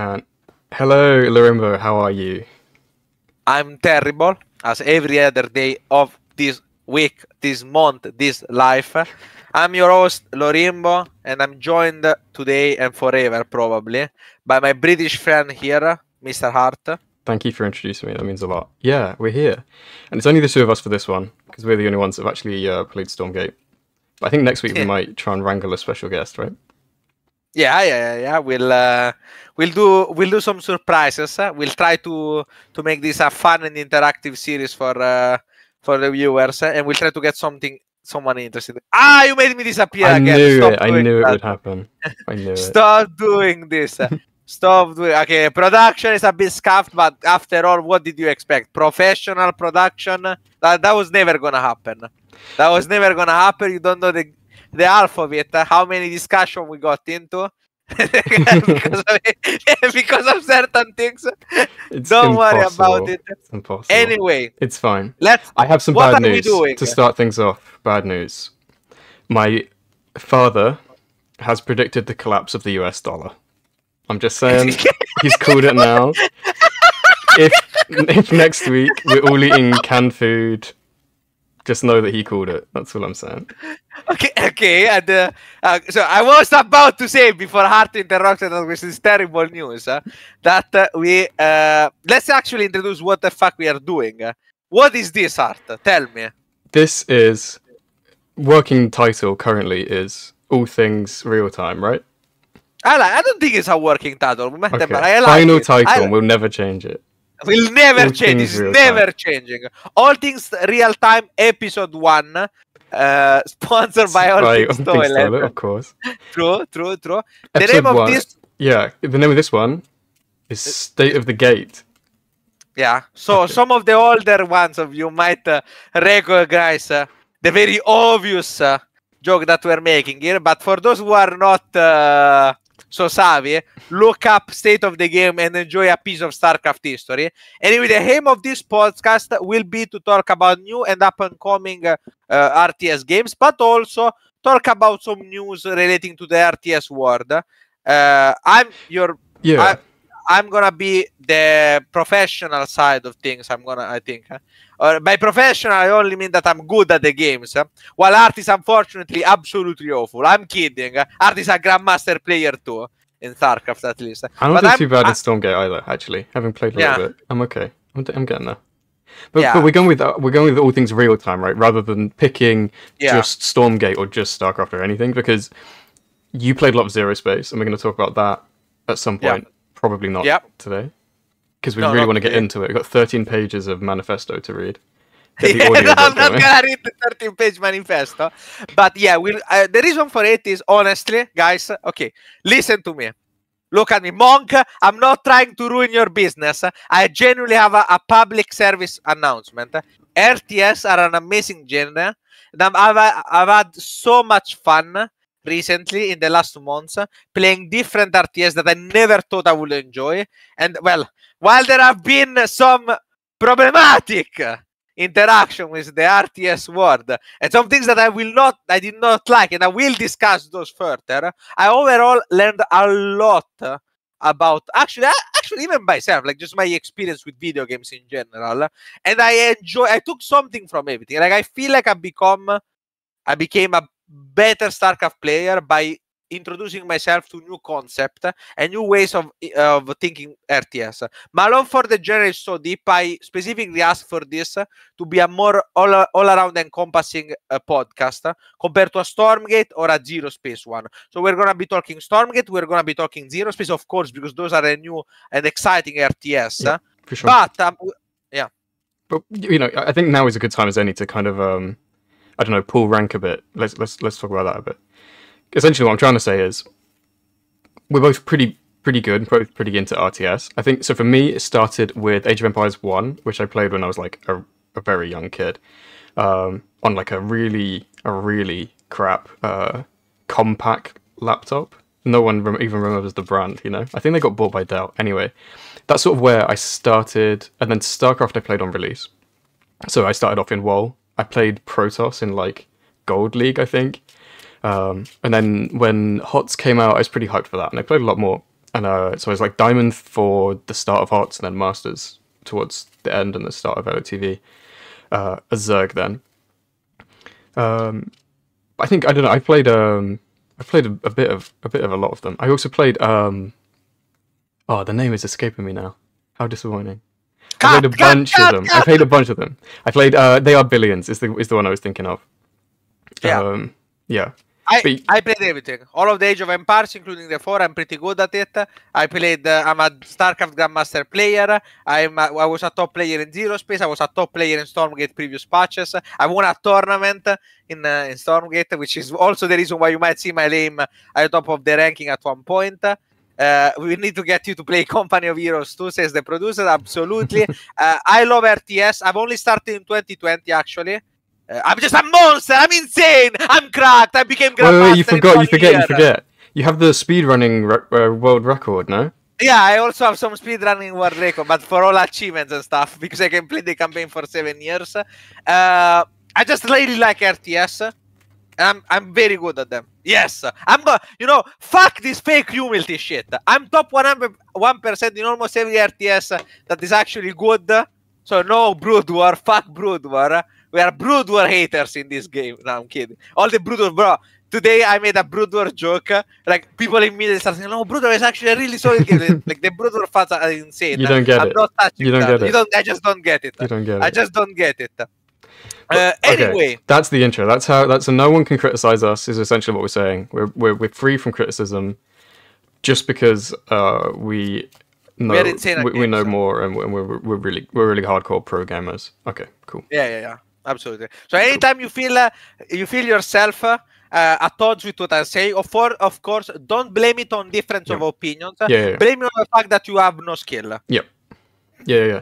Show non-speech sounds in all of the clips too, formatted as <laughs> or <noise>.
And hello, Lorimbo. How are you? I'm terrible as every other day of this week, this month, this life. I'm your host, Lorimbo, and I'm joined today and forever, probably, by my British friend here, Mr. Hart. Thank you for introducing me. That means a lot. Yeah, we're here. And it's only the two of us for this one, because we're the only ones that have actually uh, played Stormgate. But I think next week we <laughs> might try and wrangle a special guest, right? Yeah, yeah, yeah, yeah. We'll uh, we'll do we'll do some surprises. Uh, we'll try to to make this a fun and interactive series for uh, for the viewers, and we'll try to get something someone interested. Ah, you made me disappear I again. knew Stop it. I knew it would happen. I knew it. Stop doing this. <laughs> Stop doing. Okay, production is a bit scuffed, but after all, what did you expect? Professional production? That that was never gonna happen. That was never gonna happen. You don't know the the half of it. How many discussion we got into <laughs> because of it, <laughs> because of certain things. It's Don't worry about it. It's impossible. Anyway, It's fine. let's. I have some bad news to start things off. Bad news. My father has predicted the collapse of the US dollar. I'm just saying, <laughs> he's called it now. If if next week we're all eating canned food, just know that he called it. That's all I'm saying. <laughs> Okay, okay. And uh, uh, so I was about to say before Hart interrupted us with this terrible news uh, that uh, we uh, let's actually introduce what the fuck we are doing. What is this art? Tell me. This is working title currently is all things real time, right? I like. I don't think it's a working title. but Okay. I like Final it. Title. li- We'll never change it. <laughs> will never change. It's never changing. All things real time. Episode one. Uh, sponsored by All Right, Things <laughs> Toilet. Of course. True, true, true. The Episode name of one. this Yeah, the name of this one is State of the Gate. Yeah. So Okay. some of the older ones of you might uh, recognize uh, the very obvious uh, joke that we're making here, but for those who are not uh, so savvy, look up State of the Game and enjoy a piece of StarCraft history. Anyway, the aim of this podcast will be to talk about new and up and coming uh, uh, RTS games, but also talk about some news relating to the RTS world. Uh, I'm your Yeah, I- I'm gonna be the professional side of things. I'm gonna, I think. huh? Or by professional, I only mean that I'm good at the games. huh? While Art is unfortunately absolutely awful. I'm kidding. huh? Art is a grandmaster player too in StarCraft at least. I'm not but too bad I- in Stormgate either. Actually, having played a Yeah. little bit, I'm okay. I'm, I'm getting there. But, Yeah. but we're going with uh, we're going with all things real time, right? Rather than picking Yeah. just Stormgate or just Starcraft or anything, because you played a lot of Zero Space, and we're going to talk about that at some Yeah. Probably not Yep. today, because we No, really want to get today. into it. We've got 13 pages of manifesto to read. <laughs> Yeah, no, I'm not going. gonna read the 13 page manifesto. But yeah, we'll, uh, the reason for it is honestly, guys, okay, listen to me. Look at me, Monk. I'm not trying to ruin your business. I genuinely have a, a public service announcement. RTS are an amazing genre. I've, I've had so much fun recently in the last months playing different RTS that I never thought I would enjoy. And well, while there have been some problematic interaction with the RTS world and some things that I will not, I did not like, and I will discuss those further. I overall learned a lot about actually, actually even myself, like just my experience with video games in general, and I enjoy. I took something from everything. Like I feel like I become, I became a better StarCraft player by introducing myself to new concept and new ways of of thinking RTS. Malone for the genre is so deep. I specifically asked for this to be a more all, all around encompassing uh, podcast uh, compared to a Stormgate or a Zero Space one. So we're gonna be talking Stormgate. We're gonna be talking Zero Space, of course, because those are a new and exciting RTS. Yeah, For sure. But um, w- but you know, I I think now is a good time as any to kind of um, I don't know, pull rank a bit. Let's let's let's talk about that a bit. Essentially, what I'm trying to say is we're both pretty pretty good, both pretty into RTS. I think so. For me, it started with Age of Empires One, which I played when I was like a, a very young kid, um, on like a really a really crap uh, compact laptop. No one rem- even remembers the brand, you know. I think they got bought by Dell. Anyway, that's sort of where I started, and then StarCraft I played on release. So I started off in WoL. I played Protoss in like Gold League, I think. Um, and then when HOTS came out, I was pretty hyped for that, and I played a lot more and uh, so it was like Diamond for the start of Hots, and then Masters towards the end and the start of LOTV. Uh, a Zerg then. Um, I think I don't know. I played um, I played a, a bit of a bit of a lot of them. I also played um, oh, the name is escaping me now. How disappointing. I played a Cut, cut, bunch cut, of them. I played a bunch of them. I played uh, They Are Billions is the is the one I was thinking of. Yeah. Um, yeah. I, But- I played everything. All of the Age of Empires, including the four. I'm pretty good at it. I played. Uh, I'm a StarCraft Grandmaster player. I'm. A, I was a top player in Zero Space. I was a top player in Stormgate previous patches. I won a tournament in uh, in Stormgate, which is also the reason why you might see my name at the top of the ranking at one point. Uh, we need to get you to play <laughs> Company of Heroes too, says the producer. Absolutely. <laughs> uh, I love RTS. I've only started in 2020 actually. Uh, I'm just a monster. I'm insane. I'm cracked. I became Wait, wait, grandmaster. wait, you forgot. You forget. year. You forget. You have the speedrunning re- uh, world record, no? Yeah, I also have some speedrunning world record, but for all achievements and stuff, <laughs> because I can play the campaign for seven years. Uh, I just really like RTS. And I'm I'm very good at them. Yes, I'm go. You know, fuck this fake humility shit. I'm top 100 one percent in almost every RTS uh, that is actually good. So no brood war. Fuck brood war. We are brood war haters in this game. No, I'm kidding. All the brood war, bro. Today I made a brood war joke. Like people immediately start saying, "No, brood war is actually a really solid game." <laughs> like the brood war fans are insane. You don't get I'm it. not touching You don't that. get You it. don't. I just don't get it. You don't get I it. I just don't get it. Uh, Okay, anyway, that's the intro. That's how. That's a no one can criticize us. Is essentially what we're saying. We're we're, we're free from criticism, just because uh, we know at we, we know games, more and we're, we're we're really we're really hardcore pro gamers. Okay, cool. Yeah, yeah, yeah, absolutely. So anytime you feel uh, you feel yourself uh, at odds with what I say, of, for, of course, don't blame it on difference of opinions. Yeah, yeah, yeah. Blame it on the fact that you have no skill. Yeah, yeah, yeah.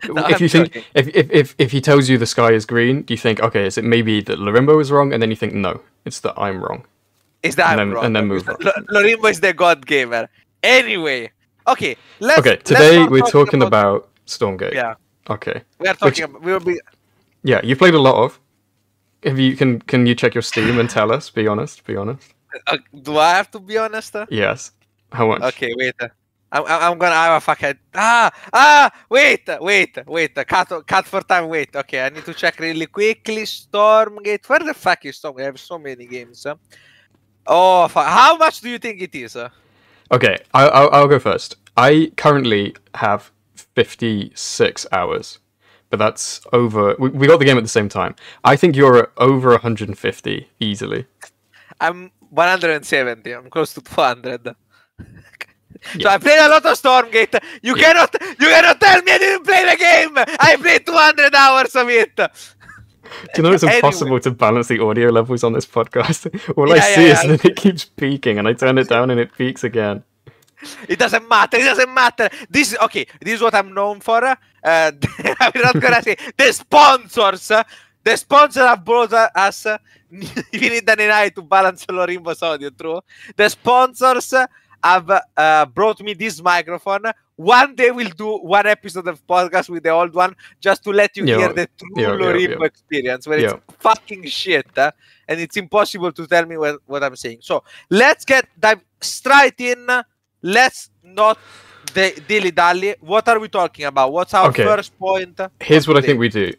<laughs> No, if I'm you think if, if if if he tells you the sky is green, do you think okay, is it maybe that Lorimbo is wrong, and then you think no, it's that I'm wrong. Is that And I'm then- wrong? and then move on. Lo- Lorimbo is the god gamer. Anyway, okay. Let's, Okay, let's today we're talking about Stormgate. Yeah, Okay. we are talking. about, we will be. Yeah, you played a lot of. Have you can can you check your Steam and tell us? Be honest. Be honest. Uh, do I have to be honest? Yes. How much? Okay, wait. I'm, I'm gonna have a fucking ah ah wait wait wait cut cut for time wait okay I need to check really quickly Stormgate where the fuck is Stormgate I have so many games oh fu- how much do you think it is? Okay, I, I'll, I'll go first. I currently have 56 hours, but that's over. We, we got the game at the same time. I think you're at over 150 easily. I'm 170 I'm close to 200 so I played a lot of Stormgate you Yeah. cannot you cannot tell me I didn't play the game I played 200 hours of it Do you know it's <laughs> Anyway. impossible to balance the audio levels on this podcast? <laughs> All I Yeah, yeah, see yeah. is that it keeps peaking, and I turn it down and it peaks again. It doesn't matter. It doesn't matter. This is okay. This is what I'm known for. Uh, <laughs> I'm not gonna say the sponsors. The sponsor have brought us. Uh, we need an AI to balance Lorimbo's audio. True. The sponsors have uh, brought me this microphone. One day we'll do one episode of podcast with the old one, just to let you Yeah, hear the true Lorimbo yeah. experience, where it's fucking shit, uh, and it's impossible to tell me what, what I'm saying. So let's get dive straight in. Let's not de- dilly dally. What are we talking about? What's our Okay. first point? Here's what I think we do.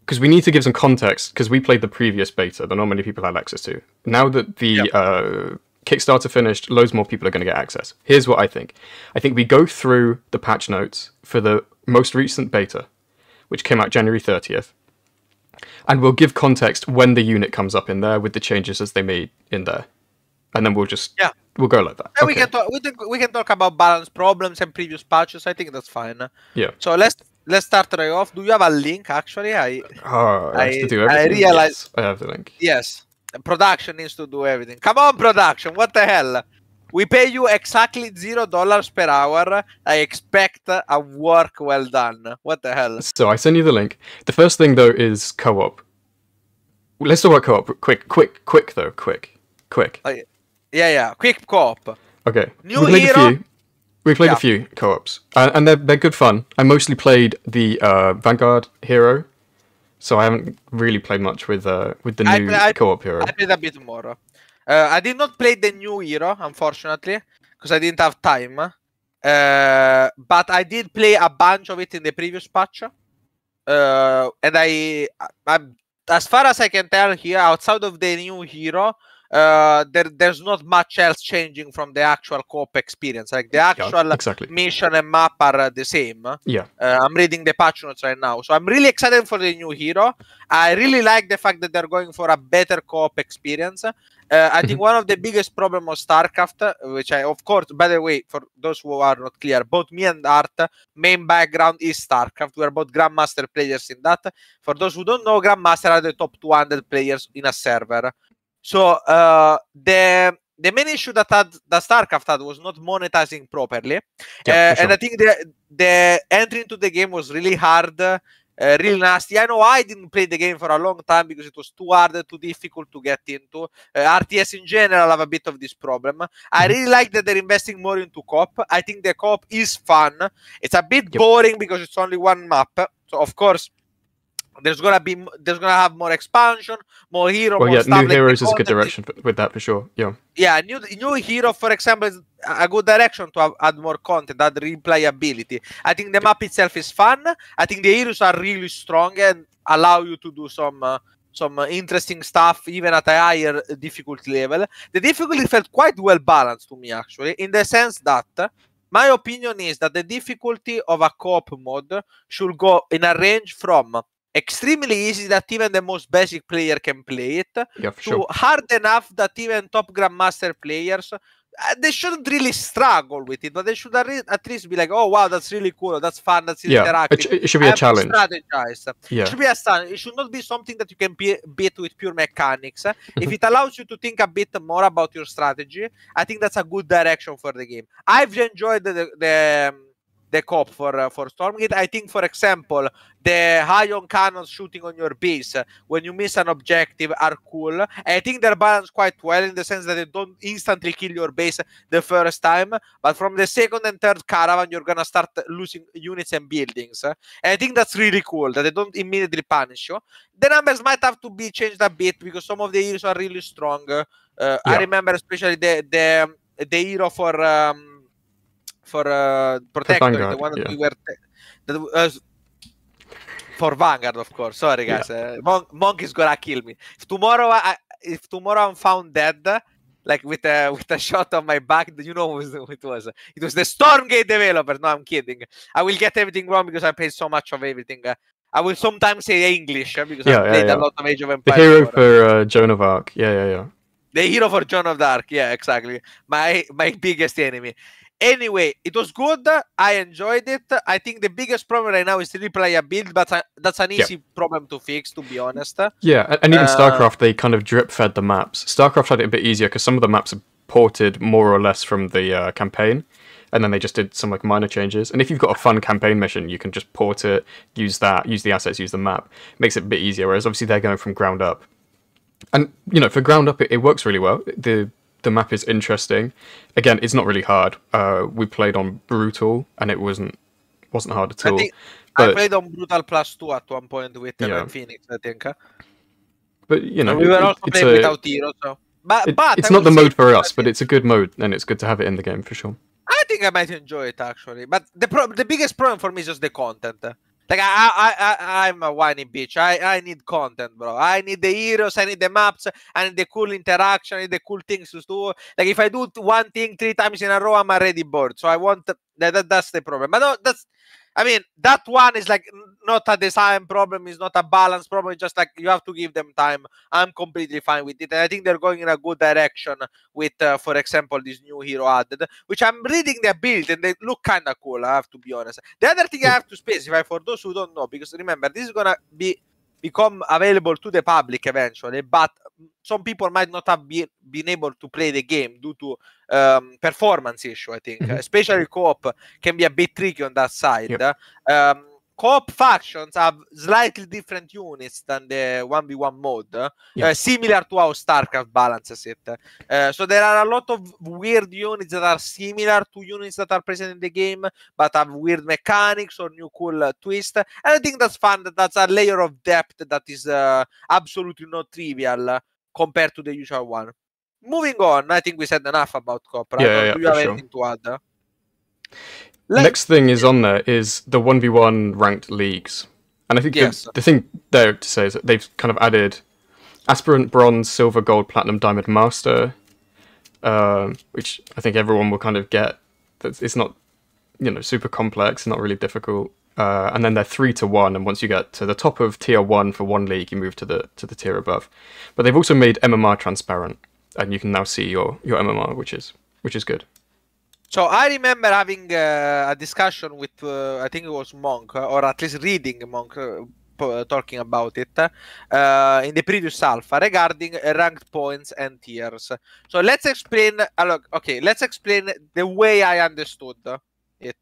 Because we need to give some context, because we played the previous beta that not many people had access to. Now that the Yep. uh, Kickstarter finished, loads more people are going to get access. Here's what I think I think we go through the patch notes for the most recent beta, which came out January 30th, and we'll give context when the unit comes up in there with the changes as they made in there. And then we'll just, Yeah. we'll go like that. And we can talk. We, think we can talk about balance problems and previous patches. I think that's fine. Yeah. So let's let's start right off. Do you have a link? Actually, I Oh, I, have to I- I realize- Yes, I have the link. yes. Production needs to do everything. Come on, production. What the hell? We pay you exactly zero dollars per hour. I expect a work well done. What the hell? So I send you the link. The first thing though is co-op. Let's talk about co-op. Quick, quick, quick though. Quick, quick. Yeah, yeah. Quick co-op. Okay. New we played hero? a few. We played Yeah. a few co-ops, uh, and they're they're good fun. I mostly played the uh, Vanguard hero, so I haven't really played much with uh, with the I new play- I- co-op hero. I played a bit more. Uh, I did not play the new hero, unfortunately, because I didn't have time. Uh, but I did play a bunch of it in the previous patch. Uh, and I, I'm, as far as I can tell here, outside of the new hero, uh, there there's not much else changing from the actual co-op experience. Like the actual yeah, exactly. mission and map are uh, the same. Yeah. Uh, I'm reading the patch notes right now, so I'm really excited for the new hero. I really like the fact that they're going for a better co-op experience. Uh, I think one of the biggest problem of StarCraft, which I, of course, by the way, for those who are not clear, both me and Art, main background is StarCraft. We are both Grandmaster players in that. For those who don't know, Grandmaster are the top 200 players in a server. So uh, the the main issue that had that StarCraft had was not monetizing properly, Yeah, uh, for and I think the the entry into the game was really hard, uh, really nasty. I know I didn't play the game for a long time because it was too hard, too difficult to get into. Uh, RTS in general have a bit of this problem. I Mhm. really like that they're investing more into co-op. I think the co-op is fun. It's a bit Yep. boring because it's only one map. So of course. There's gonna be there's gonna have more expansion, more hero. Well, more yeah, stuff, new like heroes is a good direction for, with that for sure. Yeah. yeah, new new hero, for example, is a good direction to have, add more content, add replayability. I think the map itself is fun. I think the heroes are really strong and allow you to do some uh, some uh, interesting stuff even at a higher difficulty level. The difficulty felt quite well balanced to me actually, in the sense that my opinion is that the difficulty of a co-op mode should go in a range from extremely easy that even the most basic player can play it Yeah, to sure. hard enough that even top grandmaster players uh, they shouldn't really struggle with it, but they should at least be like, "Oh wow, that's really cool. That's fun. That's Yeah, interactive." it, it should be I a challenge. Strategize. It should be a challenge. It should not be something that you can be- beat with pure mechanics. if it allows you to think a bit more about your strategy, I think that's a good direction for the game. I've enjoyed the the, the, um, the co-op for uh, for Stormgate. I think, for example, the high on cannons shooting on your base when you miss an objective are cool. I think they're balanced quite well in the sense that they don't instantly kill your base the first time, but from the second and third caravan, you're gonna start losing units and buildings. And I think that's really cool that they don't immediately punish you. The numbers might have to be changed a bit because some of the heroes are really strong. Uh, I remember especially the the the hero for um, for uh, protector, the Vanguard, one that yeah. we were that uh, for Vanguard, of course. Sorry, Yeah. guys. Uh, Monk, Monk is gonna kill me. If tomorrow, I, if tomorrow I'm found dead, like with a with a shot on my back, you know who it was. It was the Stormgate developer. No, I'm kidding. I will get everything wrong because I paid so much of everything. Uh, I will sometimes say English uh, because Yeah, I played yeah. a lot of Age of Empires. The hero for, uh, Joan of Arc. Yeah, yeah, yeah. the hero for John of Dark. Yeah, exactly. My my biggest enemy. Anyway, it was good. I enjoyed it. I think the biggest problem right now is replayability, but uh, that's an Yeah. easy problem to fix, to be honest. Yeah, and even Uh, StarCraft, they kind of drip fed the maps. StarCraft had it a bit easier because some of the maps are ported more or less from the uh, campaign, and then they just did some like minor changes. And if you've got a fun campaign mission, you can just port it, use that, use the assets, use the map. Makes it a bit easier. Whereas obviously they're going from ground up, and you know for ground up it, it works really well. The the map is interesting. Again, it's not really hard. Uh, we played on brutal, and it wasn't wasn't hard at I all. think I played on Brutal Plus 2 at one point with Yeah. Phoenix, I think. but you know, we were it- also playing a- without heroes, so. But, it- but it's I not the mode for us, but it's a good mode, and it's good to have it in the game for sure. I think I might enjoy it actually. But the pro- the biggest problem for me is just the content. Like I I I I'm a whiny bitch. I I need content, bro. I need the heroes. I need the maps. I need the cool interaction. I need the cool things to do. Like if I do one thing three times in a row, I'm already bored. So I want that. that that's the problem. But no, that's. I mean, that one is like not a design problem. It's not a balance problem. It's just like you have to give them time. I'm completely fine with it, and I think they're going in a good direction with, uh, for example, this new hero added which I'm reading their build and they look kind of cool. I have to be honest. The other thing I have to specify for those who don't know, because remember this is gonna be become available to the public eventually, but some people might not have been been able to play the game due to um, performance issue. I think, Mhm. especially co-op can be a bit tricky on that side. Yep. Um, co-op factions have slightly different units than the 1v1 mode uh, Yeah. similar to how starcraft balances it uh, so there are a lot of weird units that are similar to units that are present in the game, but have weird mechanics or new cool uh, twist. And I think that's fun. That that's a layer of depth that is uh, absolutely not trivial uh, compared to the usual one. moving on, I think we said enough about Copra. Yeah, yeah, Do you have sure. anything to add? Next thing is on there is the 1v1 ranked leagues. And I think Yes. the, the thing there to say is that they've kind of added aspirant, bronze, silver, gold, platinum, diamond, master, um, which I think everyone will kind of get. That's It's not, you know, super complex, not really difficult. Uh, and then they're three to one, and once you get to the top of tier one for one league, you move to the to the tier above. But they've also made MMR transparent, and you can now see your your MMR, which is which is good. So I remember having uh, a discussion with, uh, I think it was Monk, uh, or at least reading Monk uh, uh, talking about it uh, in the previous alpha regarding ranked points and tiers. So let's explain. Look, okay, let's explain the way I understood it.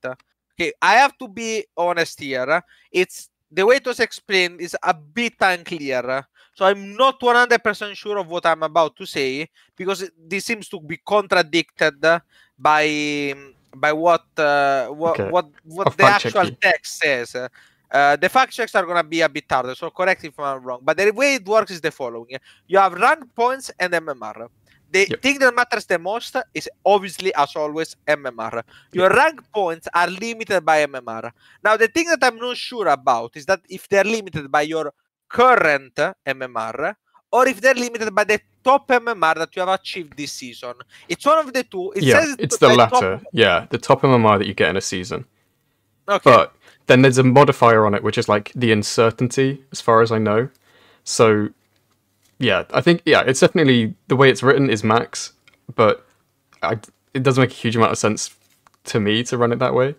Okay, I have to be honest here. It's the way it was explained is a bit unclear. So I'm not 100% sure of what I'm about to say because this seems to be contradicted by by what uh, what Okay. what what I'll the actual text says. Uh, the fact checks are gonna be a bit harder, so correct if I'm wrong. But the way it works is the following: you have rank points and MMR. The Yep. thing that matters the most is obviously, as always, MMR. Your rank points are limited by MMR. Now, the thing that I'm not sure about is that if they're limited by your current MMR or if they're limited by the top MMR that you have achieved this season. It's one of the two. It yeah, says it's the top- latter. Yeah, the top MMR that you get in a season. Okay. But then there's a modifier on it, which is like the uncertainty, as far as I know. So, yeah, I think yeah, it's definitely the way it's written is max, but I, it doesn't make a huge amount of sense to me to run it that way.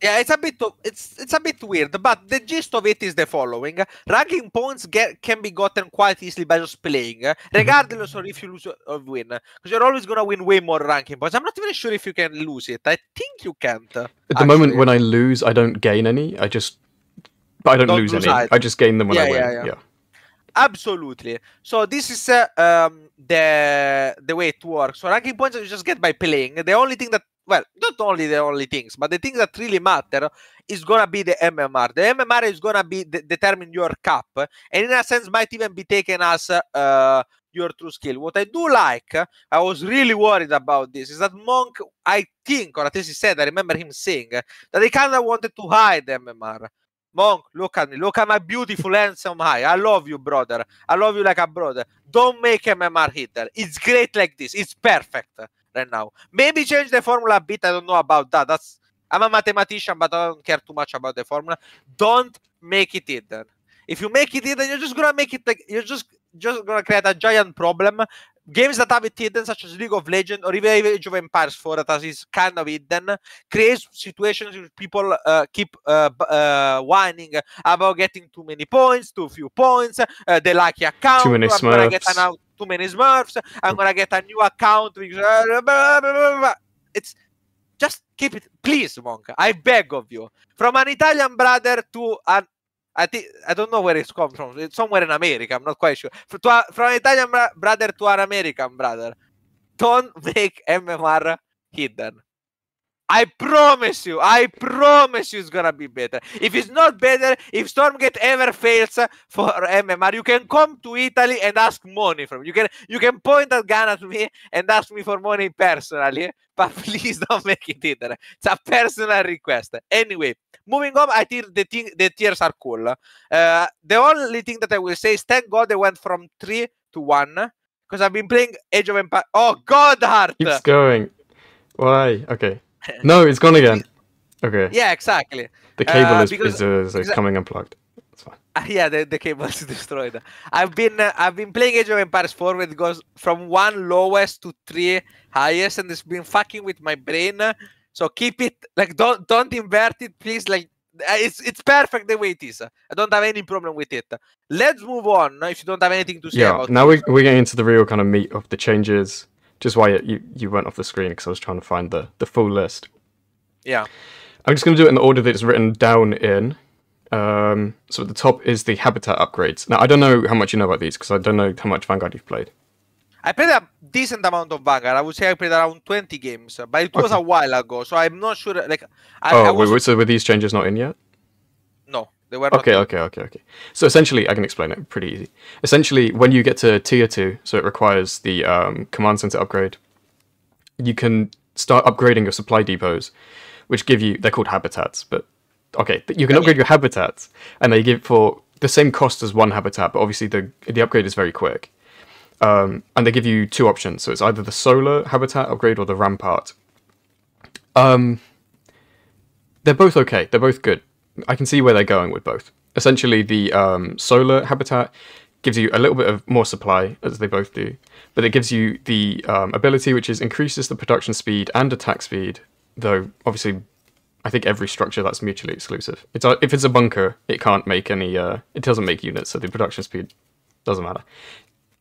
Yeah, it's a bit it's it's a bit weird, but the gist of it is the following: ranking points get can be gotten quite easily by just playing, regardless of if you lose or win, because you're always gonna win way more ranking points. I'm not even sure if you can lose it. I think you can't. uh, At the moment, when I lose, I don't gain any. I just, but I don't, Don't lose, lose any. either. I just gain them when I Yeah, win. yeah, yeah. Absolutely. So this is uh, um, the the way it works. So ranking points you just get by playing. The only thing that well, not only the only things, but the things that really matter is gonna be the MMR. The MMR is gonna be de- determine your cap, and in a sense might even be taken as uh, your true skill. What I do like, I was really worried about this, is that Monk, I think, or at least he said, I remember him saying that he kind of wanted to hide the MMR. Monk, look at me. Look at my beautiful, <laughs> handsome eye. I love you, brother. I love you like a brother. Don't make MMR hitter. It's great like this. It's perfect right now. Maybe change the formula a bit. I don't know about that. That's I'm a mathematician, but I don't care too much about the formula. Don't make it hidden. If you make it hidden, you're just gonna make it like you're just just gonna create a giant problem. Games that have it hidden, such as League of Legends or even Age of Empires 4, that is kind of hidden, creates situations where people uh, keep uh, uh, whining about getting too many points, too few points, uh, the lucky account. too many Smurfs. Too many Smurfs. I'm gonna get a new account. Uh. It's just keep it, please, Monk. I beg of you. From an Italian brother to an I think I don't know where it's come from. It's somewhere in America. I'm not quite sure. F- to a- from an Italian brother to an American brother, don't make MMR hidden. I promise you, I promise you it's gonna be better. If it's not better, if Stormgate ever fails for MMR, you can come to Italy and ask money from you can you can point a gun at me and ask me for money personally, <laughs> but please don't make it hidden. It's a personal request. Anyway, moving on, I think the thing the tiers are cool. Uh, the only thing that I will say is thank God they went from three to one because I've been playing Age of Empire. Oh God, Hart! Keeps going. Why? Okay. <laughs> No, it's gone again. Okay. Yeah, exactly. The cable Uh, is, because- is, uh, is because coming unplugged. That's fine. Uh, <laughs> yeah, the, the cable is <laughs> destroyed. I've been uh, I've been playing Age of Empires 4 where it goes from one lowest to three highest, and it's been fucking with my brain. So keep it like don't don't invert it, please. Like uh, it's it's perfect the way it is. I don't have any problem with it. Let's move on. If you don't have anything to say Yeah. about Now it. we're, we're getting into the real kind of meat of the changes. Just why you you went off the screen because I was trying to find the the full list. yeah. I'm just going to do it in the order that it's written down in. Um, so at the top is the habitat upgrades. Now I don't know how much you know about these because I don't know how much Vanguard you've played. I played a decent amount of Vanguard. I would say I played around 20 games, but it was Okay. a while ago, so I'm not sure. Like, I, oh, I was wait, so were these changes not in yet? no, They were not Okay, okay, okay, okay. So essentially, I can explain it pretty easy. Essentially, when you get to tier two, so it requires the um, command center upgrade, you can start upgrading your supply depots, which give you they're called habitats, but okay, you can upgrade your habitats, and they give for the same cost as one habitat, but obviously the the upgrade is very quick. Um, and they give you two options, so it's either the solar habitat upgrade or the rampart. Um, they're both okay. They're both good. I can see where they're going with both. Essentially, the um, solar habitat gives you a little bit of more supply, as they both do, but it gives you the um, ability which is increases the production speed and attack speed. Though obviously, I think every structure that's mutually exclusive. It's a, if it's a bunker, it can't make any. Uh, it doesn't make units, so the production speed doesn't matter.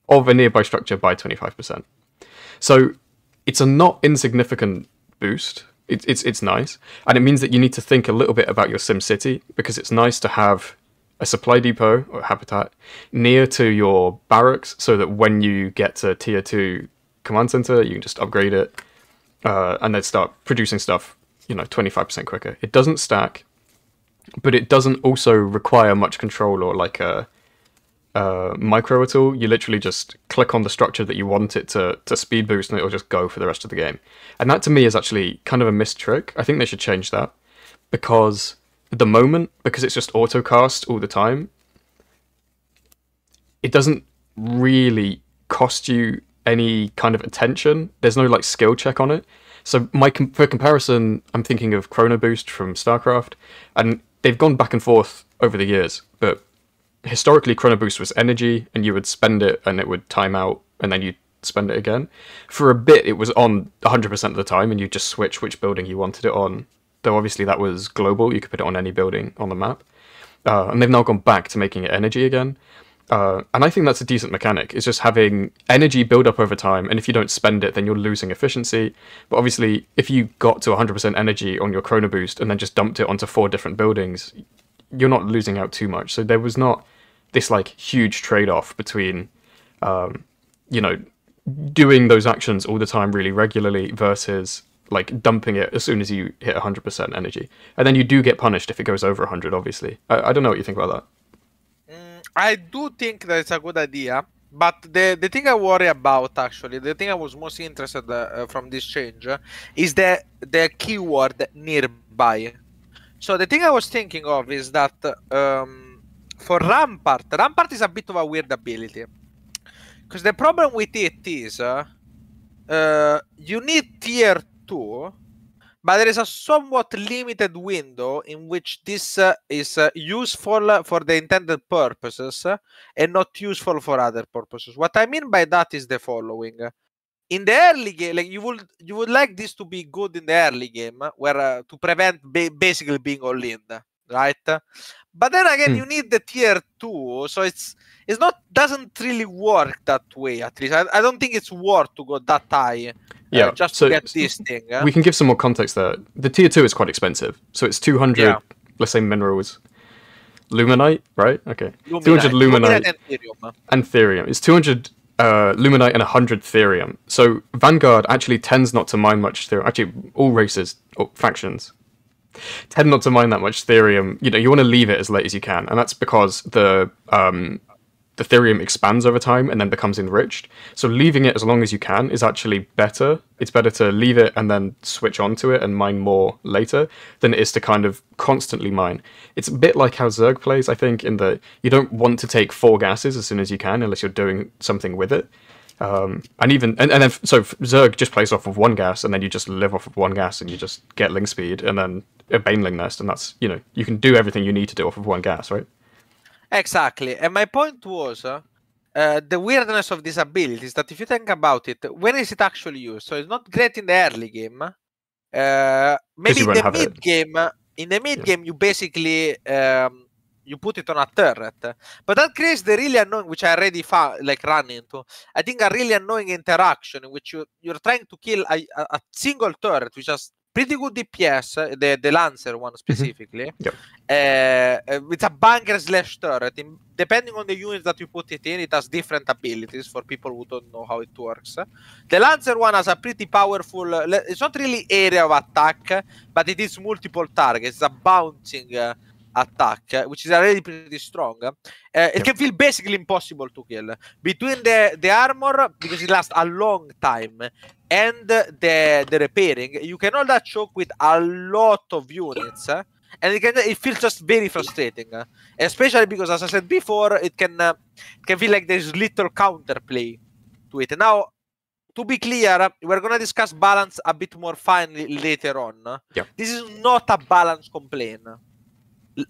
Of a nearby structure by twenty five percent. So it's a not insignificant boost. It's it's it's nice, and it means that you need to think a little bit about your Sim City because it's nice to have a supply depot or habitat near to your barracks, so that when you get to tier two command center, you can just upgrade it uh, and then start producing stuff. You know, twenty five percent quicker. It doesn't stack, but it doesn't also require much control or like a uh, micro at all. You literally just click on the structure that you want it to to speed boost, and it'll just go for the rest of the game. And that to me is actually kind of a missed trick. I think they should change that because at the moment, because it's just autocast all the time, it doesn't really cost you any kind of attention. There's no like skill check on it. So my com- for comparison, I'm thinking of Chrono Boost from StarCraft, and they've gone back and forth over the years. But historically, Chrono Boost was energy, and you would spend it, and it would time out, and then you'd spend it again. For a bit, it was on 100% of the time, and you just switch which building you wanted it on. Though obviously that was global, you could put it on any building on the map. Uh, and they've now gone back to making it energy again. Uh, and I think that's a decent mechanic. It's just having energy build up over time, and if you don't spend it, then you're losing efficiency. But obviously, if you got to 100% energy on your Chrono Boost and then just dumped it onto four different buildings, you're not losing out too much. So there was not this like huge trade off between, um, you know, doing those actions all the time really regularly versus like dumping it as soon as you hit 100% energy. And then you do get punished if it goes over 100, obviously. I, I don't know what you think about that. I do think that it's a good idea, but the the thing I worry about actually, the thing I was most interested uh, from this change uh, is the the keyword nearby. So the thing I was thinking of is that um, for Rampart, Rampart is a bit of a weird ability because the problem with it is uh, uh, you need tier two but there is a somewhat limited window in which this uh, is uh, useful for the intended purposes uh, and not useful for other purposes. What I mean by that is the following: in the early game, like you would you would like this to be good in the early game, where uh, to prevent ba- basically being all in, right? But then again, Hmm. you need the tier two, so it's it's not doesn't really work that way. At least I, I don't think it's worth to go that high. uh, Yeah, just so- to get this thing. uh. We can give some more context there. The tier 2 is quite expensive. So it's 200, Yeah. let's say, minerals. Luminite, right? Okay. Luminite, 200 luminite and therium. and therium. It's 200 uh, luminite and 100 therium. So Vanguard actually tends not to mine much therium. Actually, all races or factions tend not to mine that much therium. You know, you want to leave it as late as you can, and that's because the um, the therium expands over time and then becomes enriched. So leaving it as long as you can is actually better. It's better to leave it and then switch onto it and mine more later than it is to kind of constantly mine. It's a bit like how Zerg plays, I think, in that you don't want to take four gases as soon as you can unless you're doing something with it. Um, and even and, and then so Zerg just plays off of one gas, and then you just live off of one gas, and you just get ling speed, and then a baneling nest, and that's you know you can do everything you need to do off of one gas, right? Exactly. And my point was uh, uh, the weirdness of this ability is that if you think about it, when is it actually used? So it's not great in the early game. Uh, maybe in the it. mid game. In the mid game, you basically um, you put it on a turret, but that creates the really annoying, which I already found like run into. I think a really annoying interaction in which you you're trying to kill a, a, a single turret, which has pretty good DPS, uh, the the Lancer one specifically. Yep. Uh, it's a bunker slash turret. In, depending on the unit that you put it in, it has different abilities for people who don't know how it works. The Lancer one has a pretty powerful. Uh, it's not really area of attack, but it is multiple targets. It's a bouncing uh, attack, which is already pretty strong, uh, it can feel basically impossible to kill. Between the, the armor, because it lasts a long time, and the the repairing, you can hold that choke with a lot of units. uh, and it can it feels just very frustrating, uh, especially because, as I said before, it can uh, it can feel like there's little counterplay to it. Now, to be clear, we're gonna discuss balance a bit more finely later on. Yeah. This is not a balance complaint.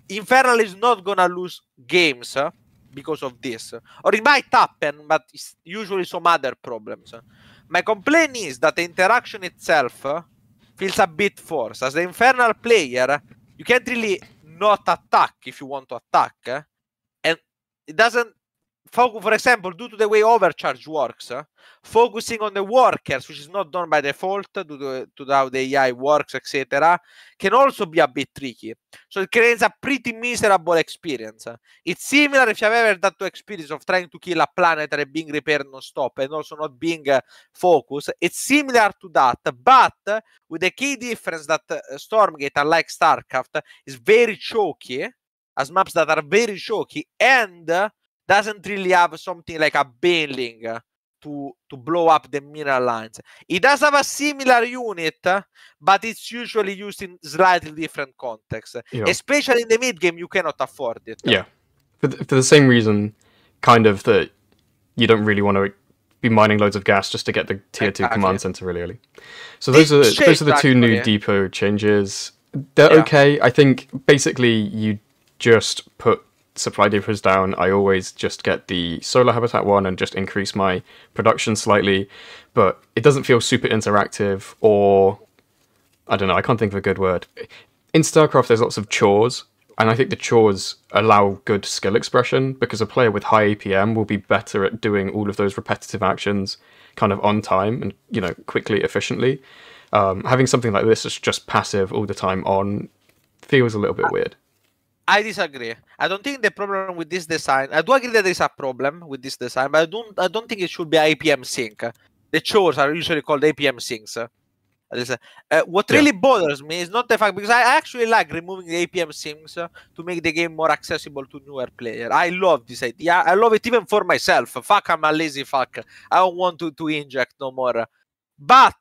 Infernal is not gonna lose games uh, because of this, or it might happen, but it's usually some other problems. My complaint is that the interaction itself uh, feels a bit forced. As the Infernal player, you can't really not attack if you want to attack, uh, and it doesn't. For example, due to the way overcharge works, uh, focusing on the workers, which is not done by default due to, to how the AI works, etc., can also be a bit tricky. So it creates a pretty miserable experience. It's similar if you've ever had to experience of trying to kill a planet and being repaired non-stop and also not being uh, focused. It's similar to that, but with the key difference that uh, Stormgate, unlike StarCraft, is very choky, as maps that are very choky, and doesn't really have something like a Baneling uh, to to blow up the mineral lines. It does have a similar unit, but it's usually used in slightly different contexts. Yeah. Especially in the mid game, you cannot afford it. Yeah, for the, for the same reason, kind of that you don't really want to be mining loads of gas just to get the tier two command center really early. So those are those are the two new actually. depot changes. They're Yeah. okay. I think basically you just put supply depots down. I always just get the solar habitat one and just increase my production slightly, but it doesn't feel super interactive or I don't know. I can't think of a good word. In StarCraft, there's lots of chores, and I think the chores allow good skill expression because a player with high APM will be better at doing all of those repetitive actions kind of on time and you know quickly, efficiently. Um, having something like this that's just passive all the time on feels a little bit weird. I disagree. I don't think the problem with this design. I do agree that there is a problem with this design, but I don't. I don't think it should be APM sink. The chores are usually called APM sinks. Uh, uh, what Yeah. really bothers me is not the fact because I actually like removing the APM sinks uh, to make the game more accessible to newer players. I love this idea. I love it even for myself. Fuck, I'm a lazy fuck. I don't want to, to inject no more. But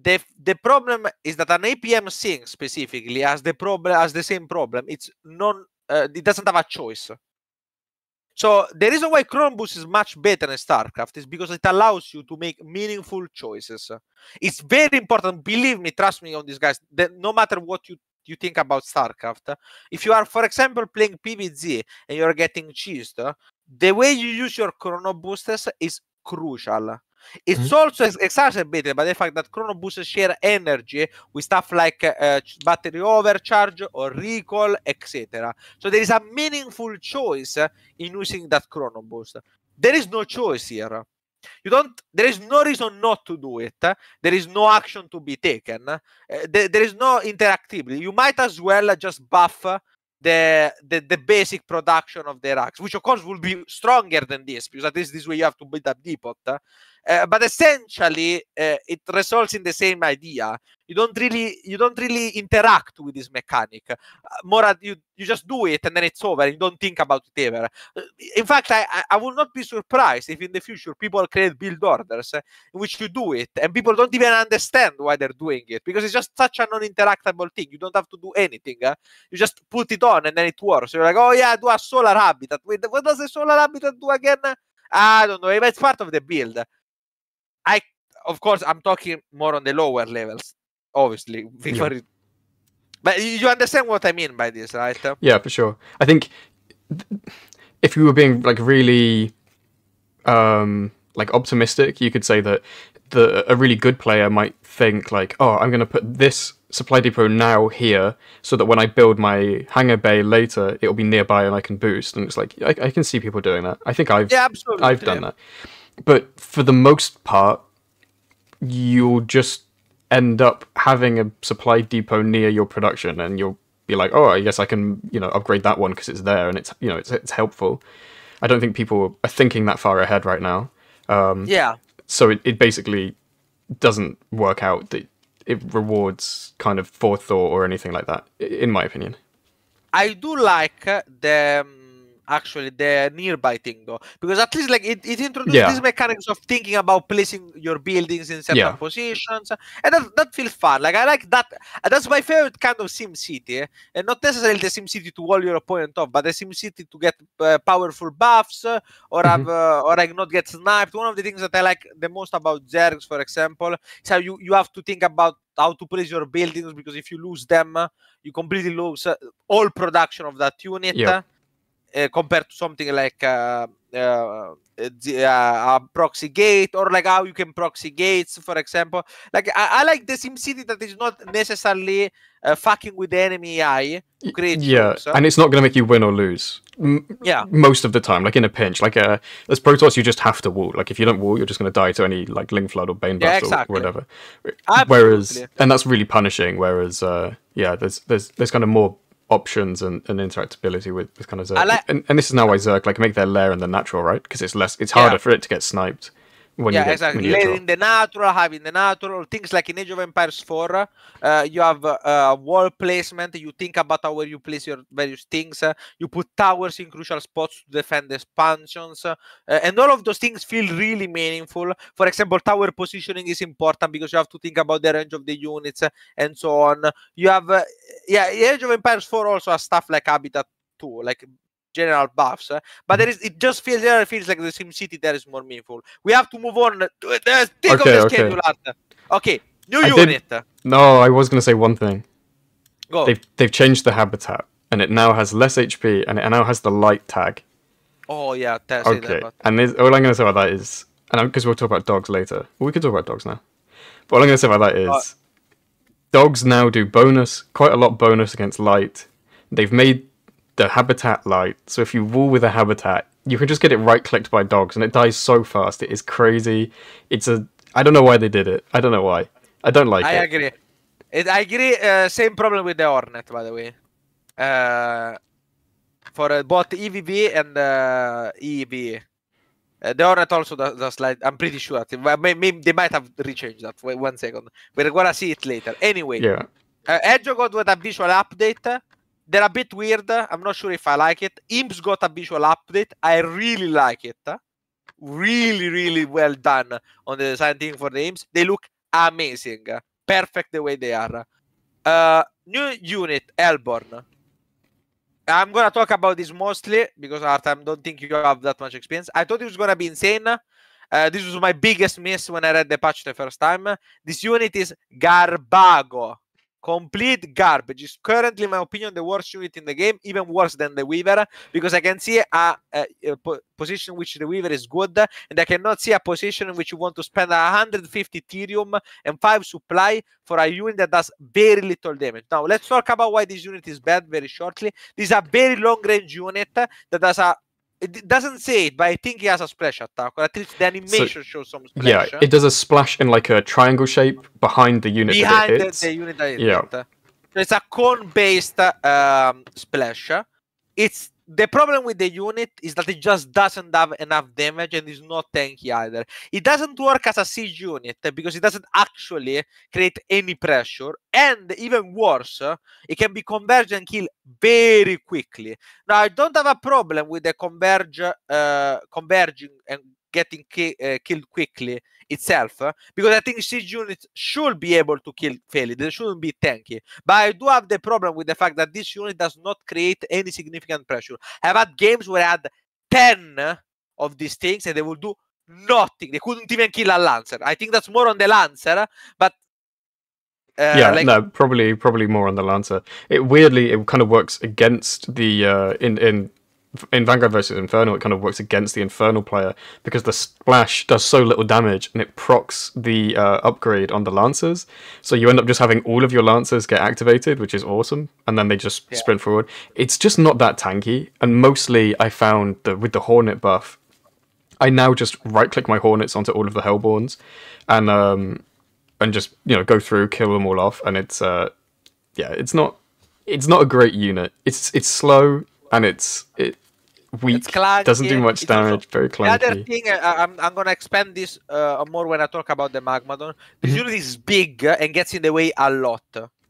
the the problem is that an APM sink specifically has the problem has the same problem. It's non uh, it doesn't have a choice. So the reason why Boost is much better than StarCraft is because it allows you to make meaningful choices. It's very important. Believe me, trust me on this, guys. That no matter what you you think about StarCraft, if you are, for example, playing PvZ and you're getting cheesed, the way you use your Chrono Boosters is crucial. It's also ex- exacerbated by the fact that Chrono Boosters share energy with stuff like uh, battery overcharge or recall, etc. So there is a meaningful choice in using that Chrono Boost. There is no choice here. You don't. There is no reason not to do it. There is no action to be taken. Uh, there, there is no interactivity. You might as well just buff the, the the basic production of the racks, which of course will be stronger than this because at least this way you have to build up depot. Uh, but essentially, uh, it results in the same idea. You don't really you don't really interact with this mechanic. Uh, more you you just do it and then it's over. You don't think about it ever. Uh, In fact, I I- will not be surprised if in the future people create build orders in which you do it and people don't even understand why they're doing it because it's just such a non-interactable thing. You don't have to do anything. uh, You just put it on and then it works. You're like, oh yeah, do a solar habitat. Wait, what does a solar habitat do again? I don't know. It's part of the build. I, of course, I'm talking more on the lower levels, obviously. Before it, but you understand what I mean by this, right? Yeah, for sure. I think if you were being like really um like optimistic, you could say that the a really good player might think like, "Oh, I'm going to put this supply depot now here so that when I build my hangar bay later, it'll be nearby and I can boost." And it's like I, I can see people doing that. I think I've Yeah, absolutely. I've done that. But for the most part, you'll just end up having a supply depot near your production, and you'll be like, "Oh, I guess I can, you know, upgrade that one because it's there and it's, you know, it's it's helpful." I don't think people are thinking that far ahead right now. Um, Yeah. so it, it basically doesn't work out that it rewards kind of forethought or anything like that, in my opinion. I do like the um, actually the nearby thing though, because at least like it, it introduces Yeah. these mechanics of thinking about placing your buildings in certain Yeah. positions, and that, that feels fun. Like I like that. That's my favorite kind of Sim City, eh? and not necessarily the Sim City to wall your opponent off, but the Sim City to get uh, powerful buffs uh, or Mhm. have uh, or like not get sniped. One of the things that I like the most about Zergs, for example, is how you you have to think about how to place your buildings because if you lose them, uh, you completely lose uh, all production of that unit. Compared to something like uh, uh, uh, a proxy gate or like how you can proxy gates, for example. Like I, I like the SimCity that is not necessarily uh, fucking with the enemy AI to create yeah, and it's not going to make you win or lose. M- Yeah. most of the time, like in a pinch, like uh, as Protoss, you just have to wall. Like if you don't wall, you're just going to die to any like Ling Flood or Bane Yeah, Blast exactly. or whatever. Whereas, and that's really punishing. Whereas, uh, yeah, there's there's there's kind of more options and, and interactability with, with kind of Zerg. Like- and, and this is now why Zerg like make their lair in the natural, right? Because it's less, it's Yeah. harder for it to get sniped when yeah, exactly. when you get Lair the natural, having the natural things like in Age of Empires 4, uh, you have uh, wall placement. You think about how where you place your various things. uh, you put towers in crucial spots to defend the expansions, uh, and all of those things feel really meaningful. For example, tower positioning is important because you have to think about the range of the units uh, and so on. You have, uh, yeah, Age of Empires 4 also has stuff like Habitat 2, like general buffs. uh, But there is, it just feels there feels like the Sim City there is more meaningful. We have to move on the think of Okay, the okay. schedule. Okay, new I did- No, I was going to say one thing. Go. They've they've changed the habitat, and it now has less HP, and it now has the light tag. Oh yeah, that's that. Okay, But and this, all I'm going to say about that is, and because we'll talk about dogs later. Well, we could talk about dogs now. But all I'm going to say about that is, Uh, dogs now do bonus, quite a lot bonus against light. They've made the habitat light, so if you wall with a habitat, you can just get it right clicked by dogs, and it dies so fast. It is crazy. It's a, I don't know why they did it. I don't know why. I don't like I it. agree. It, I agree. Uh, same problem with the Hornet, by the way. Uh, for uh, both EVB and uh, EEB. Uh, the Hornet also does, does like I'm pretty sure. that- well, may- Maybe they might have rechanged that. Wait one second. We're gonna see it later. Anyway, Yeah. uh, Edge got with a visual update. They're a bit weird. I'm not sure if I like it. Imps got a visual update. I really like it. Really, really well done on the design team for the imps. They look amazing. Perfect the way they are. Uh, new unit, Hellborn. I'm gonna talk about this mostly because Hart, I don't think you have that much experience. I thought it was gonna be insane. Uh, this was my biggest miss when I read the patch the first time. This unit is Garbago. Complete garbage. Is currently, in my opinion, the worst unit in the game, even worse than the Weaver, because I can see a, a, a po- position which the Weaver is good, and I cannot see a position in which you want to spend 150 therium and 5 supply for a unit that does very little damage. Now, let's talk about why this unit is bad very shortly. This is a very long range unit that does a it doesn't say it, but I think he has a splash attack, or at least the animation shows some splash. Yeah, it does a splash in like a triangle shape behind the unit behind that it the, hits. the unit that it Yeah. hit. So it's a cone-based um, splash. It's the problem with the unit is that it just doesn't have enough damage and is not tanky either. It doesn't work as a siege unit because it doesn't actually create any pressure, and even worse, it can be converged and kill very quickly. Now I don't have a problem with the converge, uh, converging and getting ki- uh, killed quickly itself because I think siege units should be able to kill fairly. They shouldn't be tanky. But I do have the problem with the fact that this unit does not create any significant pressure. I've had games where I had 10 of these things and they will do nothing. They couldn't even kill a Lancer. I think that's more on the Lancer, but. Uh, yeah, like, no, probably probably more on the Lancer. It weirdly it kind of works against the uh, in in in Vanguard versus Infernal. It kind of works against the Infernal player because the splash does so little damage and it procs the uh, upgrade on the Lancers. So you end up just having all of your Lancers get activated, which is awesome, and then they just Yeah. sprint forward. It's just not that tanky, and mostly I found that with the Hornet buff, I now just right click my Hornets onto all of the Hellborns, and um and just you know go through, kill them all off, and it's uh yeah, it's not it's not a great unit. It's it's slow and it's it weak. Clunky, doesn't do much it's also- damage. very The other clunky. thing, uh, I'm, I'm gonna expand this uh, more when I talk about the Magmadon. This Mhm. unit is big and gets in the way a lot.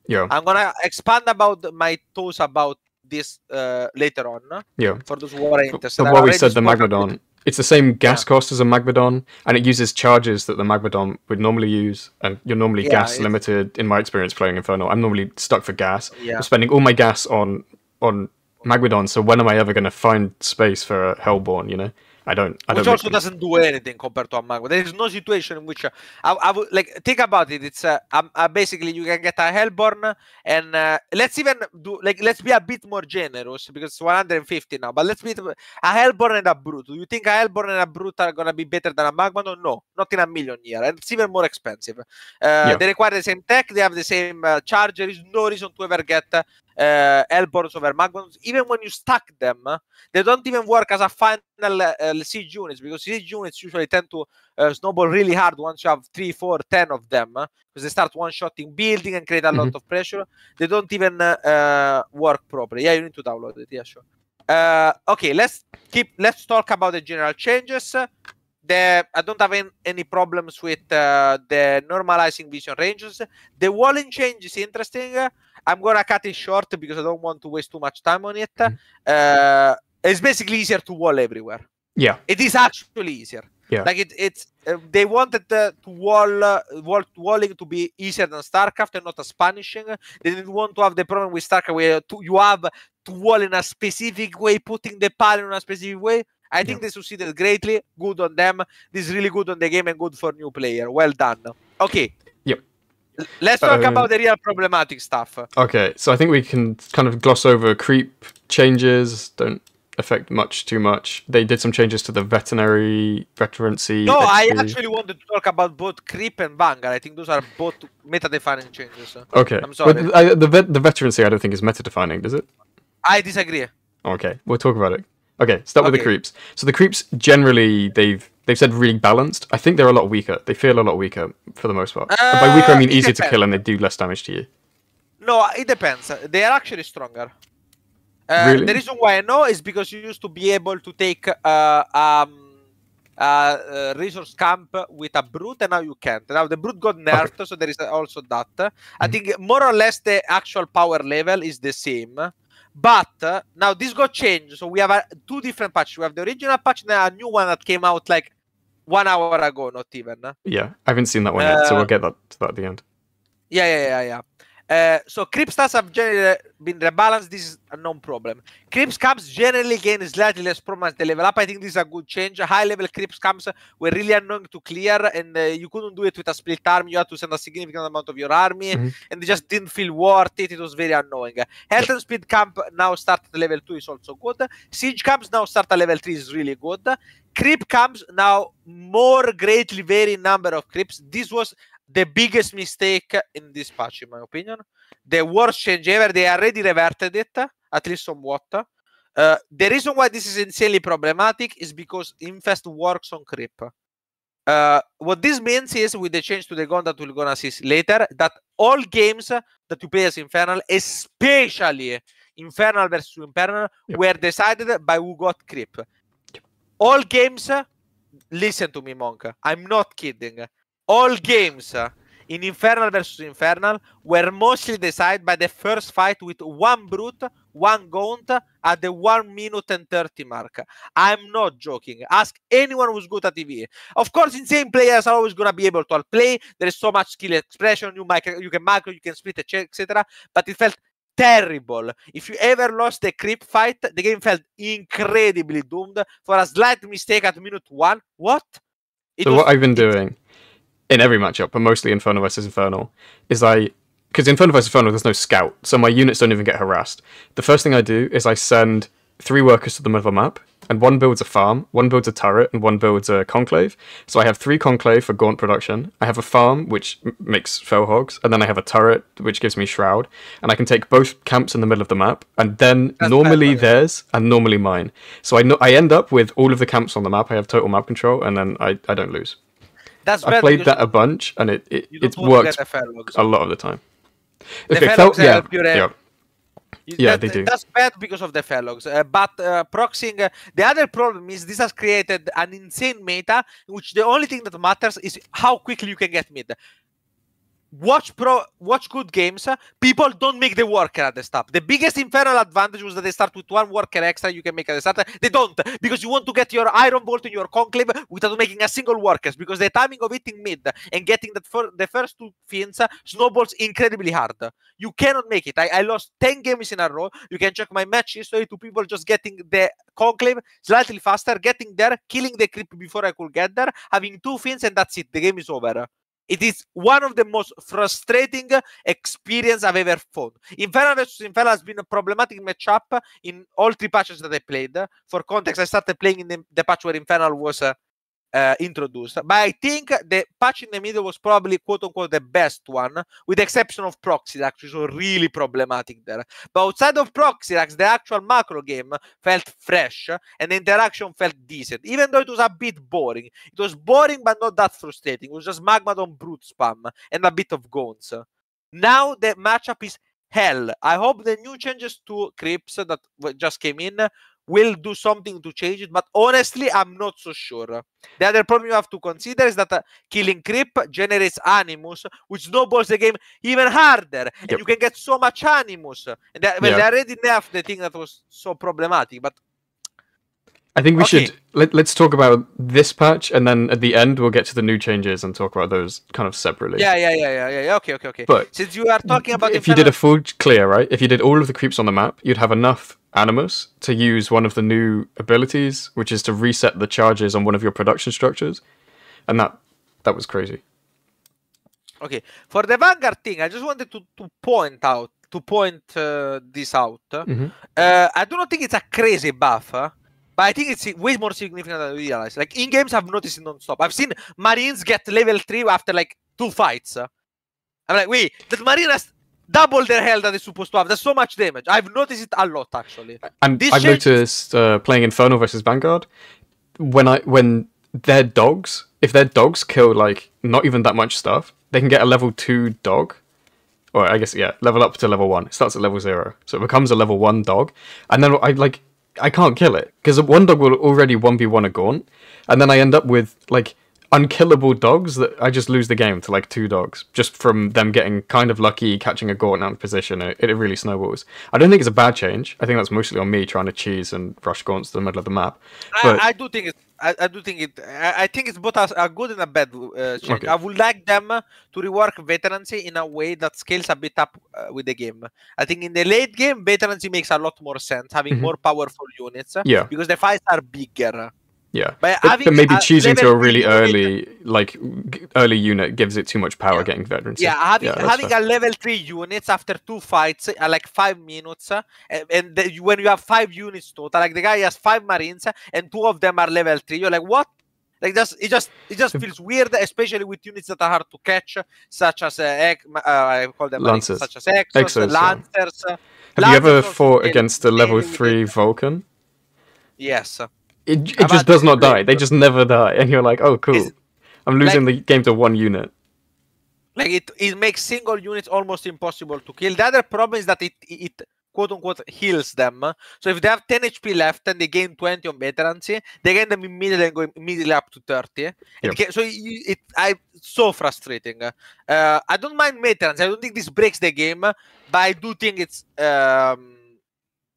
Yeah, I'm gonna expand about my thoughts about this uh, later on Yeah. for those who are interested. But what we said, the Magmadon, it's the same gas cost as a Magmadon, and it uses charges that the Magmadon would normally use, and you're normally Yeah, gas limited. In my experience playing Infernal, I'm normally stuck for gas. Yeah. I'm spending all my gas on on Magmadon. So when am I ever going to find space for a Hellborn? You know, I don't. I which don't. also doesn't do anything compared to a Magma. There is no situation in which uh, I, I would like think about it. It's uh, um, uh, basically you can get a Hellborn, and uh, let's even do like let's be a bit more generous because it's 150 now. But let's be a Hellborn and a Brute. Do you think a Hellborn and a Brute are gonna be better than a Magmadon? No, not in a million year, and it's even more expensive. Uh, Yeah. They require the same tech. They have the same uh, charge. There is no reason to ever get uh, Hellborns over Magmadons. Even when you stack them, they don't even work as a final uh, siege units because siege units usually tend to uh, snowball really hard once you have three, four, ten of them because they start one-shotting building and create a lot of pressure. They don't even work properly. Yeah, you need to download it. Yeah, sure. Uh, okay, let's keep. Let's talk about the general changes. The I don't have any, any problems with uh, the normalizing vision ranges. The walling change is interesting. I'm gonna cut it short because I don't want to waste too much time on it. Mhm. Uh, it's basically easier to wall everywhere. Yeah. It is actually easier. Yeah. Like it, it's uh, they wanted uh, to wall, uh, wall walling to be easier than StarCraft and not as punishing. They didn't want to have the problem with StarCraft where to, you have to wall in a specific way, putting the pile in a specific way. I think they succeeded greatly. Good on them. This is really good on the game and good for new player. Well done. Okay. Let's talk Uh, about the real problematic stuff. Okay, so I think we can kind of gloss over creep changes. Don't affect much too much. They did some changes to the veterinary veterancy. No, I actually wanted to talk about both Creep and Vanguard. I think those are both meta-defining changes. Okay. I'm sorry. But I, the vet, the veterancy I don't think is meta defining, does it? I disagree. Okay, we'll talk about it. Okay, start with the creeps. So the creeps generally they've they've said really balanced. I think they're a lot weaker. They feel a lot weaker for the most part. and by weaker I Uh, mean it easier to kill and they do less damage to you. No, it depends. They are actually stronger. Uh, Really? The reason why I know is because you used to be able to take uh, um, uh, uh, resource camp with a brute, and now you can't. Now the brute got nerfed, so there is also that. I Mm-hmm. think more or less the actual power level is the same. But uh, now this got changed, so we have uh, two different patches. We have the original patch and a new one that came out like one hour ago, not even. Yeah, I haven't seen that one yet, so Uh, we'll get that to that at the end. Yeah, yeah, yeah, yeah. Uh, so creep stats have generally been rebalanced. This is a non problem. Creep scams generally gain slightly less problem as they level up. I think this is a good change. High level creep scams were really annoying to clear, and uh, you couldn't do it with a split army. You had to send a significant amount of your army, Mhm. and they just didn't feel worth it. It was very annoying. Health and speed camp now start at level 2 is also good. Siege camps now start at level 3 is really good. Creep camps now more greatly vary number of creeps. This was the biggest mistake in this patch, in my opinion. The worst change ever. They already reverted it, at least somewhat. Uh, the reason why this is insanely problematic is because Infest works on creep. Uh, what this means is, with the change to the gun that we're gonna see later, that all games that you play as Infernal, especially Infernal versus Infernal, Yep. were decided by who got creep. All games, listen to me, Monk. I'm not kidding. All games uh, in Infernal versus Infernal were mostly decided by the first fight with one brute, one gaunt at the 1 minute and 30 mark. I'm not joking. Ask anyone who's good at TV. Of course, insane players are always going to be able to outplay. There is so much skill expression. You, mic- you can macro, you can split, etc. But it felt terrible. If you ever lost a creep fight, the game felt incredibly doomed for a slight mistake at minute one. What? It So was- what I've been doing in every matchup, but mostly Infernal versus Infernal, is I because Infernal versus Infernal there's no scout, so my units don't even get harassed. The first thing I do is I send three workers to the middle of the map, and one builds a farm, one builds a turret, and one builds a conclave. So I have three conclave for gaunt production. I have a farm which m- makes fell hogs, and then I have a turret which gives me shroud, and I can take both camps in the middle of the map, and then That's normally theirs and normally mine. So I know I end up with all of the camps on the map. I have total map control, and then I, I don't lose. That's I played that a bunch, and it it, you don't it's want to worked a fair logs. a lot of the time. The Okay, fel- yeah, yeah. Yeah, that- they do. That's bad because of the fellows. Uh, but uh, proxying, uh, the other problem is this has created an insane meta in which the only thing that matters is how quickly you can get mid. Watch pro watch good games eh? people don't make the worker at the start. The biggest infernal advantage was that they start with one worker extra you can make at the start. They don't because you want to get your iron bolt in your conclave without making a single workers because the timing of hitting mid and getting that for the first two fiends eh, snowballs incredibly hard. You cannot make it. I, I lost 10 games in a row. You can check my match history to people just getting the conclave slightly faster getting there killing the creep before i could get there having two fiends and that's it. The game is over it is one of the most frustrating experience I've ever found. Infernal vs. Infernal has been a problematic matchup in all three patches that I played. For context, I started playing in the, the patch where Infernal was uh, uh, introduced. But I think the patch in the middle was probably quote unquote the best one, with the exception of Proxylax, which was really problematic there. But outside of Proxylax, the actual macro game felt fresh and the interaction felt decent, even though it was a bit boring. It was boring but not that frustrating. It was just Magmadon brute spam and a bit of Gones. Now the matchup is hell. I hope the new changes to Creeps that just came in will do something to change it, but honestly, I'm not so sure. The other problem you have to consider is that uh, killing creep generates animus, which snowballs the game even harder, and Yep. you can get so much animus. And they, well, Yeah. they already nerfed the thing that was so problematic, but I think we Okay. should let, let's talk about this patch, and then at the end we'll get to the new changes and talk about those kind of separately. yeah, yeah, yeah, yeah, yeah. Okay, okay, okay. But Since you are talking about if you did a full clear, right? If you did all of the creeps on the map, you'd have enough animus to use one of the new abilities, which is to reset the charges on one of your production structures, and that that was crazy. Okay, for the Vanguard thing, I just wanted to, to point out to point uh, this out. Mhm. Uh, I do not think it's a crazy buff, huh? But I think it's way more significant than we realize. Like in games, I've noticed it non-stop. I've seen Marines get level three after like two fights. I'm like, wait, that Marine has double their health that they're supposed to have. That's so much damage. I've noticed it a lot actually. And This I've change- noticed uh, playing Inferno versus Vanguard when I when their dogs, if their dogs kill like not even that much stuff, they can get a level two dog, or I guess yeah, level up to level one. It starts at level zero, so it becomes a level one dog, and then I like I can't kill it because one dog will already one v one a gaunt, and then I end up with like unkillable dogs that I just lose the game to like two dogs just from them getting kind of lucky catching a gaunt out of position. It, it really snowballs. I don't think it's a bad change. I think that's mostly on me trying to cheese and rush gaunts to the middle of the map. But I, I do think it. I, I do think it. I, I think it's both a, a good and a bad uh, change. Okay. I would like them to rework veterancy in a way that scales a bit up uh, with the game. I think in the late game, veterancy makes a lot more sense, having Mhm. more powerful units yeah, because the fights are bigger. Yeah. But, But, maybe choosing to a really early, like early unit gives it too much power Yeah. getting veterans. Yeah, having that's having fair. a level three units after two fights, uh, like five minutes, uh, and, the, when you have five units total, like the guy has five marines uh, and two of them are level three, you're like, what? Like just it just it just feels weird, especially with units that are hard to catch, such as uh, uh, I call them marines, Lancers. such as Exos, Exos. Lancers. uh, Have you ever fought against a level three. Vulcan? Yes. It, it just does not die. They just never die, <laughs> and you're like, oh, cool. Is- I'm losing the game to one unit. like it, it makes single units almost impossible to kill. The other problem is that it it quote unquote heals them. So if they have 10 HP left and they gain 20 on veterancy, they gain them immediately and go immediately up to 30. And Yep. ca- so you, it I so frustrating. Uh, I don't mind veterans. I don't think this breaks the game, but I do think it's um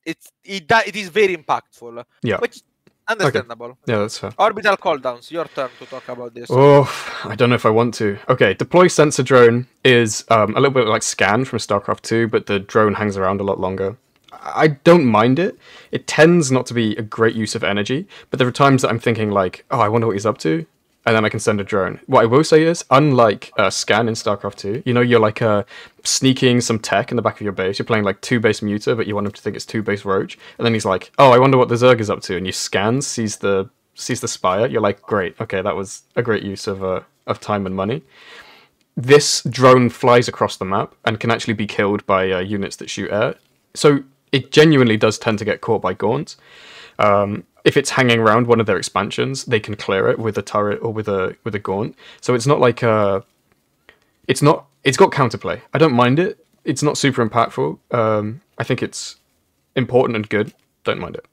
it's it it is very impactful. Yeah. Which understandable. Yeah, that's fair. Orbital cooldowns. Your turn to talk about this. Oh, I don't know if I want to. Okay, deploy sensor drone is um, a little bit like scan from StarCraft 2, but the drone hangs around a lot longer. I don't mind it. It tends not to be a great use of energy, but there are times that I'm thinking like, oh, I wonder what he's up to, and then I can send a drone. What I will say is, unlike uh, scan in StarCraft 2, you know, you're like uh, sneaking some tech in the back of your base. You're playing like two base muta, but you want him to think it's two base roach, and then he's like, oh, I wonder what the Zerg is up to, and you scan, sees the sees the spire. You're like, great, okay, that was a great use of uh, of time and money. This drone flies across the map and can actually be killed by uh, units that shoot air. So it genuinely does tend to get caught by gaunts. Um, if it's hanging around one of their expansions, they can clear it with a turret or with a with a gaunt. So it's not like a. It's not. It's got counterplay. I don't mind it. It's not super impactful. Um, I think it's important and good. Don't mind it.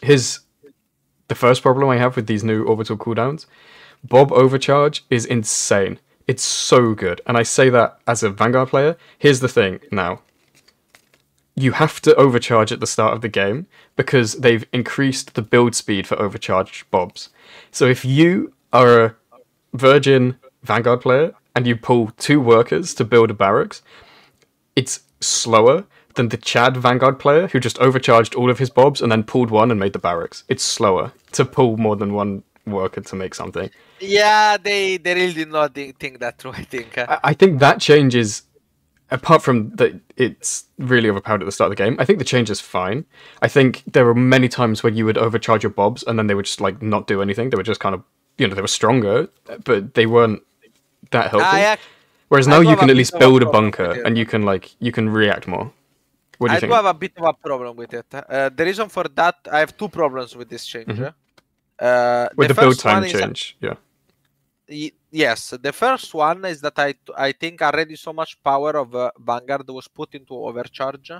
His the first problem I have with these new orbital cooldowns, Bob overcharge is insane It's so good, and I say that as a Vanguard player. Here's the thing now. You have to overcharge at the start of the game because they've increased the build speed for overcharged bobs. So if you are a virgin Vanguard player and you pull two workers to build a barracks, it's slower than the Chad Vanguard player who just overcharged all of his bobs and then pulled one and made the barracks. It's slower to pull more than one worker to make something. Yeah, they they really did not think that through. I think. I, I think that change is, apart from that it's really overpowered at the start of the game, I think the change is fine. I think there were many times when you would overcharge your bobs and then they would just like not do anything. They were just kind of, you know, they were stronger, but they weren't that helpful. I, ac- Whereas now you can at least of a build a bunker and you can like you can react more. What do you I think? do have a bit of a problem with it. Uh, the reason for that, I have two problems with this change. Mhm. Uh, With the, the, build time change, yeah. Yes, the first one is that I I think already so much power of uh, Vanguard was put into overcharge,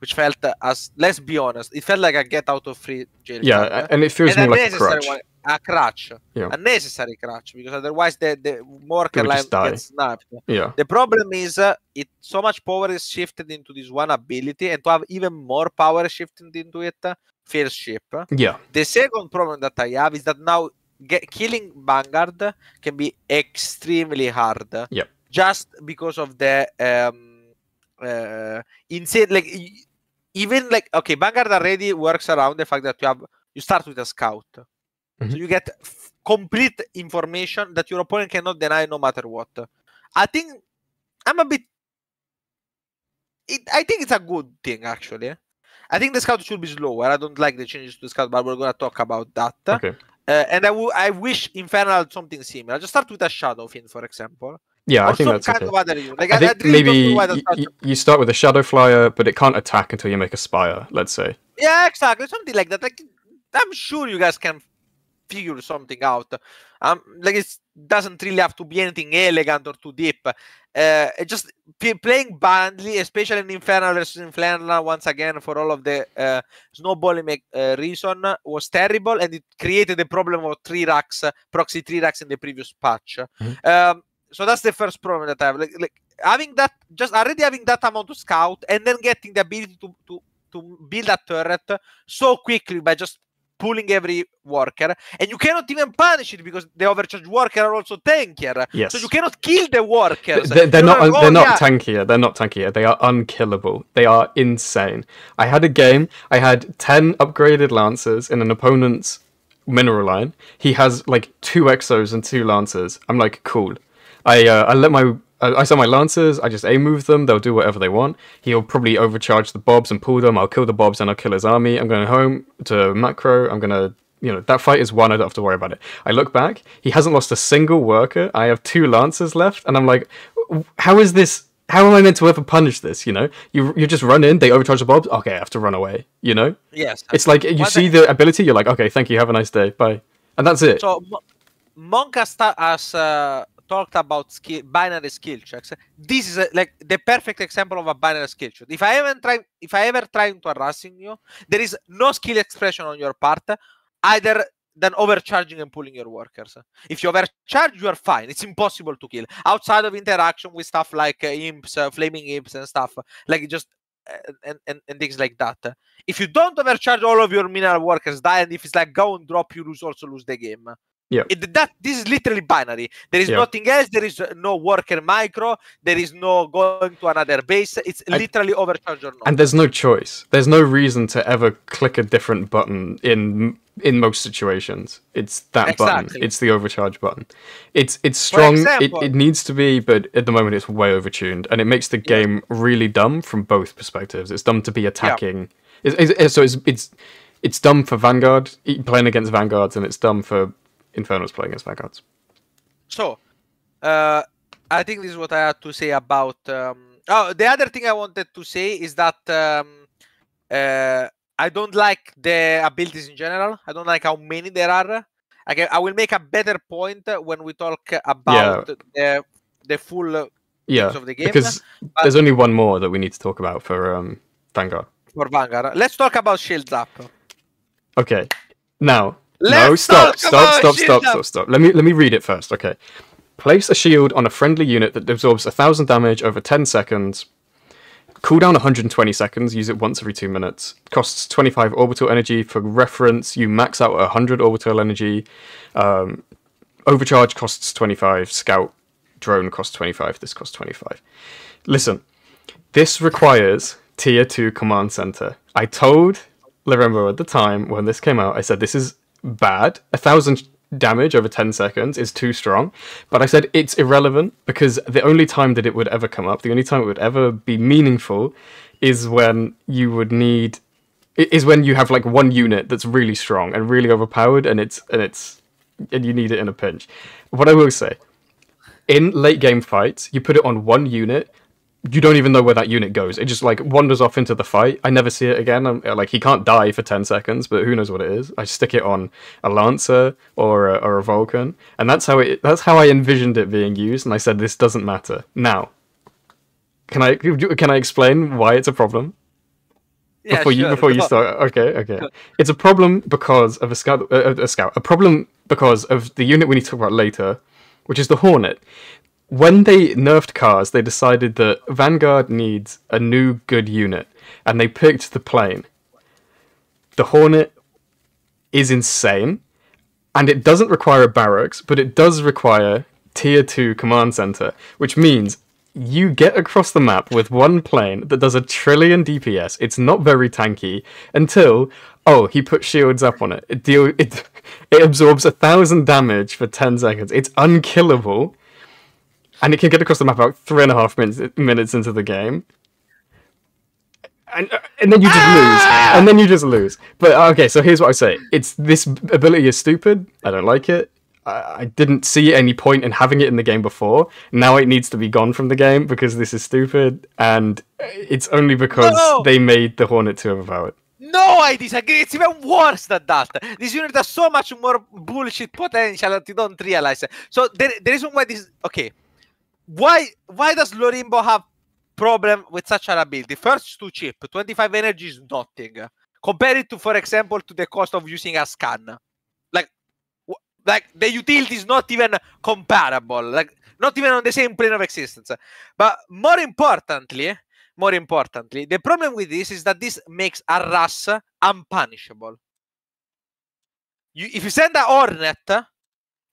which felt uh, as let's be honest, it felt like a get out of free jail Yeah, card. and it feels and more like a crutch. one, a crutch, Yeah. unnecessary crutch, because otherwise the the worker line gets snapped. Yeah, The problem is uh, it so much power is shifted into this one ability, and to have even more power shifted into it uh, feels cheap. yeah, The second problem that I have is that now get, killing Vanguard can be extremely hard. Yep. Just because of the um, uh, insane, like even like okay, Vanguard already works around the fact that you have you start with a scout, so Mhm. you get f- complete information that your opponent cannot deny no matter what. I think I'm a bit. It, I think it's a good thing actually. I think the scout should be slower. I don't like the changes to the scout, but we're gonna talk about that. okay. Uh, and I w- I wish Infernal had something similar. Just start with a Shadow Fin, for example, Yeah, or I think some that's kind okay. of other unit. Like, I think really maybe know y- y- you start with a shadow flyer, but it can't attack until you make a spire. Let's say. Yeah, exactly. Something like that. Like I'm sure you guys can figure something out. Um, like it doesn't really have to be anything elegant or too deep. Uh, it just playing badly, especially in Infernal versus Infernal, once again for all of the uh, snowballing uh, reason, was terrible, and it created the problem of three racks, uh, proxy three racks in the previous patch. Mhm. Um, so that's the first problem that I have. Like, like having that, just already having that amount of scout, and then getting the ability to to to build a turret so quickly by just pulling every worker, and you cannot even punish it because the overcharged worker are also tankier. Yes. So you cannot kill the workers. They're, they're not. like, they're "Oh, not yeah." tankier. They're not tankier. They are unkillable. They are insane. I had a game. I had ten upgraded lancers in an opponent's mineral line. He has like two exos and two lancers. I'm like, cool. I uh, I let my I I sell my lancers. I just a move them. They'll do whatever they want. He'll probably overcharge the bobs and pull them. I'll kill the bobs and I'll kill his army. I'm going home to macro. I'm gonna. You know that fight is won. I don't have to worry about it. I look back. He hasn't lost a single worker. I have two lancers left, and I'm like, how is this? How am I meant to ever punish this? You know, you you just run in. They overcharge the bobs. Okay, I have to run away. You know, Yes. it's like you see the ability. You're like, okay, thank you. Have a nice day. Bye. And that's it. So Monk has, has uh, talked about skill, binary skill checks. This is a, like the perfect example of a binary skill check. If I ever try, if I ever try to harassing you, there is no skill expression on your part, either than overcharging and pulling your workers. If you overcharge, you are fine. It's impossible to kill outside of interaction with stuff like uh, imps, uh, flaming imps, and stuff like just. uh, And, and, and things like that. If you don't overcharge, all of your mineral workers die, and if it's like go and drop, you lose also lose the game. Yeah. It, that this is literally binary. There is Yeah. nothing else. There is uh, no worker micro. There is no going to another base. It's I- literally overcharge or not. and there's no choice. There's no reason to ever click a different button in in most situations. It's that button. It's the overcharge button. It's it's strong. It, example- it needs to be, but at the moment it's way overtuned, and it makes the game really dumb from both perspectives. It's dumb to be attacking. It's, it's, it's- so it's it's it's dumb for Vanguard playing against Vanguards, and it's dumb for Infernals playing against Vanguards. So, uh, I think this is what I had to say about. Um, oh, the other thing I wanted to say is that um, uh, I don't like the abilities in general. I don't like how many there are. I, can, I will make a better point when we talk about the the full Yeah, of the game. because there's only one more that we need to talk about for um, Vanguard. for Vanguard. Let's talk about shields up. Okay. Now, No, stop, stop, stop, stop, stop, stop. Let me let me read it first. Okay. Place a shield on a friendly unit that absorbs 1000 damage over 10 seconds. Cooldown 120 seconds, use it once every 2 minutes. Costs 25 orbital energy. For reference, you max out at 100 orbital energy. Um, overcharge costs 25. Scout drone costs 25. This costs 25. Listen, this requires tier 2 command center. I told Lorenzo at the time when this came out, I said this is bad. A thousand damage over 10 seconds is too strong. But I said it's irrelevant because the only time that it would ever come up, the only time it would ever be meaningful is when you would need is when you have like one unit that's really strong and really overpowered and it's and it's and you need it in a pinch. What I will say, in late game fights, you put it on one unit you don't even know where that unit goes. It just like wanders off into the fight. I never see it again. I'm, like he can't die for ten seconds, but who knows what it is? I stick it on a lancer or a, or a Vulcan, and that's how it. That's how I envisioned it being used. And I said this doesn't matter now. Can I can I explain why it's a problem? Yeah, before sure. you before you start, okay, okay. It's a problem because of a scout, uh, a scout. A problem because of the unit we need to talk about later, which is the Hornet when they nerfed cars, they decided that Vanguard needs a new good unit, and they picked the plane. The Hornet is insane, and it doesn't require a barracks, but it does require tier 2 command center, which means you get across the map with one plane that does a trillion DPS. It's not very tanky until oh he put shields up on it. It deal it <laughs> it absorbs a thousand damage for ten seconds. It's unkillable and it can get across the map about three and a half minutes minutes into the game. And, uh, and then you just lose, and then you just lose. But uh, okay, so here's what I say: it's this ability is stupid. I don't like it. I, I didn't see any point in having it in the game before. Now it needs to be gone from the game because this is stupid, and it's only because No! they made the Hornet too overpowered. No, I disagree. It's even worse than that. This unit has so much more bullshit potential that you don't realize. So the, the reason why this okay, why why does Lorimbo have problem with such an ability? First, too cheap. 25 energy is nothing. Compare it to, for example, to the cost of using a scan. Like, like the utility is not even comparable. Like, not even on the same plane of existence. But more importantly, more importantly, the problem with this is that this makes a unpunishable. You, if you send a Hornet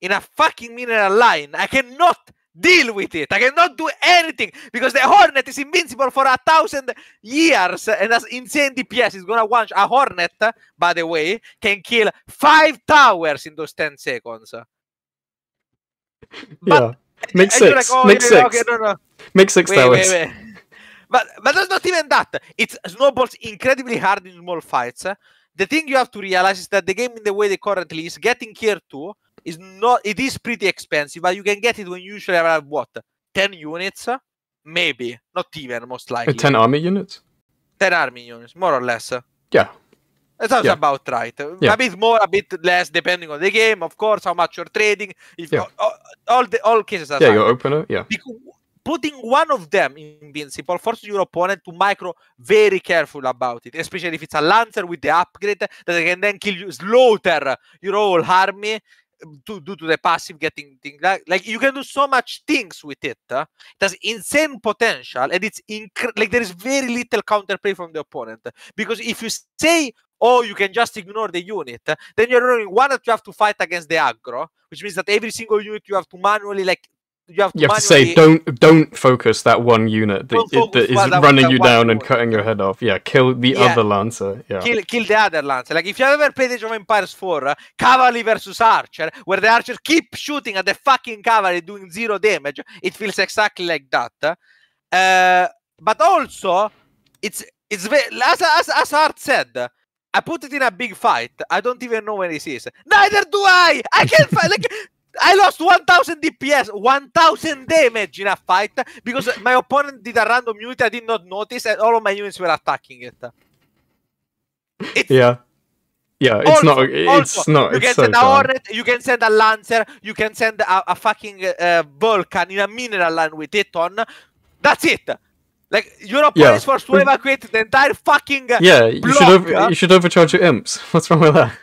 in a fucking mineral line, I cannot deal with it. I cannot do anything because the Hornet is invincible for a thousand years and has insane DPS. is gonna launch a Hornet, by the way, can kill five towers in those 10 seconds. yeah, make And you're six. like, oh, make yeah, six. okay, no, no. Make six Wait, towers. wait, wait. But but that's not even that. It snowballs incredibly hard in small fights. The thing you have to realize is that the game in the way they currently is getting tier two is not it is pretty expensive, but you can get it when you usually have what? 10 units? Maybe. Not even most Uh, likely. Ten army units. 10 army units, more or less. Yeah. That sounds Yeah. about right. Yeah. A bit more, a bit less, depending on the game, of course, how much you're trading. If Yeah. all, all the all cases aside. Yeah, your opener. Yeah. Because putting one of them invincible forces your opponent to micro very careful about it, especially if it's a lancer with the upgrade that can then kill you, slaughter your whole army to due to the passive getting things like, like you can do so much things with it. uh, It has insane potential, and it's incre- like there is very little counterplay from the opponent because if you say. Oh, you can just ignore the unit. Then you're running one that you have to fight against the aggro, which means that every single unit you have to manually like you have to You have to say don't don't focus that one unit that, Don't that one- that- running you down and cutting your head off. Yeah, kill the Yeah. other lancer. Yeah. kill kill the other lancer. Like if you ever played Age of Empires 4, uh, cavalry versus archer, where the archer keep shooting at the fucking cavalry doing zero damage, it feels exactly like that. Uh, but also, it's it's as as as Hart said. I put it in a big fight. I don't even know where this is. Neither do I. I can't fight. Like <laughs> I lost 1000 DPS, 1000 damage in a fight because my opponent did a random unit I did not notice, and all of my units were attacking it. It's Yeah. Yeah, it's also, not. It's also, not. You It's can so send a dumb. Hornet, you can send a Lancer, you can send a, a fucking uh, Vulcan in a mineral line with it on. That's it. Like your opponent Yeah. is forced to evacuate the entire fucking. uh, Yeah, you should over, huh? you should overcharge your imps. <laughs> What's wrong with that?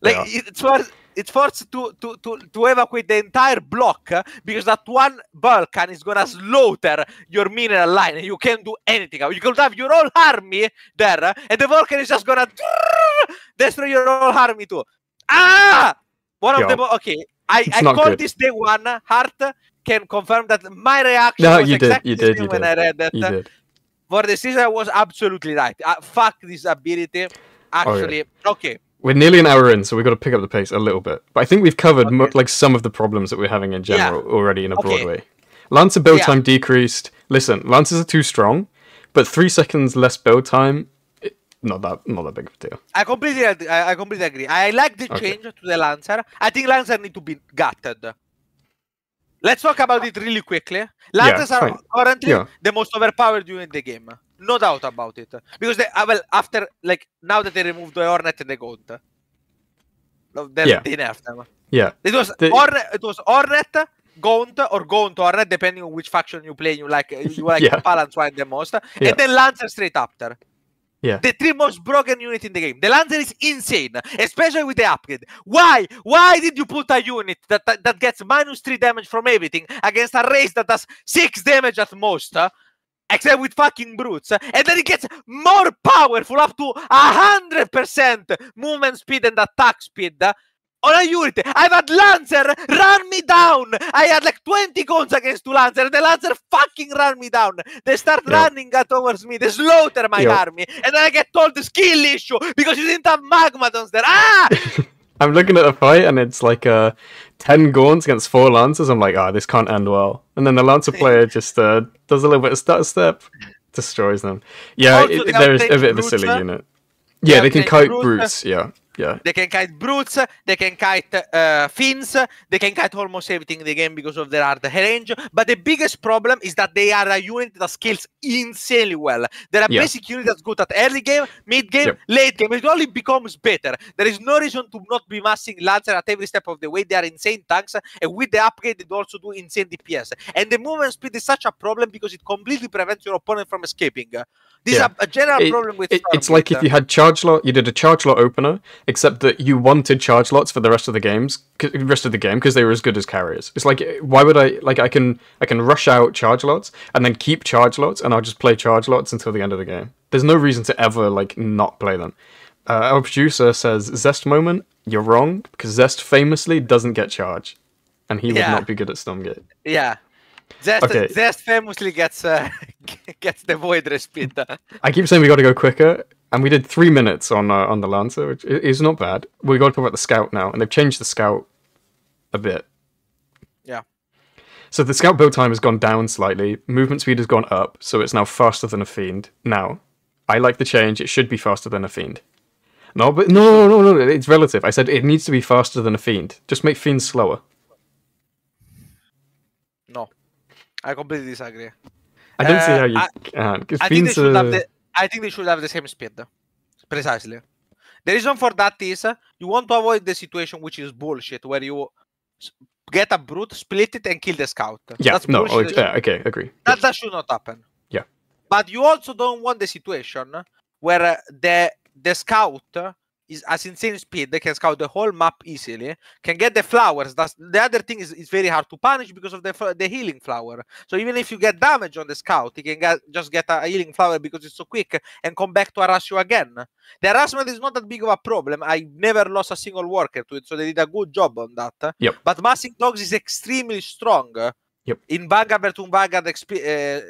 Like yeah. it's for it's forced to, to, to, to evacuate the entire block uh, because that one Vulcan is gonna slaughter your mineral line and you can't do anything. You could have your whole army there uh, and the Vulcan is just gonna destroy your whole army too. Ah! One of Yeah. the okay. I, It's I good. this day one. Hart can confirm that my reaction No, was you did, exactly you the did, you when did. I read that. You did. For the season, I was absolutely right. Uh, fuck this ability. Oh, Actually, okay. We're nearly an hour in, so we've got to pick up the pace a little bit. But I think we've covered mo- like some of the problems that we're having in general already in a broad Okay. way. Lancer build Yeah. time decreased. Listen, Lancers are too strong, but three seconds less build time, it, not that not that big of a deal. I completely, I, I completely agree. I like the Okay. change to the Lancer. I think Lancer need to be gutted. Let's talk about it really quickly. Lancers are currently Yeah. the most overpowered unit in the game. No doubt about it. Because they, uh, well, after like now that they removed the Hornet and the Gaunt, no, they, Yeah. they nerfed them. Yeah, It was The- Hornet, it was Hornet, Gaunt, or Gaunt Hornet, depending on which faction you play. You like you <laughs> like Yeah. Palanquine the most, Yeah. and then Lancer straight after. yeah. The three most broken unit in the game. The Lancer is insane, especially with the upgrade. Why? Why did you put a unit that that, that gets minus three damage from everything against a race that does six damage at most? huh? Except with fucking brutes, and then it gets more powerful up to a hundred percent movement speed and attack speed on a unit. I've had Lancer run me down. I had like 20 guns against two Lancer. The Lancer fucking ran me down. They start Yeah. running towards me. They slaughter my Yeah. army. And then I get told the skill issue because you didn't have Magmadons there. Ah! <laughs> I'm looking at a fight and it's like uh, 10 Gaunts against 4 Lancers. I'm like, ah, this can't end well. And then the Lancer player just uh, does a little bit of stutter step, destroys them. Yeah, Also, it, there is a bit of a silly unit. Yeah, have they can uh, brutes. Yeah, yeah. They can kite brutes, they can kite uh, fiends, they can kite almost everything in the game because of their hard range. But the biggest problem is that they are a unit that scales insanely well. They're a Yeah. basic unit that's good at early game, mid game, Yep. late game. It only becomes better. There is no reason to not be massing Lancer at every step of the way. They are insane tanks, and with the upgrade, they also do insane DPS. And the movement speed is such a problem because it completely prevents your opponent from escaping. This Yeah. is a, a general It- problem with It, it's like if you had charge lot, you did a charge lot opener, except that you wanted charge lots for the rest of the games, rest of the game, because they were as good as carriers. It's like, why would I like? I can I can rush out charge lots and then keep charge lots, and I'll just play charge lots until the end of the game. There's no reason to ever like not play them. Uh, our producer says Zest moment. You're wrong because Zest famously doesn't get charge, and he would not be good at Stormgate. Yeah. Zest, Okay. Zest famously gets uh, <laughs> gets the void respit. I keep saying we got to go quicker, and we did three minutes on uh, on the Lancer, which is not bad. We got to talk about the Scout now, and they've changed the Scout a bit. Yeah. So the Scout build time has gone down slightly. Movement speed has gone up, so it's now faster than a Fiend. Now, I like the change. It should be faster than a Fiend. No, but no, no, no, no. It's relative. I said it needs to be faster than a Fiend. Just make Fiends slower. No, I completely disagree. I don't see Uh, how you I- can. I think they should have the. I think they should have the same speed. Precisely. The reason for that is uh, you want to avoid the situation which is bullshit, where you get a brute, split it, and kill the scout. Yeah, That's no, bullshit. oh, yeah, okay, agree. that, that should not happen. Yeah. But you also don't want the situation where uh, the the scout is as insane speed, they can scout the whole map easily, can get the flowers. That's the other thing is it's very hard to punish because of the the healing flower. So even if you get damage on the scout, he can get just get a, healing flower because it's so quick and come back to harass you again. The harassment is not that big of a problem. I never lost a single worker to it, so they did a good job on that. Yep. But massing dogs is extremely strong. Yep. In Vanguard versus Vanguard, uh,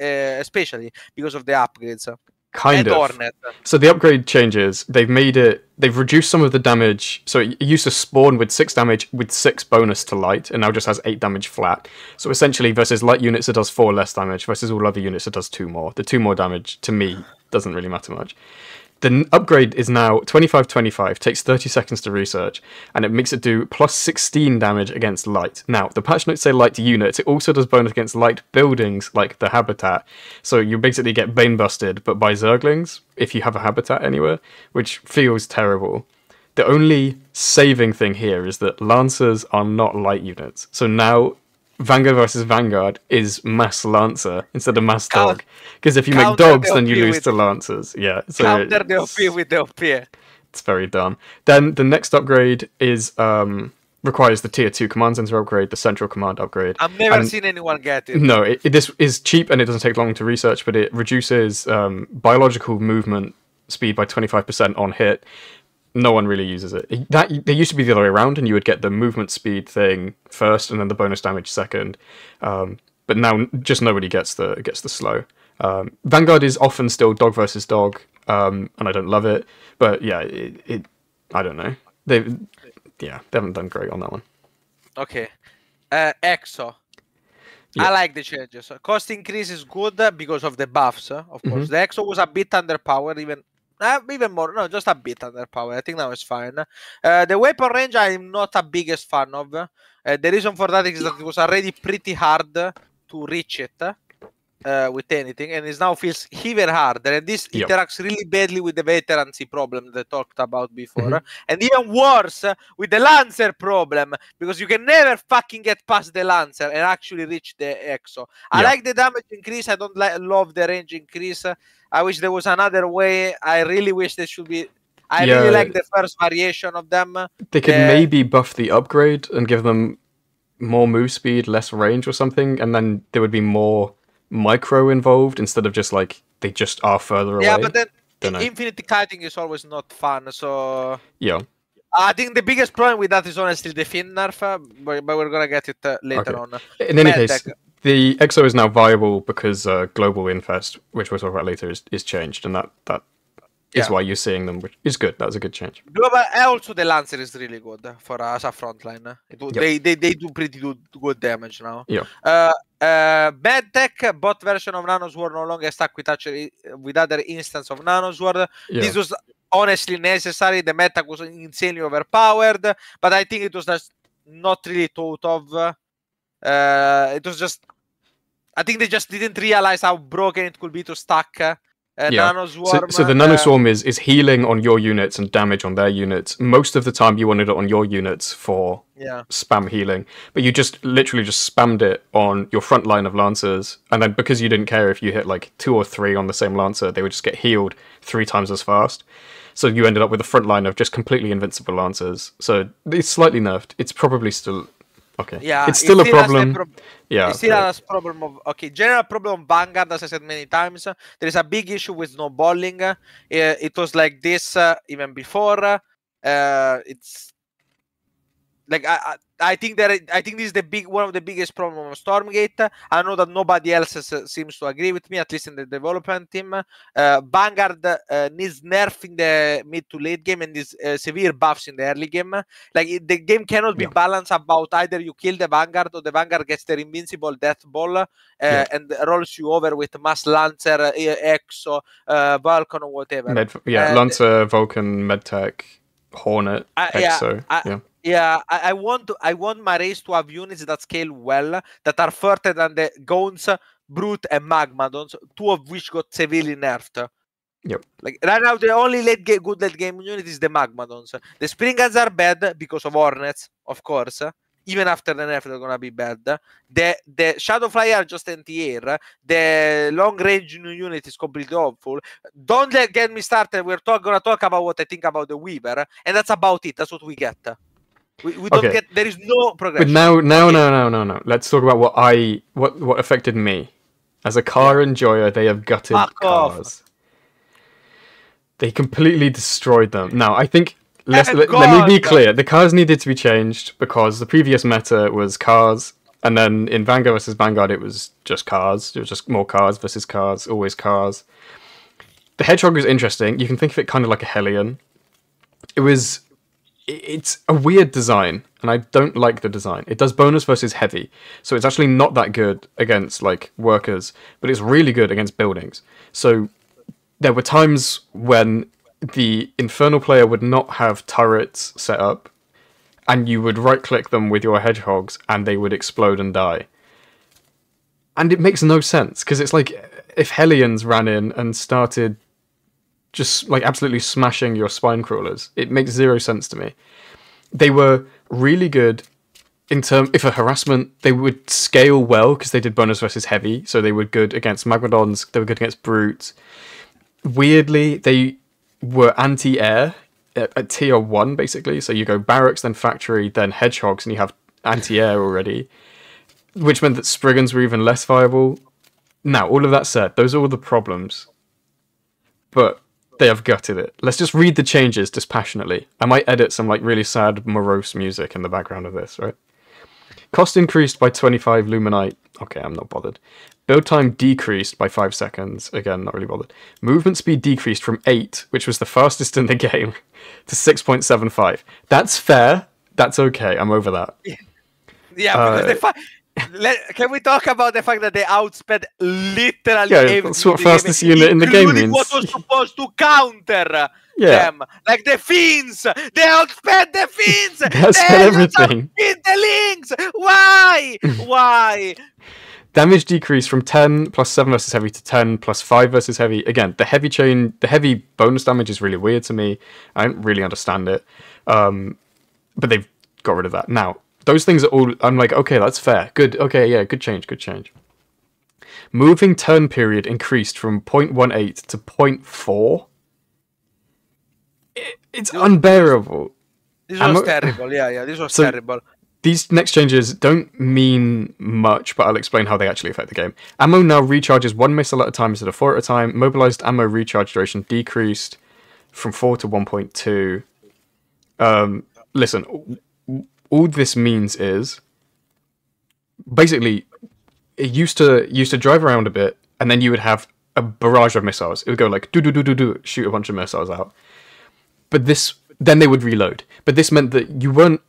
uh, especially because of the upgrades. Kind and of. Hornet. Uh. So the upgrade changes. They've made it. They've reduced some of the damage. So it used to spawn with six damage with six bonus to light, and now just has eight damage flat. So essentially, versus light units, it does four less damage. Versus all other units, it does two more. The two more damage to me doesn't really matter much. The upgrade is now 25 25, takes 30 seconds to research, and it makes it do plus 16 damage against light. Now, the patch notes say light units, it also does bonus against light buildings like the habitat. So you basically get Bane busted, but by Zerglings, if you have a habitat anywhere, which feels terrible. The only saving thing here is that Lancers are not light units. So now Vanguard versus Vanguard is mass Lancer instead of mass Count- dog. Because if you make dogs, the then you lose to Lancers. Yeah. So Counter the OP with the OP. it's very dumb. Then the next upgrade is um, requires the tier two command center upgrade, the central command upgrade. I've never And- seen anyone get it. No, it, it- this is cheap and it doesn't take long to research, but it reduces um, biological movement speed by 25% on hit. No one really uses it. That they used to be the other way around, and you would get the movement speed thing first, and then the bonus damage second. Um, but now just nobody gets the gets the slow. Um, Vanguard is often still dog versus dog, um, and I don't love it. But yeah, it, it I don't know. They yeah they haven't done great on that one. Okay. Uh, EXO. Yeah. I like the changes. Cost increase is good because of the buffs, uh, of course. Mm-hmm. The EXO was a bit underpowered, even uh, even more. No, just a bit underpowered. I think now it's fine. Uh, the weapon range, I'm not a biggest fan of. Uh, the reason for that is that it was already pretty hard to reach it uh, with anything, and it now feels even harder. And this Yep. interacts really badly with the veterancy problem that I talked about before, Mhm. and even worse with the Lancer problem because you can never fucking get past the Lancer and actually reach the EXO. I like the damage increase. I don't li- love the range increase. I wish there was another way. I really wish there should be. I really like the first variation of them. They could Yeah. maybe buff the upgrade and give them more move speed, less range or something, and then there would be more micro involved instead of just like they just are further away. Yeah, but then Dunno. infinity kiting is always not fun. So yeah. I think the biggest problem with that is honestly the fin nerf, uh, but, but we're gonna get it uh, later Okay. on. In any Medtech. case, the EXO is now viable because uh, Global Infest, which we'll talk about later, is, is changed, and that that is Yeah. why you're seeing them, which is good. That was a good change. Global, and also the Lancer is really good for us a frontline. It, Yep. they, they they do pretty good, good damage now. Yeah. Uh, uh, Medtech bot version of Nanoswarm no longer stuck with actually with other instance of Nanoswarm. Yeah. This was honestly necessary. The meta was insanely overpowered, but I think it was just not really thought of. Uh, it was just. I think they just didn't realize how broken it could be to stack uh, Yeah. Nanoswarm. So, so the uh, nanoswarm is is healing on your units and damage on their units. Most of the time, you wanted it on your units for yeah. spam healing, but you just literally just spammed it on your front line of lancers, and then because you didn't care if you hit like two or three on the same lancer, they would just get healed three times as fast. So you ended up with a front line of just completely invincible lancers. So it's slightly nerfed. It's probably still okay. Yeah, it's still a has the problem. prob- yeah, it still has problem of okay general problem of Vanguard as I said many times. uh, There is a big issue with snowballing. uh, It was like this uh, even before. uh, It's like I, I I think that it- I think this is the big one of the biggest problem of Stormgate. I know that nobody else is, uh, seems to agree with me, at least in the development team. Uh, Vanguard uh, needs nerf in the mid to late game and these uh, severe buffs in the early game. Like it- the game cannot be Yeah. balanced about either you kill the Vanguard or the Vanguard gets their invincible death ball uh, Yeah. and rolls you over with Mass Lancer, uh, Exo, uh, Vulcan, or whatever. Med, yeah, Lancer, Vulcan, Medtech, Hornet, Uh, yeah, Exo. I- yeah. Yeah, I, I want to, I want my race to have units that scale well, that are further than the Gaunts, Brute, and Magmadons, two of which got severely nerfed. Yep. Like right now, the only late game, good late game unit is the Magmadons. The Spriggans are bad because of Hornets, of course. Even after the nerf, they're gonna be bad. The the Shadowfly are just anti-air. The long range new unit is completely awful. Don't let, get me started. We're talk, gonna talk about what I think about the Weaver, and that's about it. That's what we get. We, we don't Okay. get. There is no But now, now, Okay. no, no, no, no. Let's talk about what I what what affected me. As a car enjoyer, they have gutted Fuck off. cars. They completely destroyed them. Now, I think let, let me be clear. The cars needed to be changed because the previous meta was cars, and then in Vanguard versus Vanguard, it was just cars. It was just more cars versus cars, always cars. The Hedgehog was interesting. You can think of it kind of like a Hellion. It was it's a weird design and i don't like the design. It does bonus versus heavy so it's actually not that good against like workers but it's really good against buildings. So there were times when the infernal player would not have turrets set up and you would right click them with your hedgehogs and they would explode and die. And it makes no sense because it's like if hellions ran in and started just like absolutely smashing your spine crawlers. It makes zero sense to me. They were really good in term if a harassment they would scale well because they did bonus versus heavy, so they were good against magmadons. They were good against brutes. Weirdly, they were anti-air at, at tier one basically. So you go barracks, then factory, then hedgehogs, and you have anti-air already, which meant that Spriggans were even less viable. Now, all of that said, those are all the problems, but they have gutted it. Let's just read the changes dispassionately. I might edit some like really sad, morose music in the background of this, right? Cost increased by 25 luminite. Okay, I'm not bothered. Build time decreased by 5 seconds. Again, not really bothered. Movement speed decreased from 8, which was the fastest in the <laughs> game, to 6.75. That's fair. That's okay. I'm over that. <laughs> Yeah, because Uh, the fa- Let, can we talk about the fact that they outspent literally Yeah, everything that's what in the game, fastest unit in the game including What was supposed to counter Yeah. them, like the fiends. They outspent the fiends. <laughs> They everything. In the links. Why? <laughs> Why? Damage decreased from 10 plus 7 versus heavy to 10 plus 5 versus heavy. Again, the heavy chain, the heavy bonus damage is really weird to me. I don't really understand it. Um, but they've got rid of that. Now, those things are all, I'm like, okay, that's fair. Good, okay, yeah, good change, good change. Moving turn period increased from 0.18 to 0.4. It, it's unbearable. This was terrible. Yeah, yeah. This was <laughs> So- terrible. These next changes don't mean much, but I'll explain how they actually affect the game. Ammo now recharges one missile at a time instead of four at a time. Mobilized ammo recharge duration decreased from four to 1.2. Um, listen, all this means is basically it used to used to drive around a bit, and then you would have a barrage of missiles. It would go like do do do do do, shoot a bunch of missiles out. But this then they would reload. But this meant that you weren't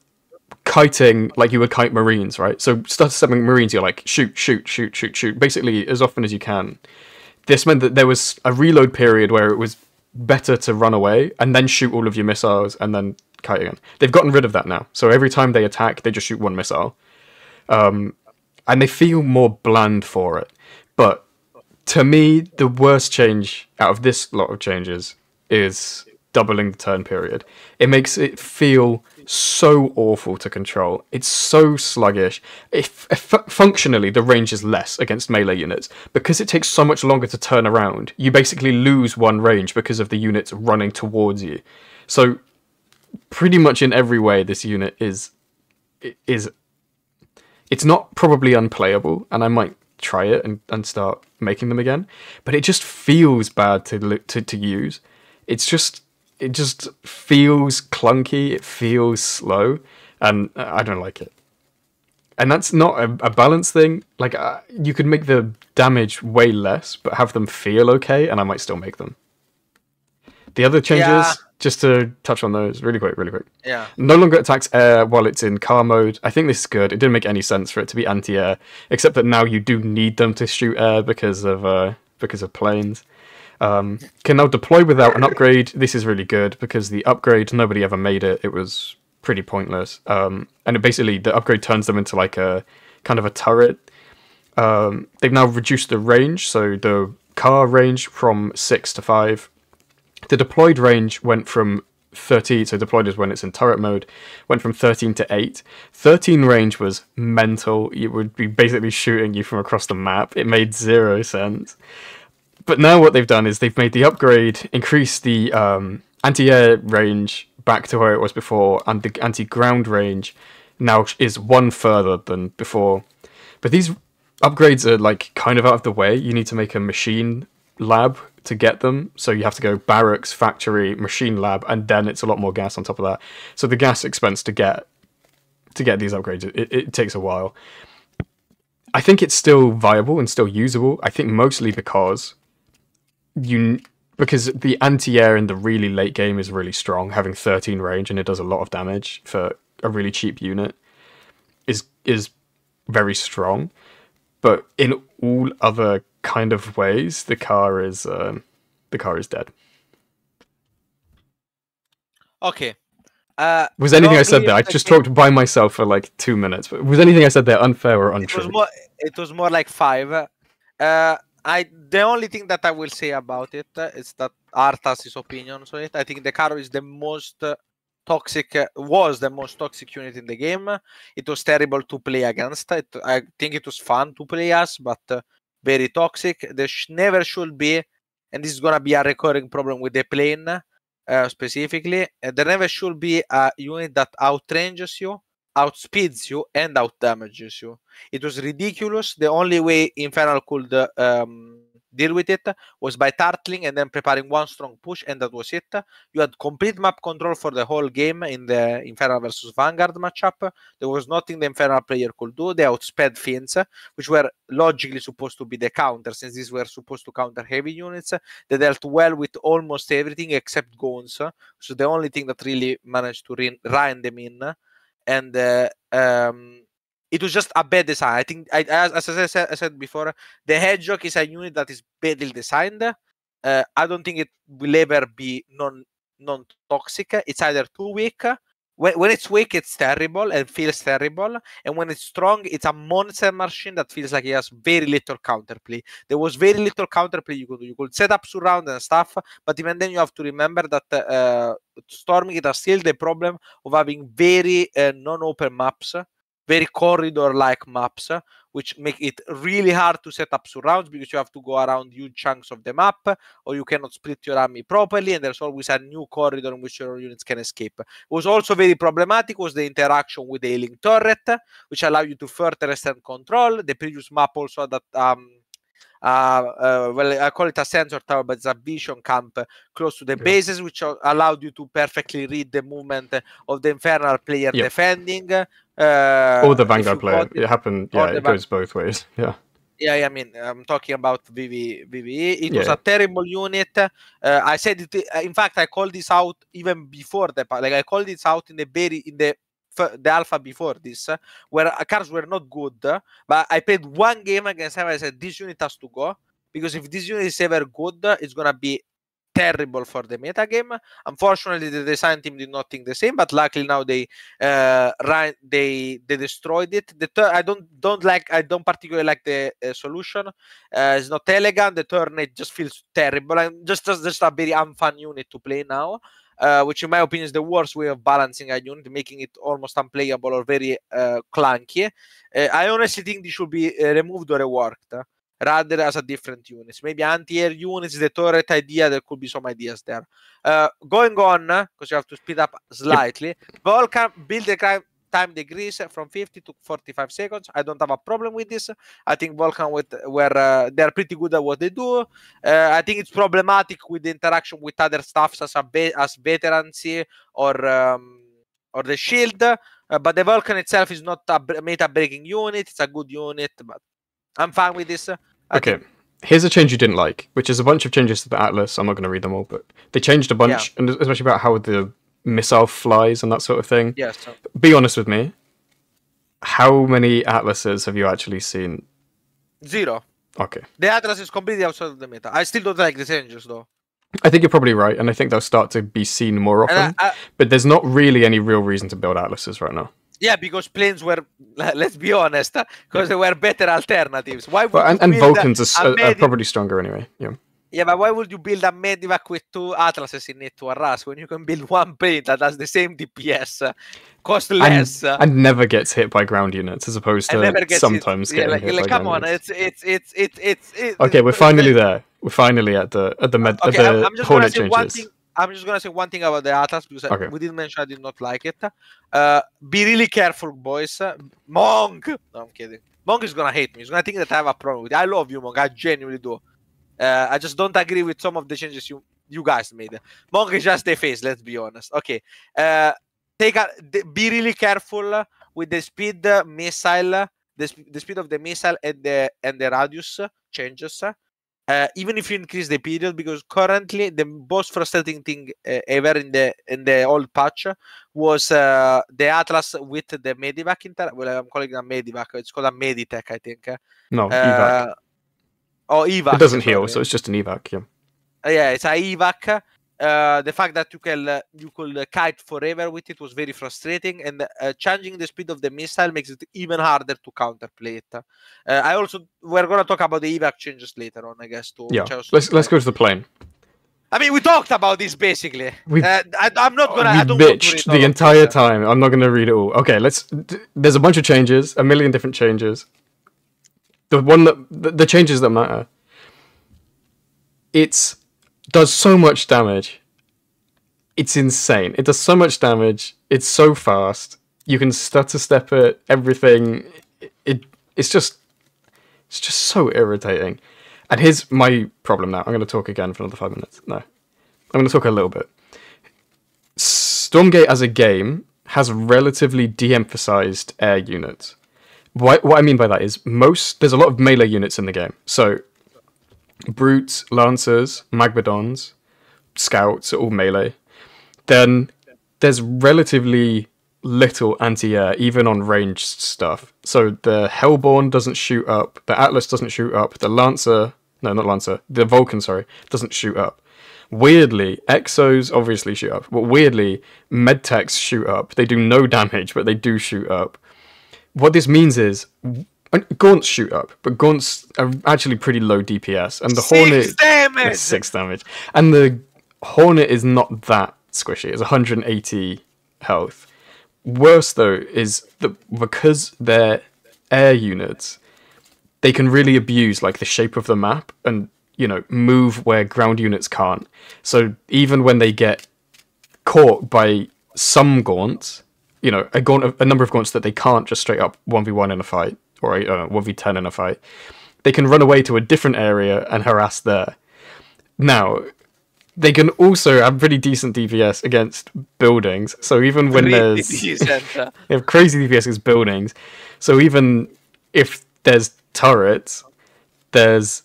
kiting like you would kite marines, right? So start stepping marines, you're like shoot, shoot, shoot, shoot, shoot, basically as often as you can. This meant that there was a reload period where it was better to run away and then shoot all of your missiles and then They've gotten rid of that now. So every time they attack, they just shoot one missile. Um, and they feel more bland for it. But to me, the worst change out of this lot of changes is doubling the turn period. It makes it feel so awful to control. It's so sluggish. If, if functionally the range is less against melee units because it takes so much longer to turn around. You basically lose one range because of the units running towards you. So pretty much in every way, this unit is is it's not probably unplayable, and I might try it and, and start making them again. But it just feels bad to to to use. It's just it just feels clunky. It feels slow, and I don't like it. And that's not a, a balance thing. Like uh, you could make the damage way less, but have them feel okay, and I might still make them. The other changes, Yeah. just to touch on those really quick, really quick. Yeah. No longer attacks air while it's in car mode. I think this is good. It didn't make any sense for it to be anti-air, except that now you do need them to shoot air because of uh, because of planes. Um, can now deploy without an upgrade. This is really good because the upgrade nobody ever made it. It was pretty pointless. Um, and it basically the upgrade turns them into like a kind of a turret. Um, they've now reduced the range, so the car range from six to five. The deployed range went from 13, so deployed is when it's in turret mode, went from 13 to 8. 13 range was mental. It would be basically shooting you from across the map. It made zero sense. But now what they've done is they've made the upgrade, increase the um, anti-air range back to where it was before, and the anti-ground range now is one further than before. But these upgrades are like kind of out of the way. You need to make a machine lab to get them. So you have to go barracks, factory, machine lab, and then it's a lot more gas on top of that. So the gas expense to get to get these upgrades it, it takes a while. I think it's still viable and still usable. I think mostly because you because the anti-air in the really late game is really strong, having 13 range and it does a lot of damage for a really cheap unit is is very strong. But in all other kind of ways, the car is um, the car is dead. Okay. Uh, Was anything I said there? I just talked by myself for like two minutes. But was anything I said there unfair or it was untrue? more. It was more like five. Uh, I the only thing that I will say about it uh, that Hart has his opinions on it. I think the car is the most uh, toxic. Was the most toxic unit in the game. It was terrible to play against. It, I think it was fun to play as, but uh, very toxic. There sh- never should be, and this is gonna be a recurring problem with the plane. uh, specifically. Uh, there never should be a unit that outranges you, outspeeds you, and outdamages you. It was ridiculous. The only way Infernal could um, deal with it was by turtling and then preparing one strong push, and that was it. You had complete map control for the whole game in the Infernal versus Vanguard matchup. There was nothing the Infernal player could do. They outsped Fiends, which were logically supposed to be the counter, since these were supposed to counter heavy units. They dealt well with almost everything except Goons, so the only thing that really managed to rein them in. And uh, um, it was just a bad design. I think, I, as, as I, said, I said before, the Hedgehog is a unit that is badly designed. Uh, I don't think it will ever be non non toxic. It's either too weak. When, when it's weak, it's terrible and feels terrible. And when it's strong, it's a monster machine that feels like it has very little counterplay. There was very little counterplay you could do. You could set up surround and stuff, but even then, you have to remember that uh, Stormgate has still the problem of having very uh, non-open maps very corridor like maps which make it really hard to set up surrounds because you have to go around huge chunks of the map or you cannot split your army properly and there's always a new corridor in which your units can escape. It was also very problematic was the interaction with the ailing turret which allow you to further extend control. The previous map also that um, uh, uh, well, I call it a sensor tower, but it's a vision camp close to the yeah. bases, which allowed you to perfectly read the movement of the infernal player defending. Uh, or the Vanguard player. It, it happened. Yeah, it goes both ways. <laughs> Yeah. Yeah, I mean, I'm talking about VV, VVE. It yeah. was a terrible unit. Uh, I said it. Uh, in fact, I called this out even before the like. I called this out in the very in the the alpha before this, where cars were not good. But I played one game against him. I said this unit has to go because if this unit is ever good, it's gonna be terrible for the meta game. Unfortunately, the design team did not think the same, but luckily now they uh, ran, they they destroyed it. The tur- I don't don't like I don't particularly like the uh, solution. Uh, it's not elegant. The turn it just feels terrible and just just, just a very unfun unit to play now. Uh, which in my opinion is the worst way of balancing a unit, making it almost unplayable or very uh, clunky. Uh, I honestly think this should be uh, removed or reworked rather as a different units. Maybe anti-air units, the turret idea, there could be some ideas there. Uh, going on, because you have to speed up slightly, Vulcan build the time decrease from 50 to 45 seconds. I don't have a problem with this. I think Vulcan with where uh, they're pretty good at what they do. Uh, I think it's problematic with the interaction with other stuffs as a as veterancy or um, or the shield. Uh, but the Vulcan itself is not a meta breaking unit. It's a good unit, but I'm fine with this. Okay. Here's a change you didn't like, which is a bunch of changes to the Atlas. I'm not going to read them all, but they changed a bunch, yeah. and especially about how the missile flies and that sort of thing. Yes. Yeah, so. Be honest with me. How many Atlases have you actually seen? Zero. Okay. The Atlas is completely outside of the meta. I still don't like the changes, though. I think you're probably right, and I think they'll start to be seen more often. I, I, but there's not really any real reason to build Atlases right now. Yeah, because planes were, <laughs> let's be honest, <laughs> because they were better alternatives. Why would well, and, and Vulcans are, are, probably stronger anyway. Yeah. Yeah, but why would you build a medivac with two Atlases in it to harass when you can build one plane that has the same DPS, uh, cost less, and, and never gets hit by ground units as opposed to sometimes hit, getting yeah, like, hit like, by come on, units. it's it's it's it's it's. Okay, we're finally there. We're finally at the at the med okay, at the I'm just Hornet changes. Thing, I'm just gonna say one thing about the Atlas because okay. we didn't mention I did not like it. Uh, be really careful, boys. Uh, Monk. No, I'm kidding. Monk is gonna hate me. He's gonna think that I have a problem with it. I love you, Monk. I genuinely do. Uh, I just don't agree with some of the changes you you guys made. Monk is just a face. Let's be honest. Okay. Uh, take a, be really careful with the speed missile, the, the speed of the missile and the and the radius changes uh, even if you increase the period because currently the most frustrating thing uh, ever in the in the old patch was uh, the atlas with the medivac inter well i'm calling it a medivac it's called a meditech i think no evac. Oh evac it doesn't heal so it's just an evac yeah uh, yeah it's a evac uh, the fact that you can uh, you could uh, kite forever with it was very frustrating, and uh, changing the speed of the missile makes it even harder to counterplay it. Uh, I also we're gonna talk about the evac changes later on, I guess. Too, yeah, let's let's go to the plane. I mean, we talked about this basically. We, I, am not gonna. We I don't bitched the entire time. I'm not gonna read it all. Okay, let's. There's a bunch of changes, a million different changes. The one that the, changes that matter. It's does so much damage. it's insane. It does so much damage. It's so fast. You can stutter step it. Everything. It, it it's just it's just so irritating. And here's my problem now. I'm going to talk again for another five minutes. No, I'm going to talk a little bit. Stormgate as a game has relatively de-emphasized air units. What, what I mean by that is most there's a lot of melee units in the game. So brutes, lancers, magmadons, scouts are all melee. Then there's relatively little anti-air even on ranged stuff. So the Hellborn doesn't shoot up, the Atlas doesn't shoot up, the Lancer, no, not Lancer, the Vulcan, sorry, doesn't shoot up. Weirdly, Exos obviously shoot up, but weirdly, Medtechs shoot up. They do no <laughs> damage, but they do shoot up. What this means is Gaunts shoot up, but Gaunts are actually pretty low DPS, and the Six Hornet damage! six damage, and the Hornet is not that squishy. It's 180 health. Worse though is that because they're air units, they can really abuse like the shape of the map and you know move where ground units can't. So even when they get caught by some gaunts, you know, a gaunt, a number of gaunts that they can't just straight up one v one in a fight or uh, one v ten in a fight, they can run away to a different area and harass there. Now, they can also have pretty decent DPS against buildings. So even when there's they <laughs> have crazy DPS against buildings. So even if there's turrets, there's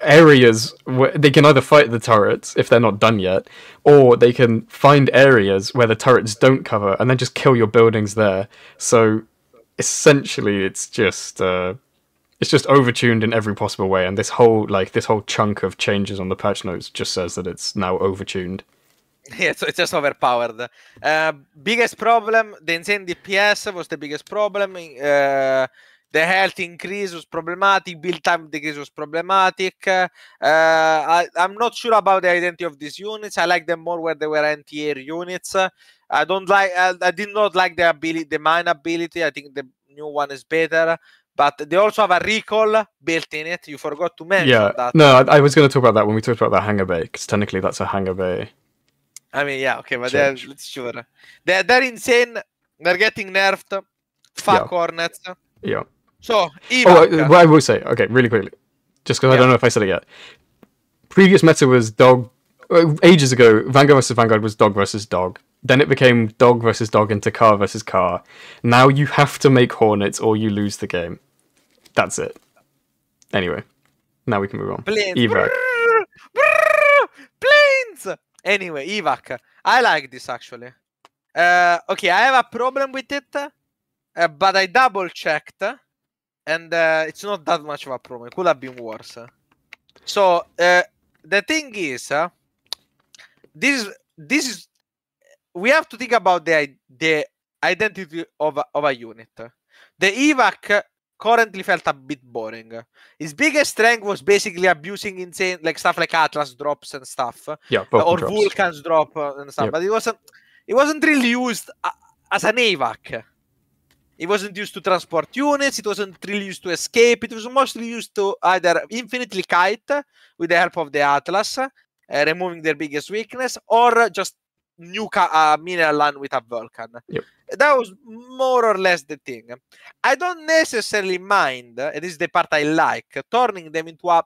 areas where they can either fight the turrets if they're not done yet, or they can find areas where the turrets don't cover and then just kill your buildings there. So essentially, it's just uh, it's just overtuned in every possible way, and this whole like this whole chunk of changes on the patch notes just says that it's now overtuned. <laughs> yeah, so it's just overpowered. Uh, biggest problem, the insane DPS was the biggest problem. Uh, the health increase was problematic. Build time decrease was problematic. Uh, I, I'm not sure about the identity of these units. I like them more where they were anti-air units. I don't like. I, I did not like the ability, the mine ability. I think the new one is better. But they also have a recall built in it. You forgot to mention yeah, that. no, I, I was going to talk about that when we talked about the hangar bay, because technically that's a hangar bay. I mean, yeah, okay, but they're sure. They're they're insane. They're getting nerfed. Fuck Yeah. Hornets. Yeah. So, Oh, Evac. uh, what I will say, okay, really quickly, just because I don't know if I said it yet. Previous meta was dog. uh, Ages ago, Vanguard versus Vanguard was dog versus dog. Then it became dog versus dog into car versus car. Now you have to make Hornets or you lose the game. That's it. Anyway, now we can move on. planes. Evac. Brrr, brrr, planes. Anyway, Evac. I like this actually. Uh, okay, I have a problem with it, uh, but I double checked, and uh, it's not that much of a problem. It could have been worse. So uh, the thing is, uh, this is this is we have to think about the the identity of a, of a unit. The evac currently felt a bit boring. His biggest strength was basically abusing insane like stuff like Atlas drops and stuff, Yeah, or drops. Vulcans drop uh, and stuff. Yep. But it wasn't it wasn't really used as an evac. It wasn't used to transport units. It wasn't really used to escape. It was mostly used to either infinitely kite with the help of the Atlas, uh, removing their biggest weakness, or just nuke a, a mineral land with a Vulcan. Yep. That was more or less the thing. I don't necessarily mind, and this is the part I like, turning them into a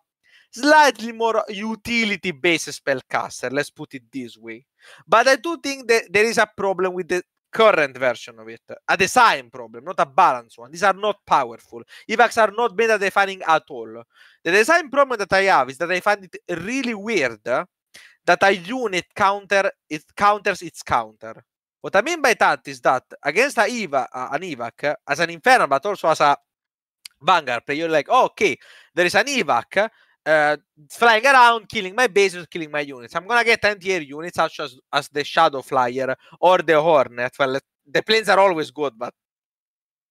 slightly more utility-based spellcaster. Let's put it this way. But I do think that there is a problem with the current version of it. A design problem, not a balance one. These are not powerful. Evacs are not meta defining at all. The design problem that I have is that I find it really weird that a unit counter it counters its counter. What I mean by that is that against a Eva, uh, an evac, as an infernal, but also as a vanguard player, you're like, oh, okay, there is an evac Eh, uh, flying around, killing my bases, killing my units. I'm gonna get anti-air units such as, as the Shadow Flyer or the Hornet. Well, the planes are always good, but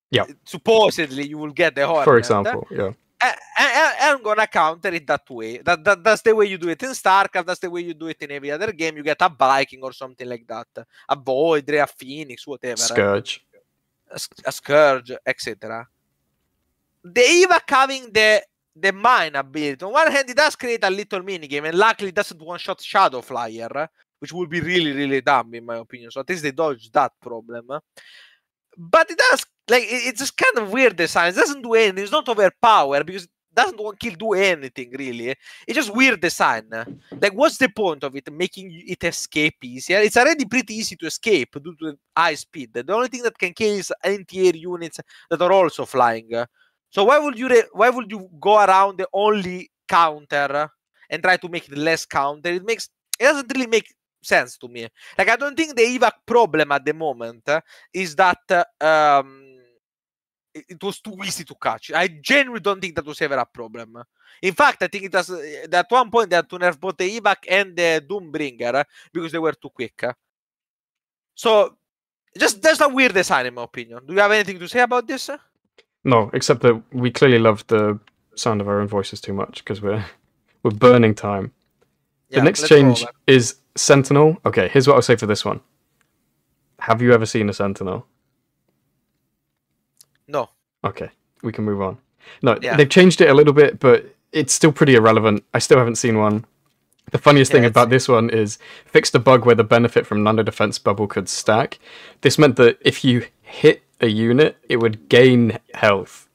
Yeah. supposedly you will get the Hornet. For example, yeah. I, I, I'm gonna counter it that way. That, that that's the way you do it in StarCraft. That's the way you do it in every other game. You get a Viking or something like that, a Void, a Phoenix, whatever, Scourge. a, a Scourge, etc. The Evac having the the mine ability. On one hand, it does create a little mini game, and luckily it doesn't one shot Shadow Flyer, which would be really really dumb in my opinion. So at least they dodge that problem. But it does like it's just kind of weird design. It doesn't do anything. It's not overpowered because doesn't want kill do anything really. It's just weird design. Like what's the point of it making it escape easier? It's already pretty easy to escape due to high speed. The only thing that can kill is anti-air units that are also flying. So why would you why would you go around the only counter and try to make it less counter? It makes it doesn't really make sense to me. Like I don't think the evac problem at the moment uh, is that um it, it was too easy to catch. I genuinely don't think that was ever a problem. In fact, I think it was uh, at one point they had to nerf both the evac and the Doombringer uh, because they were too quick. So just that's a weird design in my opinion. Do you have anything to say about this? No, except that we clearly love the sound of our own voices too much because we're <laughs> we're burning time. The next change is Sentinel. Okay, here's what I'll say for this one. Have you ever seen a Sentinel? No. Okay, we can move on. No, Yeah. they've changed it a little bit, but it's still pretty irrelevant. I still haven't seen one. The funniest Yeah, thing about this one is fixed a bug where the benefit from nano defense bubble could stack. This meant that if you hit a unit, it would gain health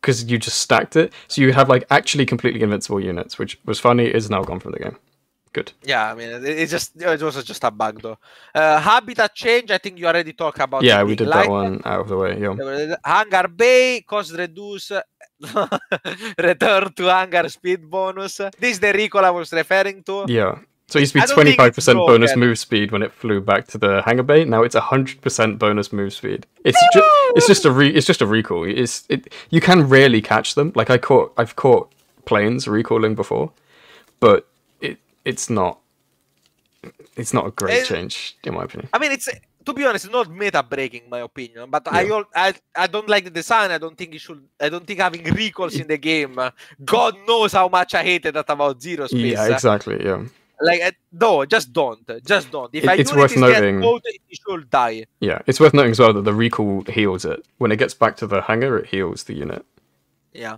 because you just stacked it. So you have like actually completely invincible units, which was funny. Is now gone from the game. Good. Yeah, I mean, it, it's just it was just a bug though. Uh, habitat change. I think you already talked about. Yeah, we did that one out of the way. Yeah. <laughs> Hangar Bay, cost reduce, <laughs> return to hangar speed bonus. This is the recall I was referring to. Yeah. So it used to be 25% bonus broken. move speed when it flew back to the hangar bay. Now it's hundred percent bonus move speed. It's just it's just a re- it's just a recall. It's it you can rarely catch them. Like I caught I've caught planes recalling before, but it it's not it's not a great Eh, change in my opinion. I mean, it's to be honest, it's not meta breaking, in my opinion. But I, Yeah. al- I I don't like the design. I don't think it should. I don't think having recalls in the game. God knows how much I hated that about zero space. Yeah, exactly. Yeah, Like, uh, no, just don't. Just don't. If It- a it's worth get noting- caught, it should die. yeah. It's worth noting as well that the recall heals it when it gets back to the hangar. It heals the unit. Yeah.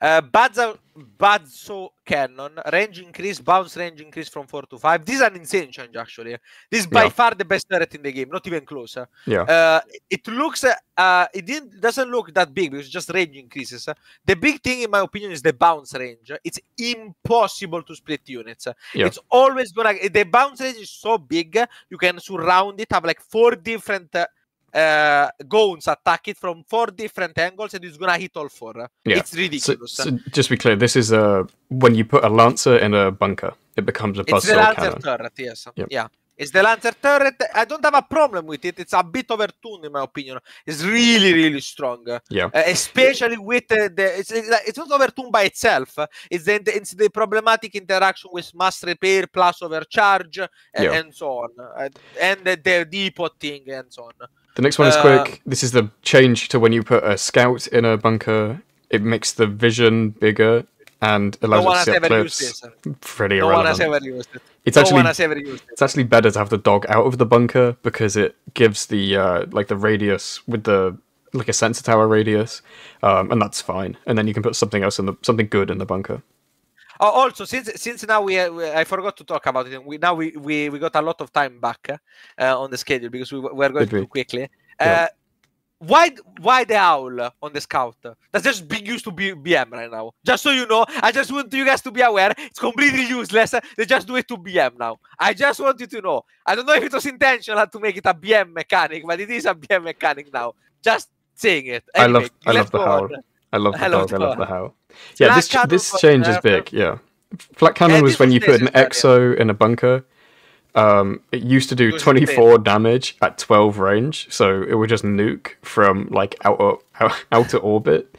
Uh, Bazzo Cannon, range increase, bounce range increase from 4 to 5. This is an insane change, actually. This is by Yeah. far the best turret in the game, not even close. uh. Yeah. Uh, it looks, uh, it didn't, doesn't look that big because just range increases. The big thing, in my opinion, is the bounce range. It's impossible to split units. Yeah. It's always gonna, the bounce range is so big, you can surround it, have like four different. Uh, uh goons attack it from four different angles and it's gonna hit all four Yeah. it's ridiculous uh. so just be clear, this is uh, when you put a lancer in a bunker, it becomes a It's the Lancer cannon. turret, yes. Yep. Yeah. It's the Lancer turret. I don't have a problem with it. It's a bit overtuned, in my opinion. It's really, really strong. Uh, Yeah. especially with uh, the. It's, it's not overtuned by itself. uh, It's the, it's the problematic interaction with mass repair plus overcharge uh, Yeah. and so on. Uh, and the, the depotting and so on. The next one is Uh, quick. This is the change to when you put a scout in a bunker. It makes the vision bigger and No allows one it to see used this. Pretty No one has irrelevant. ever used it. It's no actually one has ever used it. it's actually better to have the dog out of the bunker because it gives the uh, like the radius with the like a sensor tower radius, um, and that's fine. And then you can put something else in the something good in the bunker. Oh, also, since since now we, uh, I forgot to talk about it. We now we we, we got a lot of time back uh, on the schedule because we we're going too quickly. Yeah. Uh, why why the owl on the scout? That's just being used to be BM right now. Just so you know, I just want you guys to be aware. It's completely useless. They just do it to BM now. I just want you to know. I don't know if it was intentional to make it a BM mechanic, but it is a BM mechanic now. Just saying it. I love I love the owl. on. I love the love dog. I love the howl. Yeah, Flat this cannon this change is big. Yeah, flat cannon Yeah, was when you put an exo in a bunker. Um, it used to do It was 24 damage at 12 range, so it would just nuke from like outer out- outer orbit.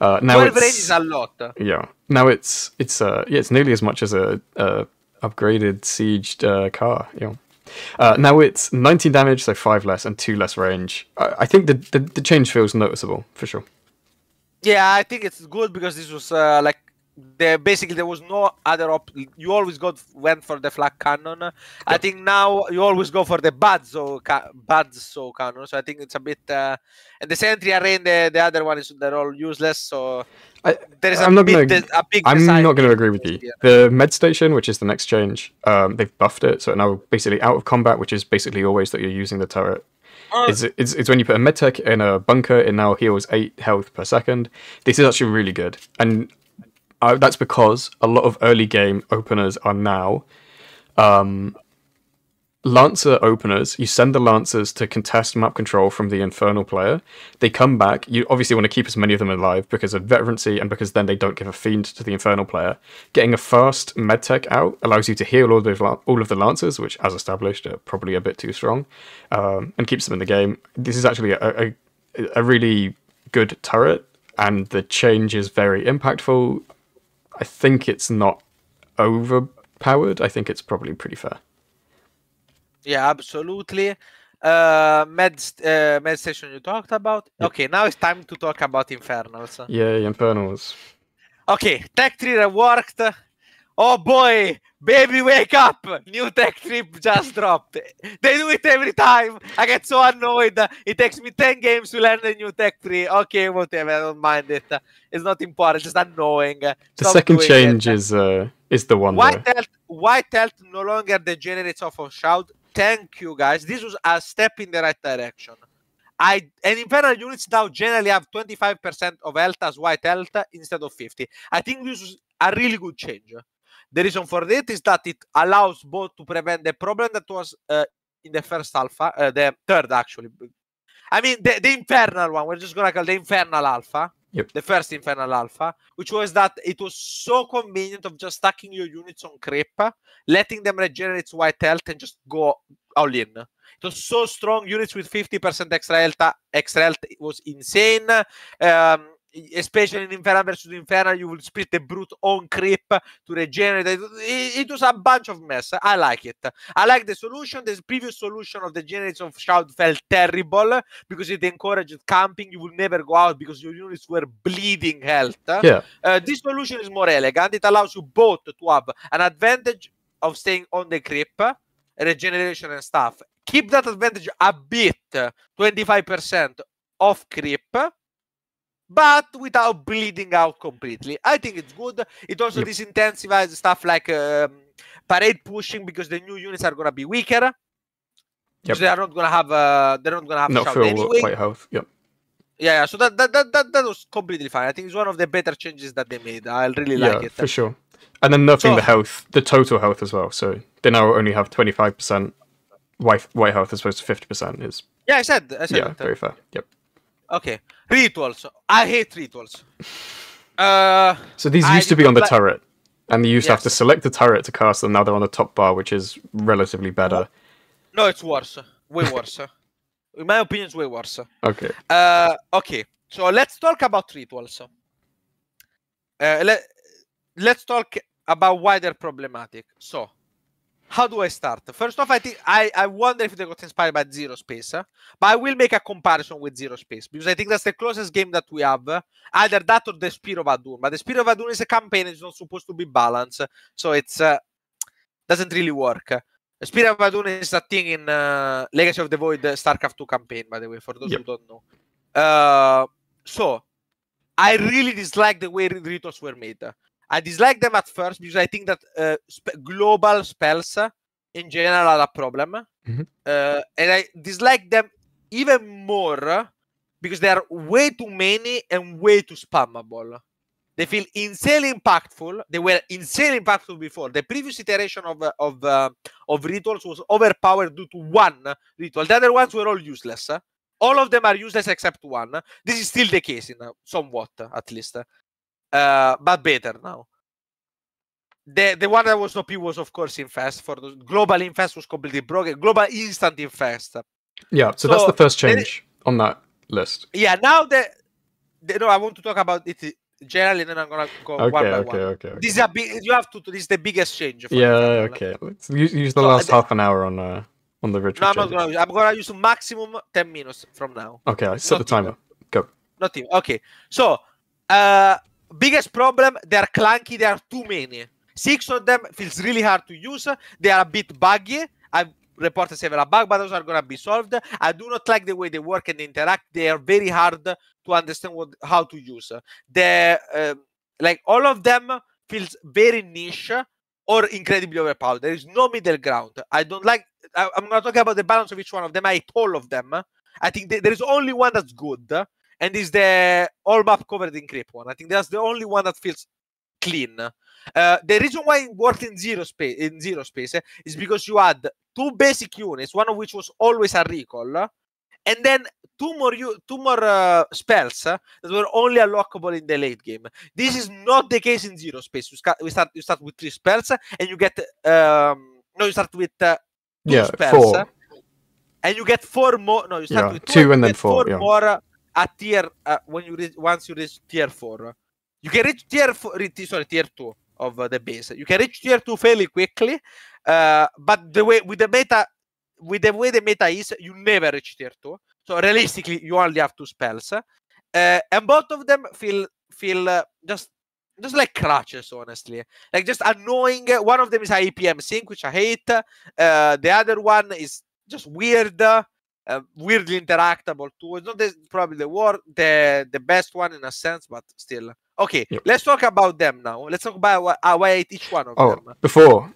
Uh, now 12 it's range is a lot. yeah. Now it's it's uh yeah it's nearly as much as a, a upgraded sieged uh, car. Yeah. Uh, now it's 19 damage, so five less and two less range. I, I think the, the the change feels noticeable for sure. Yeah, I think it's good because this was uh, like there basically there was no other op. You always got went for the flak cannon. I think now you always go for the Badzo ca- Badzo cannon. So I think it's a bit. Uh, and the sentry array, and the, the other one is they're all useless. So I, there is a I'm not big, gonna- a big. I'm not going to agree with you. here. The med station, which is the next change, um, they've buffed it, so now basically out of combat, which is basically always that you're using the turret. It's, it's, it's when you put a medtech in a bunker, it now heals eight health per second. This is actually really good, and uh, that's because a lot of early game openers are now um, Lancer openers. You send the Lancers to contest map control from the Infernal player. They come back. You obviously want to keep as many of them alive because of veterancy and because then they don't give a fiend to the Infernal player. Getting a fast medtech out allows you to heal all, all of the Lancers, which, as established, are probably a bit too strong, um, and keeps them in the game. This is actually a, a, a really good turret, and the change is very impactful. I think it's not overpowered. I think it's probably pretty fair. Yeah, absolutely. Uh, med uh, med station you talked about. Okay, now it's time to talk about infernals. Yeah, Infernals. Okay, tech tree reworked. Oh boy, baby, wake up! New tech tree just dropped. They do it every time. I get so annoyed. It takes me 10 games to learn a new tech tree. Okay, whatever, I don't mind it. It's not important, just annoying. The Stop second change it. is uh is the one White. Health, White Health no longer degenerates off of Shroud. Thank you, guys. This was a step in the right direction. I and Infernal units now generally have 25% of health as White Health instead of 50. I think this was a really good change. The reason for that is that it allows both to prevent the problem that was uh, in the first alpha, uh, the third actually. I mean, the, the Infernal one, we're just gonna call the Infernal Alpha Yep. the first Infernal Alpha, which was that it was so convenient of just stacking your units on creep, letting them regenerate white health and just go all in. It was so strong. Units with 50% extra health, extra health it was insane. Um, especially in Infernal versus Infernal, you will split the brute on creep to regenerate. It, it was a bunch of mess. I like it. I like the solution. The previous solution of the generates of Shroud felt terrible because it encouraged camping. You will never go out because your units were bleeding health. Yeah, Uh, this solution is more elegant. It allows you both to have an advantage of staying on the creep, regeneration and stuff. Keep that advantage a bit, 25% off creep, but without bleeding out completely. I think it's good. It also Yep. disintensifies stuff like um, parade pushing because the new units are gonna be weaker. Yep. They are not gonna have uh, they're not gonna have not for anyway. white health. Yep. Yeah, yeah. So that, that that that that was completely fine. I think it's one of the better changes that they made. I really yeah, like it. for sure. And then nothing So- the health, the total health as well. So they now only have twenty five percent white white health as opposed to fifty percent. Is Yeah, I said. I said yeah, it. very fair. Yep. Okay. Rituals. I hate rituals. Uh, So these I used to be on the like- turret, and you used to have to select the turret to cast them. Now they're on the top bar, which is relatively better. no, it's worse. Way worse. In my opinion, it's way worse. Okay. Uh, okay. So let's talk about rituals. Uh, let, let's talk about why they're problematic. So, how do I start? First off, I think I, I wonder if they got inspired by Zero Space, uh, but I will make a comparison with Zero Space because I think that's the closest game that we have. uh, Either that or the Spear of Adun. But the Spear of Adun is a campaign; it's not supposed to be balanced, so it's uh, doesn't really work. The Spear of Adun is a thing in uh, Legacy of the Void uh, StarCraft 2 campaign, by the way, for those Yep. who don't know. Uh, so, I really dislike the way the rituals were made. I dislike them at first because I think that uh, sp- global spells in general are a problem. Mhm. Uh, and I dislike them even more because they are way too many and way too spammable. They feel insanely impactful. They were insanely impactful before. The previous iteration of uh, of uh, of rituals was overpowered due to one ritual. The other ones were all useless. All of them are useless except one. This is still the case in uh, somewhat, at least, uh, but better now. The the one that was OP was of course Infest. For the global Infest was completely broken. Global Instant Infest. Yeah. So, that's the first change on that list. Yeah. Now the, the no, I want to talk about it generally, then I'm gonna go Okay. one by Okay. one. Okay. okay. This is a big. You have to. This is the biggest change. Yeah. Infernal. Okay. Let's use, use the So, last the- half an hour on uh on the ritual. No, I'm not gonna. use- I'm gonna use maximum ten minutes from now. Okay. I set the not even. timer. Go. Not even. Okay. So, uh, biggest problem, they are clunky. There are too many. Six of them feels really hard to use. They are a bit buggy. I've reported several bugs, but those are gonna be solved. I do not like the way they work and interact. They are very hard to understand what how to use. The uh, like all of them feels very niche or incredibly overpowered. There is no middle ground. I don't like. I, am not talking about the balance of each one of them. I hate all of them. I think th- there is only one that's good, and is the all map covered in creep one. I think that's the only one that feels clean. Uh, the reason why it worked in zero space in zero space eh, is because you had two basic units, one of which was always a recall, and then two more u- two more uh, spells uh, that were only unlockable in the late game. This is not the case in zero space. You, start we start you start with three spells and you get um no you start with uh, two Yeah, spells four. and you get four more. No, you start Yeah, with two two and then you get four, yeah. more uh, at tier uh, when you once you reach tier four. You can reach tier four. Sorry, tier two of uh, the base. You can reach tier two fairly quickly, uh, but the way with the meta, with the way the meta is, you never reach tier two. So realistically, you only have two spells, uh, and both of them feel feel uh, just just like crutches, honestly. Like just annoying. One of them is APM sink, which I hate. Uh, the other one is just weird, uh, weirdly interactable too. It's not the, probably the wor- the the best one in a sense, but still. Okay, Yep. let's talk about them now. Let's talk about why, uh, why I hate each one of Oh, them. before,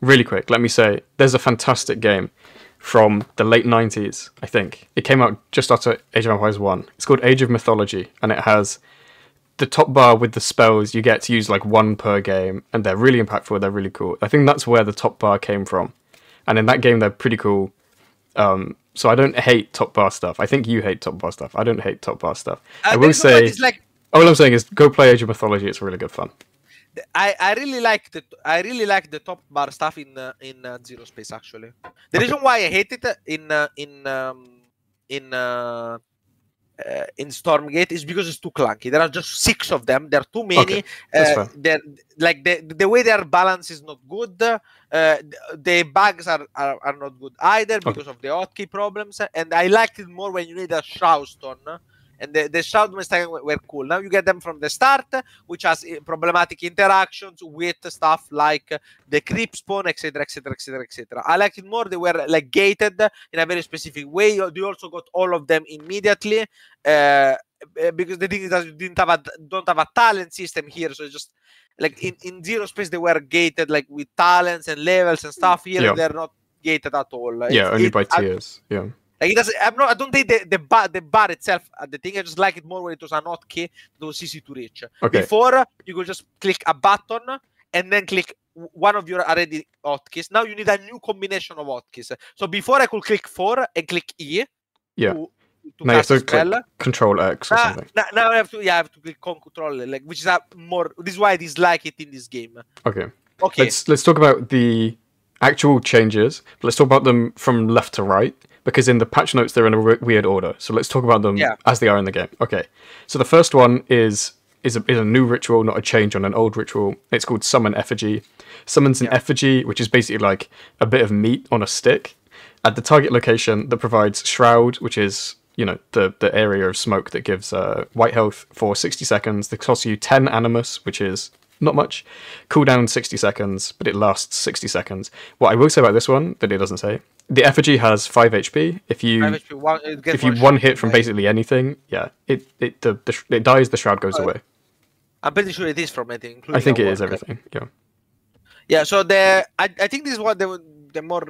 really quick, let me say there's a fantastic game from the late 90s, I think. It came out just after Age of Empires 1. It's called Age of Mythology, and it has the top bar with the spells you get to use like one per game, and they're really impactful, they're really cool. I think that's where the top bar came from. And in that game, they're pretty cool. Um, so I don't hate top bar stuff. I think you hate top bar stuff. I don't hate top bar stuff. I Uh, will no- but say, like all I'm saying is go play Age of Mythology. It's really good fun. I, I really like the I really like the top bar stuff in uh, in uh, Zero Space actually. The Okay. reason why I hate it uh, in uh, in um, in uh, in Stormgate is because it's too clunky. There are just six of them. There are too many. Okay, uh, they're like the the way their balance is not good. Uh, the, bugs are, are are not good either because of the hotkey problems. And I liked it more when you need a Shroudstone. And the, the Shroud mechanics were, cool. Now you get them from the start, which has uh, problematic interactions with stuff like the creep spawn, etc., etc., etc., etc. I liked it more. They were like gated in a very specific way. You also got all of them immediately. Uh, because the thing is that you didn't have a don't have a talent system here, so it's just like in, in zero space they were gated like with talents and levels and stuff. Here Yeah. they're not gated at all. Yeah, only by I- tiers. Yeah. Like it doesn't. I'm not. I don't think the the bar the bar itself. Uh, the thing I just like it more when it was an hotkey that was easy to reach. Okay. Before you could just click a button and then click one of your already hotkeys. Now you need a new combination of hotkeys. So before I could click four and click E. Yeah. To, to Now you have to click. Control X or Now, something. now, now I have to. Yeah, I have to click control like which is a more. This is why I dislike it in this game. Okay. Okay. Let's let's talk about the actual changes. But let's talk about them from left to right because in the patch notes they're in a weird order. So let's talk about them Yeah. as they are in the game. Okay. So the first one is is a, is a new ritual, not a change on an old ritual. It's called Summon Effigy. Summons an Yeah. effigy, which is basically like a bit of meat on a stick, at the target location that provides Shroud, which is you know the the area of smoke that gives uh, white health for 60 seconds. That costs you 10 Animus, which is not much. Cooldown 60 seconds, but it lasts 60 seconds. What I will say about this one that it doesn't say, the effigy has 5 HP. If you HP, one- if you one hit from basically anything, yeah, it it the, the sh- it dies. The shroud goes Oh, away. I'm pretty sure it is from anything. I think it is everything. Yeah. Yeah, so the I, I think this is what the the more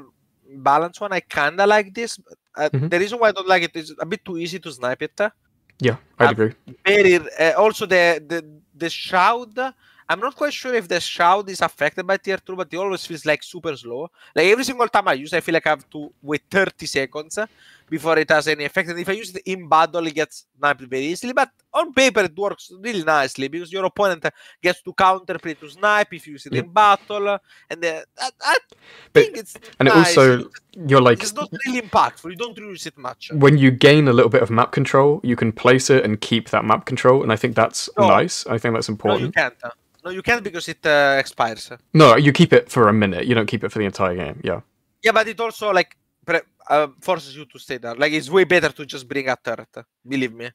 balanced one. I kinda like this. Uh, Mhm. The reason why I don't like it is a bit too easy to snipe it. Yeah, I'd Uh, agree. Very uh, also the the the shroud. I'm not quite sure if the shroud is affected by tier two, but it always feels like super slow. Like every single time I use, I feel like I have to wait 30 seconds before it has any effect. And if I use it in battle, it gets sniped very easily. But on paper, it works really nicely because your opponent gets to counter play to snipe if you use it in battle. And uh, I, I But- think it's And it nice. also you're like it's not really impactful. You don't use it much. when you gain a little bit of map control, you can place it and keep that map control, and I think that's No. nice. I think that's No, you important. can't. No, you can't because it uh, expires. No, you keep it for a minute. You don't keep it for the entire game. Yeah. Yeah, but it also like pre- uh, forces you to stay there. Like it's way better to just bring a turret. Believe me.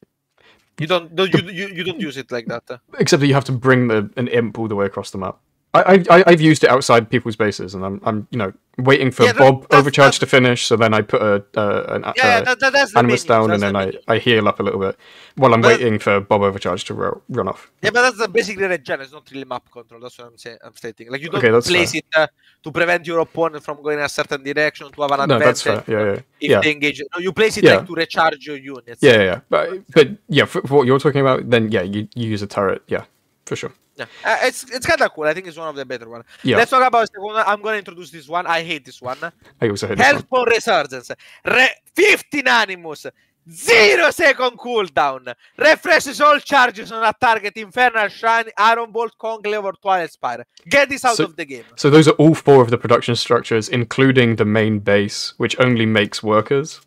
You don't, don't you, you you don't use it like that. Except that you have to bring the an imp all the way across the map. I, I I've used it outside people's bases, and I'm I'm you know waiting for Yeah, that- Bob that's- overcharge to finish. So then I put a uh, an Yeah, uh, that, that, that's animus main down, use, and then the I, I heal up a little bit while I'm But- waiting for Bob overcharge to ro- run off. Yeah, but that's the basically regen. It's not really map control. That's what I'm saying. I'm stating. Like you don't Okay, that's place fair. it uh, to prevent your opponent from going in a certain direction to have an No, advantage. that's fair. Yeah, yeah, If yeah. they engage, no, you place it Yeah. like to recharge your units. Yeah, yeah, yeah. But but yeah, for, for what you're talking about, then yeah, you, you use a turret. Yeah, for sure. Yeah. Uh, it's it's kind of cool. I think it's one of the better one. Yeah. Let's talk about second one. I'm gonna introduce this one. I hate this one. I also hate. Hellspawn Resurgence. Re- 15 Animus. Zero second cooldown. Refreshes all charges on a target Infernal Shrine, Iron Vault, Conclave, or Twilight Spire. Get this out So- of the game. So those are all four of the production structures, including the main base, which only makes workers.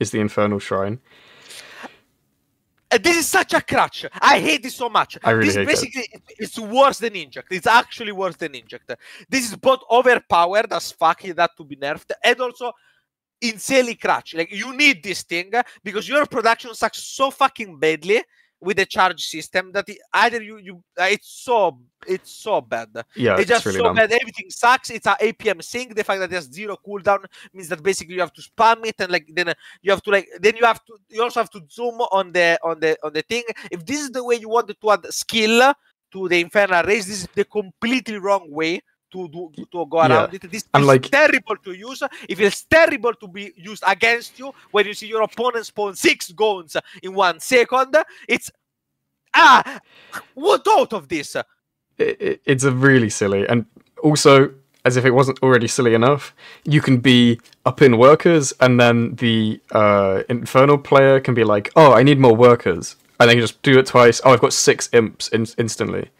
Is the Infernal Shrine? This is such a crutch. I hate this so much. I really this hate basically it's worse than inject. It's actually worse than inject. This is both overpowered as fuck that to be nerfed, and also insanely crutch. Like you need this thing because your production sucks so fucking badly with the charge system that it, either you you uh, it's so it's so bad. Yeah, it's it's, just really so dumb. bad. Everything sucks. It's an APM sink. The fact that there's zero cooldown means that basically you have to spam it and like then you have to like then you have to you also have to zoom on the on the on the thing. If this is the way you wanted to add skill to the infernal race, this is the completely wrong way to do to go Yeah. around it. This is like- terrible to use. It feels terrible to be used against you when you see your opponent spawn six goons in one second. It's ah, what out of this? It, it, it's a really silly, and also as if it wasn't already silly enough, you can be up in workers, and then the uh, infernal player can be like, "Oh, I need more workers," and then you just do it twice. Oh, I've got six imps in- instantly.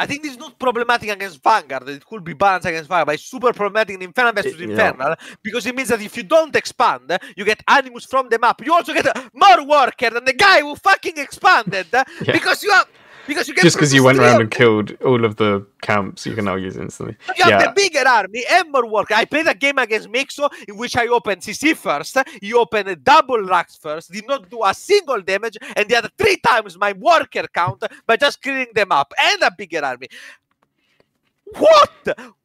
I think this is not problematic against Vanguard. It could be balanced against Vanguard, but it's super problematic in Infernal versus Yeah. Infernal because it means that if you don't expand, you get Animus from the map. You also get more worker than the guy who fucking expanded Yeah. because you have because you Just because you went around and killed all of the camps, you can now use instantly. You have Yeah, the bigger army and more work. I played a game against Mixu in which I opened CC first. He opened a double racks first, did not do a single damage, and he had three times my worker count by just clearing them up and a bigger army. What?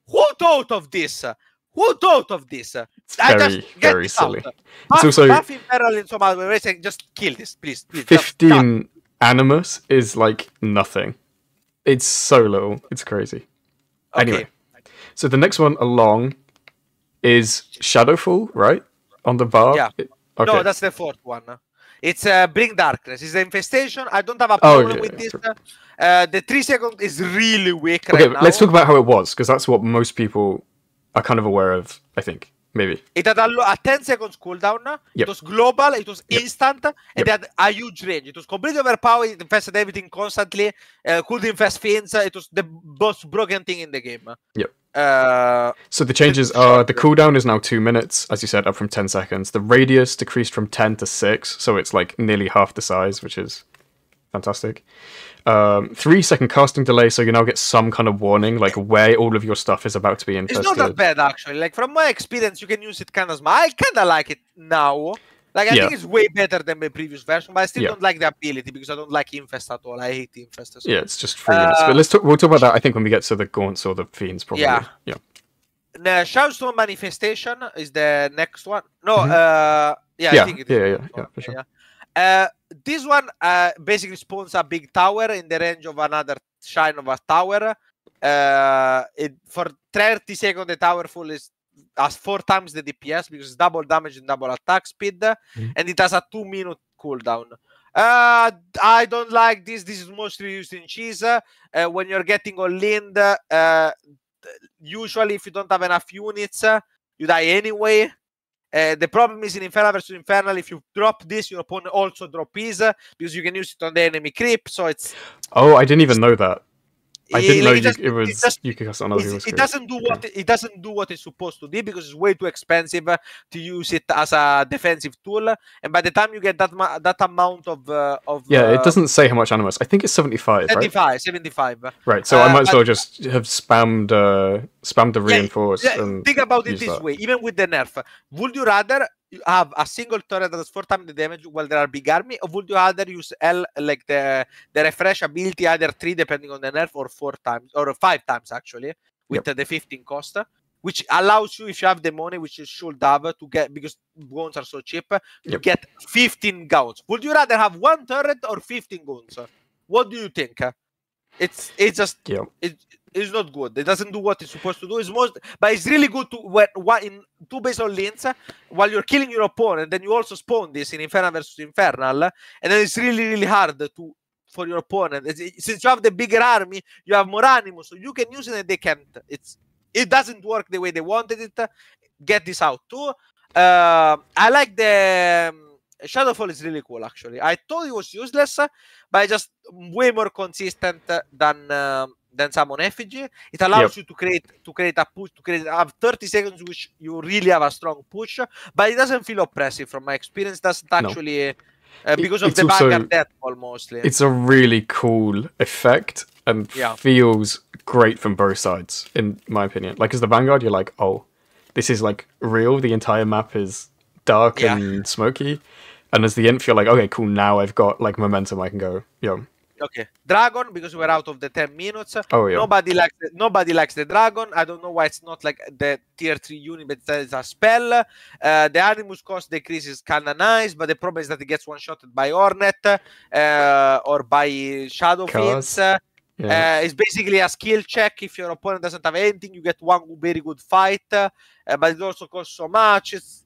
Who thought of this? Who thought of this? it's I very, just get very this out. silly. Buff, also- buff Infernal in some other ways and just kill this, please. please just 15 animus is like nothing. It's so little. It's crazy. Okay. Anyway, so the next one along is Shadowfall, right? On the bar. Yeah. It- okay. No, that's the fourth one. It's uh, Bring Darkness. It's the infestation. I don't have a Oh, problem yeah, with yeah, this. Uh, the three second is really weak okay, right now. let's talk about how it was because that's what most people are kind of aware of. I think maybe. It had a, a 10 seconds cooldown. Yep. It was global. It was Yep. instant. And Yep. it had a huge range. It was completely overpowered. It infested everything constantly. Uh, could infest fiends. It was the most broken thing in the game. Yep. Uh, So the changes are the cooldown is now two minutes, as you said, up from ten seconds. The radius decreased from ten to six, so it's like nearly half the size, which is fantastic. Um, three second casting delay, so you now get some kind of warning, like where all of your stuff is about to be in. it's not that bad, actually. Like, from my experience, you can use it kind of small. I kind of like it now. Like, I Yeah. think it's way better than the previous version, but I still Yeah. don't like the ability because I don't like Infest at all. I hate Infest. as well. Yeah, it's just free. Uh, But let's talk. We'll talk about that. I think when we get to the gaunts or the fiends, probably. Yeah. Yeah. The Shadowstone Manifestation is the next one. No, Mhm. uh, yeah, Yeah, I think it is yeah, yeah, yeah, for sure. Uh, this one uh, basically spawns a big tower in the range of another shine of a tower. Uh, it, for 30 seconds, the tower full is has four times the DPS because it's double damage and double attack speed, Mhm. and it has a two minute cooldown. Uh, I don't like this. This is mostly used in cheese. Uh, when you're getting all Lind, uh, usually if you don't have enough units, uh, you die anyway. Uh, the problem is in Infernal versus Infernal, if you drop this, your opponent also drop his because you can use it on the enemy creep. So it's Oh, I didn't even know that. I didn't know like, you, just- it was you could cast on other people's it doesn't do what it doesn't do what it's supposed to do because it's way too expensive uh, to use it as a defensive tool. And by the time you get that ma- that amount of uh, of Yeah, uh, it doesn't say how much animus. I think it's seventy-five, right? 75, 75. Right. So I Uh, might as well just have spammed uh, spammed the Yeah, reinforce Yeah, think about it this that. way. Even with the nerf, would you rather you have a single turret that does four times the damage while there are big army, or would you rather use L like the the refresh ability either three depending on the nerf or four times or five times actually with Yep. the 15 cost, which allows you if you have the money, which you should have to get because guns are so cheap, to Yep. get 15 guns. Would you rather have one turret or 15 guns? What do you think? It's it's just Yeah. it, it's not good. It doesn't do what it's supposed to do. It's most, but it's really good to when one in two base on links while you're killing your opponent. Then you also spawn this in Infernal versus Infernal, and then it's really really hard to for your opponent. Since you have the bigger army, you have more animus, so you can use it and they can't. It's it doesn't work the way they wanted it. Get this out too. Uh, I like the um, Shadowfall is really cool actually. I thought it was useless, but just way more consistent than um, than Summon Effigy. It allows you to create to create a push to create have 30 seconds which you really have a strong push, but it doesn't feel oppressive from my experience. Doesn't No. actually uh, because of the also- Vanguard death ball mostly. It's a really cool effect and Yeah. feels great from both sides, in my opinion. Like as the Vanguard, you're like, oh, this is like real. The entire map is dark Yeah. and smoky. And as the Inf, you're like, okay, cool. Now I've got like momentum. I can go. Yo, Okay, Dragon because we're out of the 10 minutes. oh yeah, Nobody likes the, nobody likes the dragon. I don't know why it's not like the tier three unit, but it's a spell. Uh, the animus cost decrease is kind of nice, but the problem is that it gets one shotted by Hornet uh, or by Shadow. Fiends. Uh, it's basically a skill check. If your opponent doesn't have anything, you get one very good fight, uh, but it also costs so much. It's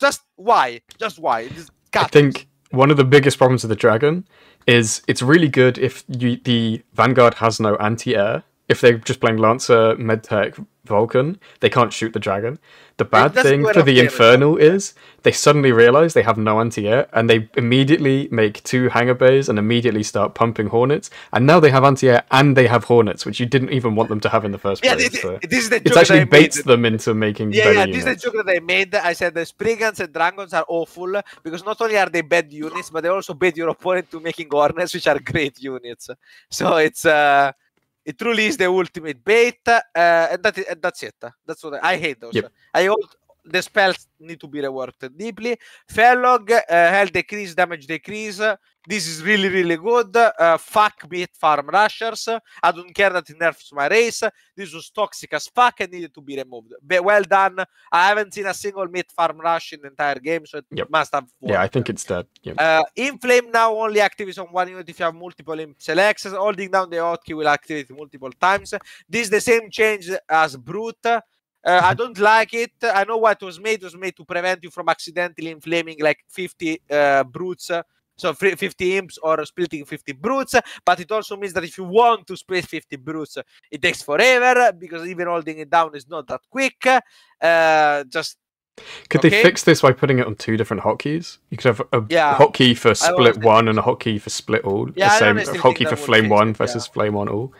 just why? Just why? I think one of the biggest problems with the dragon is it's really good if you, the Vanguard has no anti-air. If they're just playing Lancer, Medtech, Vulcan, they can't shoot the dragon. The bad doesn't thing for the Infernal is they suddenly realize they have no anti-air and they immediately make two hangar bays and immediately start pumping Hornets. And now they have anti-air and they have Hornets, which you didn't even want them to have in the first yeah, place. this, so this is the joke It's actually baits them into making Yeah, yeah, this is the units. joke that I made. I said the Spriggans and Dragons are awful because not only are they bad units, but they also bait your opponent to making Hornets, which are great units. So it's uh, it truly is the ultimate bait, uh, and that is, and that's it. That's what I, I hate those. Yep. I hold the spells need to be reworked deeply. Fellog, uh, health decrease, damage decrease. This is really, really good. Uh, fuck mid farm rushers. I don't care that it nerfs my race. This was toxic as fuck and needed to be removed. Be- well done. I haven't seen a single mid farm rush in the entire game, so it Yep. must have. Yeah, I think it's dead. Yeah. Uh, Inflame now only activates on one unit if you have multiple imp selects. Holding down the hotkey will activate multiple times. This is the same change as Brute. Uh, I don't like it. I know what was made. It was made to prevent you from accidentally inflaming like 50 uh, brutes. uh, So 50 imps or splitting 50 brutes, but it also means that if you want to split 50 brutes, it takes forever because even holding it down is not that quick. Uh, just Could Okay. they fix this by putting it on two different hotkeys? You could have a Yeah. hotkey for split one and a hotkey for split all. Yeah, the same honestly a think hotkey for flame one versus flame one all.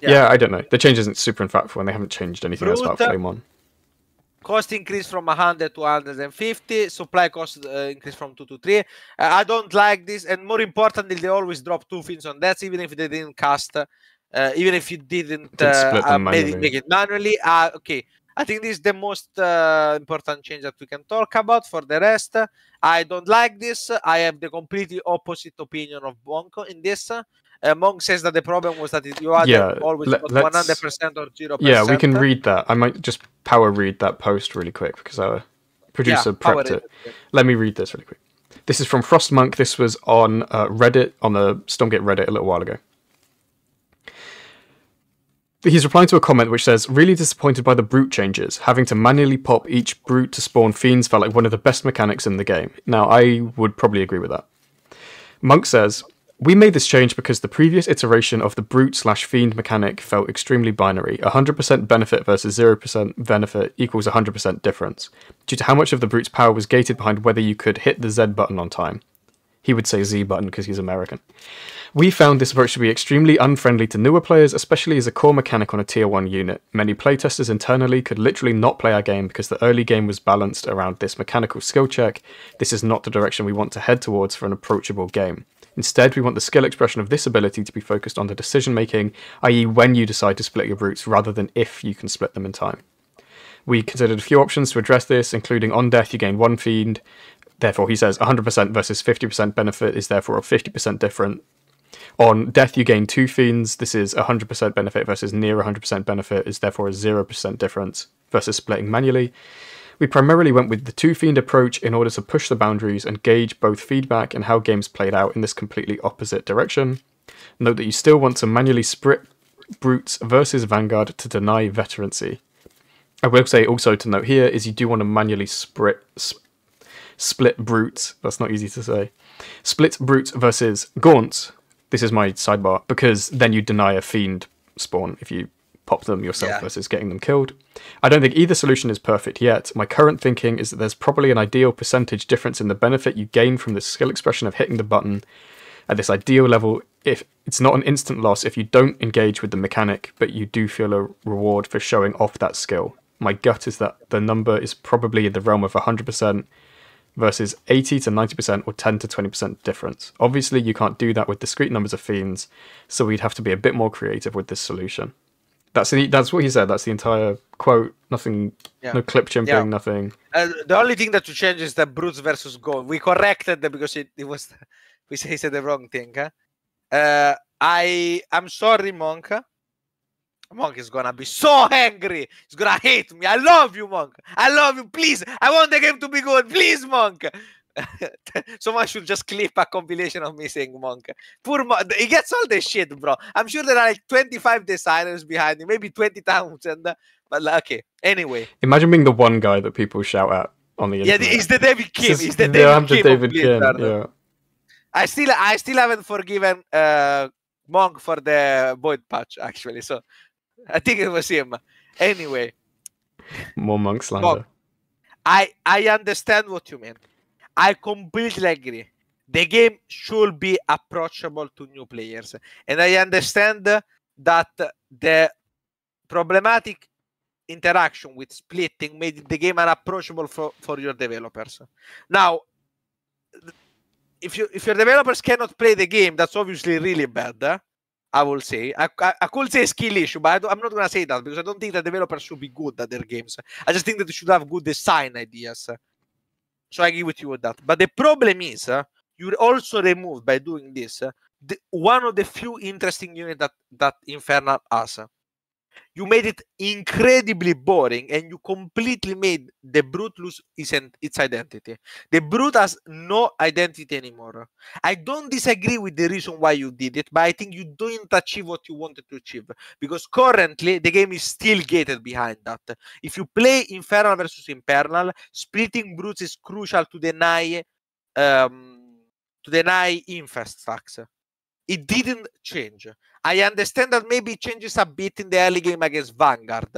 Yeah. Yeah. I don't know. The change isn't super impactful, and they haven't changed anything else about flame one. cost increase from 100 to 150 supply cost uh, increase from 2 to 3 uh, i don't like this and more importantly they always drop two fiends on that even if they didn't cast uh, even if you didn't, Didn't uh, make, it, manually. make it manually uh, okay i think this is the most uh, important change that we can talk about for the rest i don't like this i have the completely opposite opinion of bonko in this uh, Monk says that the problem was that you had Yeah, always let- 100% or 0%. Yeah, we can read that. I might just power read that post really quick because our producer power prepped it. it. Let me read this really quick. This is from Frostmonk. This was on uh, Reddit, on the Stormgate Reddit a little while ago. He's replying to a comment which says, Really disappointed by the brute changes. Having to manually pop each brute to spawn fiends felt like one of the best mechanics in the game. Now, I would probably agree with that. Monk says, We made this change because the previous iteration of the brute slash fiend mechanic felt extremely binary. 100% benefit versus 0% benefit equals 100% difference, due to how much of the brute's power was gated behind whether you could hit the Z button on time. He would say Z button because he's American. We found this approach to be extremely unfriendly to newer players, especially as a core mechanic on a tier 1 unit. Many playtesters internally could literally not play our game because the early game was balanced around this mechanical skill check. This is not the direction we want to head towards for an approachable game. Instead, we want the skill expression of this ability to be focused on the decision making, i.e., when you decide to split your brutes, rather than if you can split them in time. We considered a few options to address this, including on death you gain one fiend. Therefore, he says 100% versus 50% benefit is therefore a 50% different. On death you gain two fiends. This is 100% benefit versus near 100% benefit is therefore a 0% difference versus splitting manually. We primarily went with the two fiend approach in order to push the boundaries and gauge both feedback and how games played out in this completely opposite direction. Note that you still want to manually split brutes versus Vanguard to deny veterancy. I will say also to note here is you do want to manually split split brutes. That's not easy to say. Split brutes versus gaunts. This is my sidebar because then you deny a fiend spawn if you pop them yourself yeah. versus getting them killed. I don't think either solution is perfect yet. My current thinking is that there's probably an ideal percentage difference in the benefit you gain from the skill expression of hitting the button at this ideal level if it's not an instant loss if you don't engage with the mechanic, but you do feel a reward for showing off that skill. My gut is that the number is probably in the realm of 100% versus 80 to 90% or 10 to 20% difference. Obviously, you can't do that with discrete numbers of fiends, so we'd have to be a bit more creative with this solution. That's the, that's what he said. That's the entire quote. Nothing, yeah. no clip chimping, yeah. nothing. Uh, the only thing that you change is the brutes versus gold. We corrected that because it, it was <laughs> we he said the wrong thing. Huh? Uh, I I'm sorry, Monk. Monk is gonna be so angry. He's gonna hate me. I love you, Monk. I love you. Please, I want the game to be good. Please, Monk. <laughs> Someone should just clip a compilation of me saying Monk. Poor Monk. He gets all this shit, bro. I'm sure there are like 25 designers behind him, maybe 20,000. But like, okay. Anyway. Imagine being the one guy that people shout at on the internet. Yeah, he's the David Kim. He's the David Kim. David Kim. Yeah. I still I still haven't forgiven uh, Monk for the Void patch actually. So I think it was him. Anyway, more Monk slander. Monk, I I understand what you mean. I completely agree. The game should be approachable to new players, and I understand that the problematic interaction with splitting made the game unapproachable for, for your developers. Now, if you if your developers cannot play the game, that's obviously really bad. Eh? I will say. I, I, I, could say skill issue, but I am not gonna say that because I don't think that developers should be good at their games. I just think that they should have good design ideas. So I agree with you with that. But the problem is, uh, you also remove by doing this uh, the, one of the few interesting units that that Infernal has you made it incredibly boring and you completely made the brute lose its, identity. The brute has no identity anymore. I don't disagree with the reason why you did it, but I think you didn't achieve what you wanted to achieve because currently the game is still gated behind that. If you play Infernal versus Infernal, splitting brutes is crucial to deny um, to deny infest stacks. It didn't change. I understand that maybe it changes a bit in the early game against Vanguard,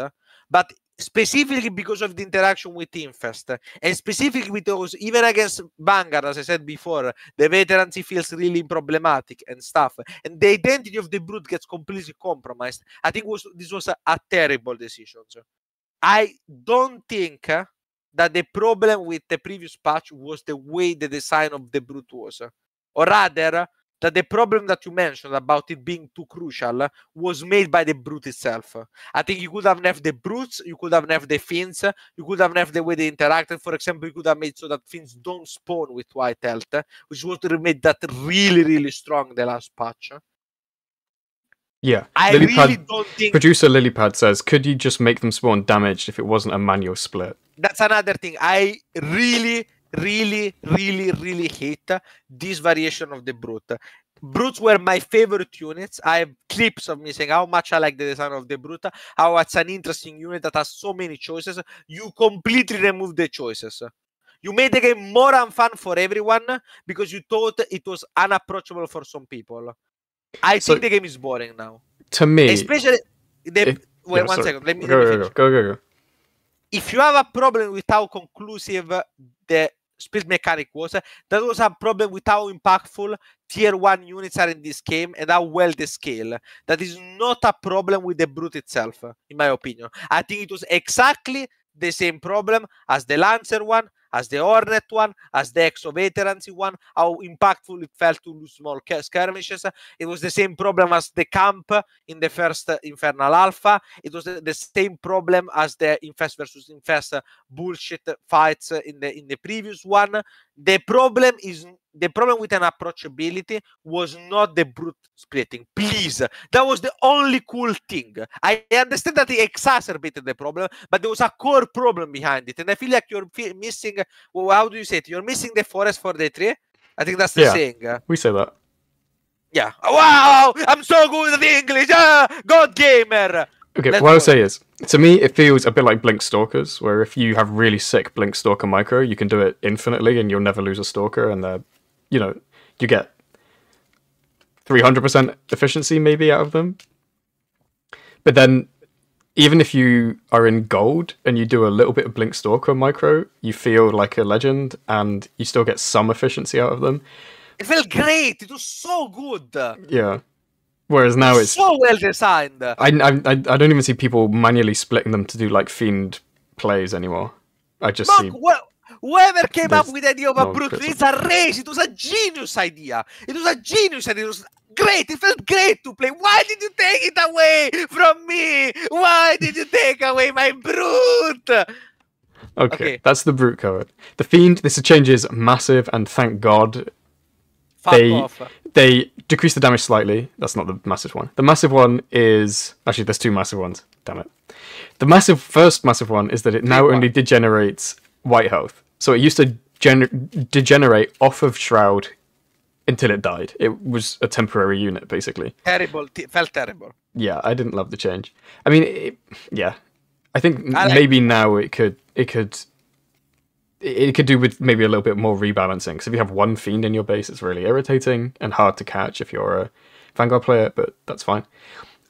but specifically because of the interaction with Infest, and specifically because even against Vanguard, as I said before, the veterans veterancy feels really problematic and stuff, and the identity of the brute gets completely compromised. I think was this was a, a terrible decision. I don't think that the problem with the previous patch was the way the design of the brute was, or rather that the problem that you mentioned about it being too crucial was made by the brute itself. I think you could have nerfed the brutes, you could have nerfed the fiends, you could have nerfed the way they interacted. For example, you could have made so that fiends don't spawn with white health, which would have made that really, really strong the last patch. Yeah, I Lilypad, really don't think producer Lilypad says, could you just make them spawn damaged if it wasn't a manual split? That's another thing. I really really, really, really hate this variation of the brute. Brutes were my favorite units. I have clips of me saying how much I like the design of the Brute, how it's an interesting unit that has so many choices. You completely remove the choices. You made the game more unfun for everyone because you thought it was unapproachable for some people. I so, think the game is boring now. To me, especially the, if, wait yeah, one second. Let me, go, let me go, go, go, go. If you have a problem with how conclusive the split mechanic was. Uh, that was a problem with how impactful tier 1 units are in this game and how well they scale. That is not a problem with the brute itself, in my opinion. I think it was exactly the same problem as the Lancer one, as the Hornet one, as the Exo Veterancy one, how impactful it felt to lose small skirmishes. It was the same problem as the camp in the first uh, Infernal Alpha. It was the, the same problem as the Infest versus Infest uh, bullshit fights uh, in the in the previous one. The problem is the problem with an approachability was not the brute splitting. Please, that was the only cool thing. I understand that it exacerbated the problem, but there was a core problem behind it, and I feel like you're missing. Well, how do you say it? You're missing the forest for the tree. I think that's the Yeah. saying. We say that. Yeah. Wow, I'm so good at English. Ah, God gamer. Okay, Let's what go. say is, to me, it feels a bit like Blink Stalkers, where if you have really sick Blink Stalker micro, you can do it infinitely and you'll never lose a Stalker, and they're, you know, you get 300% efficiency maybe out of them. But then, even if you are in gold and you do a little bit of Blink Stalker micro, you feel like a legend and you still get some efficiency out of them. It felt great. It was so good. Yeah. Whereas now it's so well designed. I, I, I don't even see people manually splitting them to do like fiend plays anymore. I just see. Monk, wh- whoever came up with the idea of a brute, criticism. it's a race. It was a genius idea. It was a genius idea. It was great. It felt great to play. Why did you take it away from me? Why did you take away my brute? Okay, okay. that's the brute code. The fiend. This change is massive, and thank God Fuck they off. they decrease the damage slightly. That's not the massive one. The massive one is actually there's two massive ones. Damn it. The massive first massive one is that it now only degenerates white health. So it used to gener- degenerate off of shroud until it died. It was a temporary unit basically. Terrible. T- felt terrible. yeah, I didn't love the change. I mean, it, yeah, I think I like- maybe now it could it could it it could do with maybe a little bit more rebalancing. Because if you have one fiend in your base, it's really irritating and hard to catch if you're a Vanguard player. But that's fine.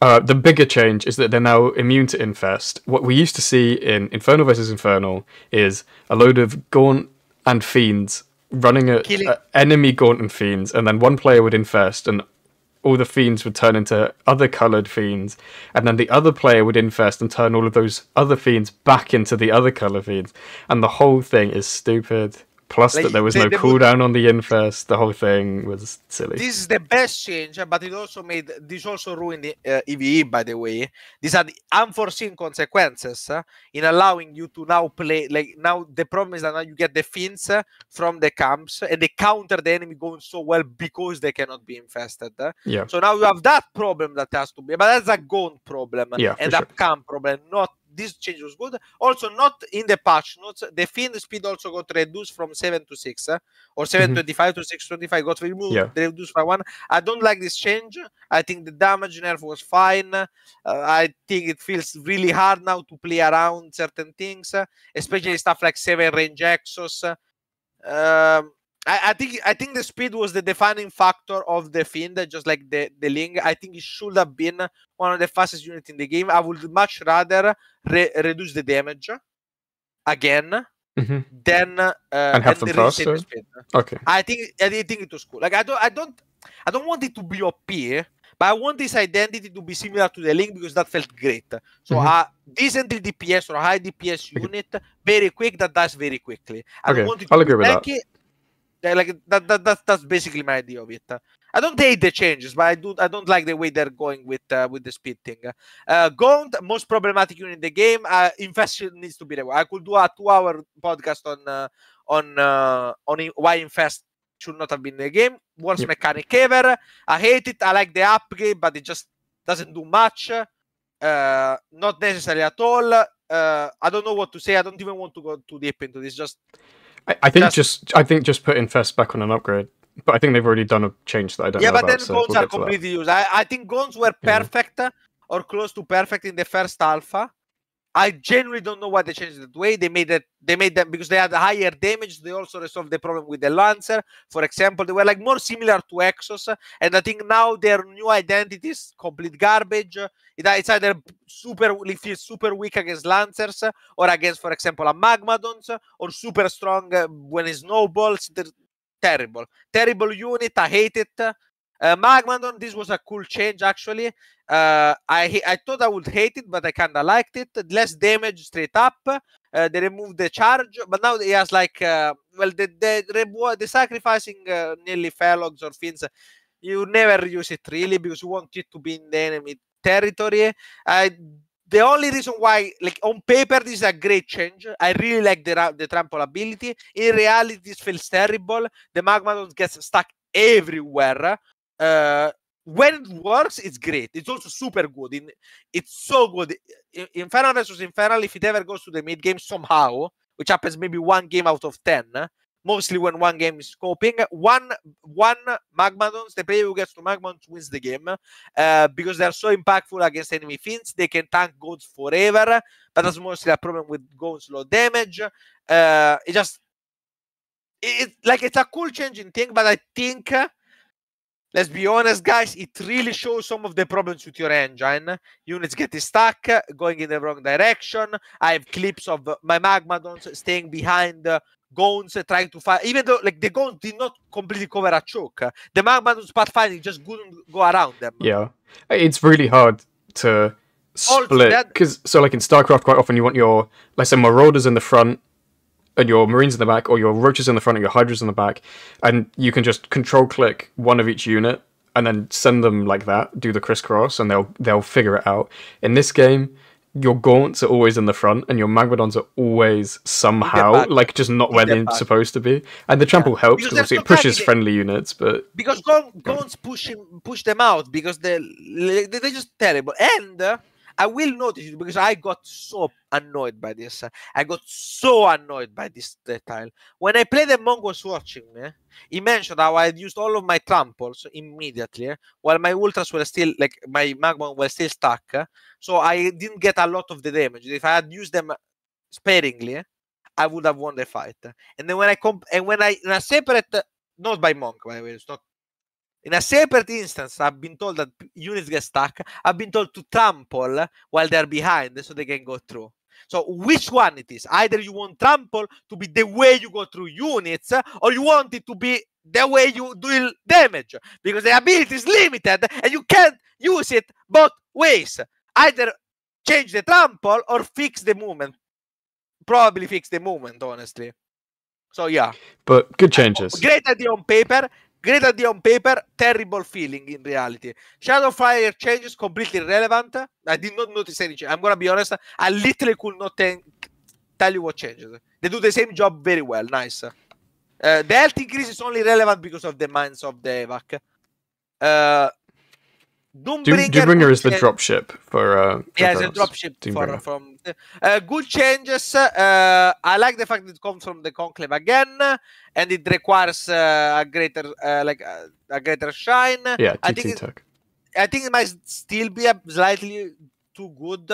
Uh, the bigger change is that they're now immune to infest. What we used to see in Infernal versus Infernal is a load of Gaunt and Fiends running at Killing- uh, enemy Gaunt and Fiends, and then one player would infest, and all the fiends would turn into other colored fiends, and then the other player would infest and turn all of those other fiends back into the other color fiends, and the whole thing is stupid. Plus, Like, that there was they- no would- cooldown on the infest. The whole thing was silly. This is the best change, but it also made this also ruined the uh, EVE. By the way, these are the unforeseen consequences uh, in allowing you to now play. Like now, the problem is that now you get the fiends uh, from the camps, and they counter the enemy going so well because they cannot be infested. uh. yeah, So now you have that problem that has to be, but that's a gaunt problem Yeah, and a camp problem. Not this change was good. Also, not in the patch notes. The fiend speed also got reduced from seven to six, uh, or seven twenty-five to six twenty-five. Got removed, Mm-hmm. Yeah. reduced by one. I don't like this change. I think the damage nerf was fine. Uh, I think it feels really hard now to play around certain things, uh, especially stuff like seven range exos. Um, I, I think I think the speed was the defining factor of the Fiend, just like the the Ling. I think it should have been one of the fastest units in the game. I would much rather re- reduce the damage again Mhm. than uh, And have them reduce the faster? speed. okay, I think I think it was cool. Like I don't I don't I don't want it to be OP, but I want this identity to be similar to the Ling because that felt great. So Mhm. a decently DPS or high DPS unit, very quick that dies very quickly. I Okay, don't want it I'll be agree with that. Like that, that, that that's basically my idea of it. I don't hate the changes, but I do I don't like the way they're going with uh, with the speed thing. Uh, Gaunt, most problematic unit in the game. Uh, Infest needs to be there. I could do a two-hour podcast on uh, on uh, on why Infest should not have been in the game. Worst Yep. mechanic ever. I hate it. I like the upgrade, but it just doesn't do much. Uh, not necessary at all. Uh, I don't know what to say. I don't even want to go too deep into this. Just I, I think That's- just I think just putting infest back on an upgrade. But I think they've already done a change that I don't yeah, know but about. then so gaunts we'll are get to that. completely used. I, I think gaunts were perfect uh, or close to perfect in the first alpha. I genuinely don't know why they changed it that way. They made that They made them because they had higher damage. They also resolved the problem with the lancer. For example, they were like more similar to Exos, and I think now their new identity is complete garbage. It, it's either super if it's super weak against lancers or against, for example, a magmadons or super strong uh, when it snowballs. They're terrible, terrible unit. I hate it. Uh, Magmadon, this was a cool change actually. Uh, I I thought I would hate it, but I kind of liked it. Less damage straight up. Uh, they removed the charge, but now he has like uh, well the the the sacrificing uh, nearly Felogs or Fiends. You never use it really because you want it to be in the enemy territory. I the only reason why, like on paper, this is a great change. I really like the the trample ability. In reality, this feels terrible. The Magmadon gets stuck everywhere. Uh, when it works, it's great. It's also super good. In it's so good. In, Infernal versus Infernal, if it ever goes to the mid game somehow, which happens maybe one game out of ten, mostly when one game is scoping. One one Magmadons, the player who gets to Magmadons wins the game uh, because they are so impactful against enemy fiends. They can tank goats forever, but that's mostly a problem with goats low damage. Uh, it just it, like it's a cool changing thing, but I think. Let's be honest, guys. It really shows some of the problems with your engine. Units getting stuck, going in the wrong direction. I have clips of uh, my Magmadons staying behind uh, Gaunts uh, trying to fight, even though like the Gaunts did not completely cover a choke. The Magmadon's pathfinding just couldn't go around them. Yeah, it's really hard to split because so like in StarCraft, quite often you want your let's say Marauders in the front and your Marines in the back, or your Roaches in the front and your Hydras in the back, and you can just control click one of each unit and then send them like that, do the crisscross, and they'll they'll figure it out. In this game, your gaunts are always in the front and your magmadons are always somehow like just not where they're back. supposed to be and the trample yeah. helps because it pushes friendly units but because gaunts push him, push them out because they they're just terrible and uh, I will notice it because I got so annoyed by this. Uh, I got so annoyed by this detail. When I played the Monk was watching me, eh, he mentioned how I had used all of my tramples immediately, eh, while my ultras were still like my magma was still stuck. Eh, so I didn't get a lot of the damage. If I had used them sparingly, I would have won the fight. And then when I comp and when I in a separate not by monk by the way, it's not in a separate instance, I've been told that units get stuck. I've been told to trample while they're behind so they can go through. So which one it is? Either you want trample to be the way you go through units, or you want it to be the way you deal damage. Because the ability is limited and you can't use it both ways. Either change the trample or fix the movement. Probably fix the movement, honestly. So yeah. But good changes. Great idea on paper. Great idea on paper, terrible feeling in reality. Shadowfire changes completely irrelevant. I did not notice any change. I'm gonna be honest. I literally could not tell you what changes. They do the same job very well. Nice. Uh, the health increase is only relevant because of the mines of the evac. Uh, Doombringer, Doombringer is the dropship for. Uh, yeah, it's a dropship for, from. Uh, good changes. Uh, I like the fact that it comes from the conclave again, and it requires uh, a greater, uh, like uh, a greater shrine. Yeah, I think. It, I think it might still be a slightly too good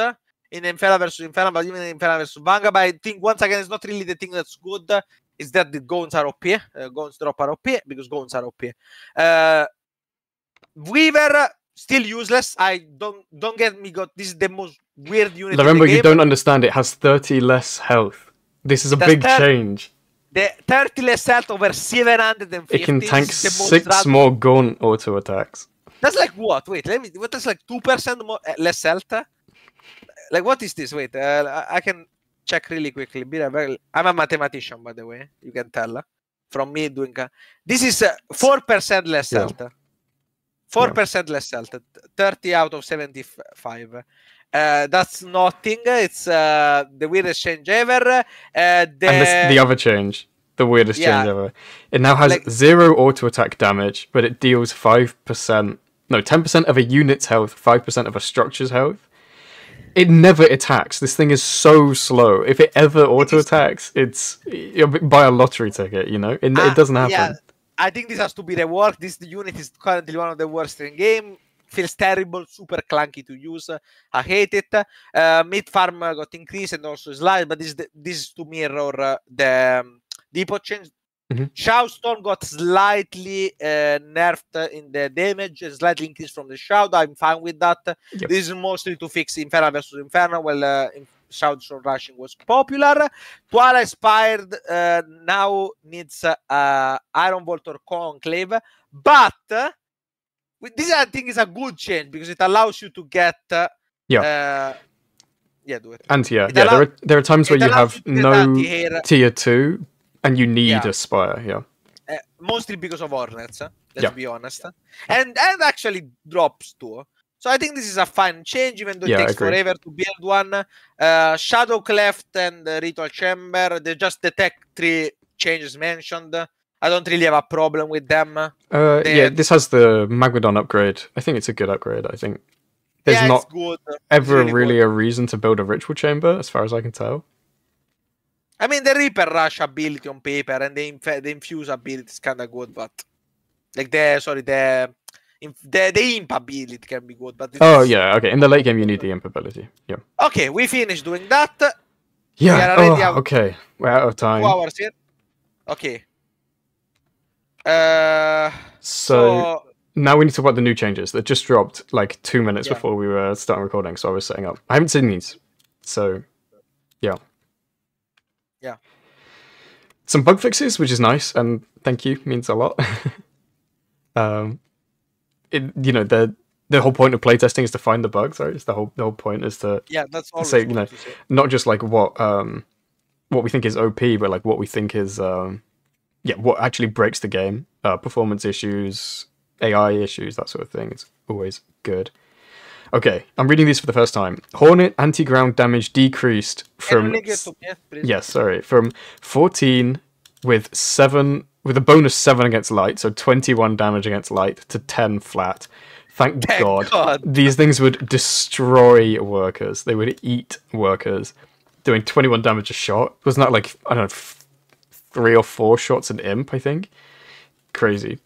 in Infernal versus Infernal, but even in Infernal versus Vanga. But I think once again, it's not really the thing that's good. Is that the Gaunts are OP? Uh, Gaunts drop are OP because Gaunts are OP. Uh, Weaver still useless. I don't don't get me. Got this is the most weird unit. Remember, you don't understand. It has thirty less health. This is a big change. The 30 less health over 750. It can tank six more gun auto attacks. That's like what? Wait, let me. What? That's like two percent more uh, less health. Like what is this? Wait, uh, I can check really quickly. I'm a mathematician, by the way. You can tell from me doing. This is uh, four percent less yeah. health. Four percent less health, thirty out of seventy-five. Uh, that's nothing. It's uh, the weirdest change ever. Uh, the... And this, the other change, the weirdest yeah. change ever. It now has like... zero auto attack damage, but it deals five percent, no, ten percent of a unit's health, five percent of a structure's health. It never attacks. This thing is so slow. If it ever auto attacks, it's buy a lottery ticket. You know, it, it ah, doesn't happen. Yeah I think this has to be reworked. This unit is currently one of the worst in game. Feels terrible, super clunky to use. I hate it. Uh, mid farm got increased and also slide, but this this is to mirror uh, the um, depot change. Mm-hmm. Shroudstone got slightly uh, nerfed in the damage, slightly increased from the shout. I'm fine with that. Yep. This is mostly to fix Inferno versus Inferno. Well, uh, Shroud Rushing was popular. Twilight Spire uh, now needs uh, Iron Vault or Conclave, but this I think is a good change because it allows you to get. Uh, Yeah. Uh, yeah, do it. Anti air. It Yeah, there are there are times where you have you no anti-air. tier two, and you need Yeah. a spire. Yeah. uh, mostly because of Hornets. uh, Let's Yeah. be honest, and and actually drops too. So I think this is a fine change, even though it Yeah, I takes forever to build one. Uh, Shadow Cleft and uh, Ritual Chamber, they just the tech three changes mentioned. I don't really have a problem with them. Uh, yeah, this has the Magmadon upgrade. I think it's a good upgrade. I think there's yeah, not it's good. It's ever really really a reason to build a ritual chamber, as far as I can tell. I mean, the Reaper Rush ability on paper and the, inf- the Infuse ability is kind of good, but like the sorry the inf- the the Imp ability can be good, but Oh yeah, okay. In the late game, you need the imp ability. Yeah. Okay, we finished doing that. Yeah. are oh, okay. We're out of time. Two hours in. Okay. Uh, So, so now we need to talk about the new changes that just dropped like two minutes Yeah. before we were starting recording. So I was setting up. I haven't seen these. So, yeah. Yeah. Some bug fixes, which is nice, and thank you means a lot. <laughs> um, it you know the the whole point of playtesting is to find the bugs, right? It's the whole the whole point is to yeah, that's all. say, you know, not just like what um what we think is OP, but like what we think is um yeah what actually breaks the game. Uh, performance issues, AI issues, that sort of thing. It's always good. Okay, I'm reading these for the first time. Hornet anti-ground damage decreased from yes, sorry, from 14 with seven with a bonus seven against light, so 21 damage against light to 10 flat. Thank, Thank God. God. These things would destroy workers. They would eat workers, doing 21 damage a shot. Wasn't that like I don't know, f- three or four shots an imp? I think. Crazy.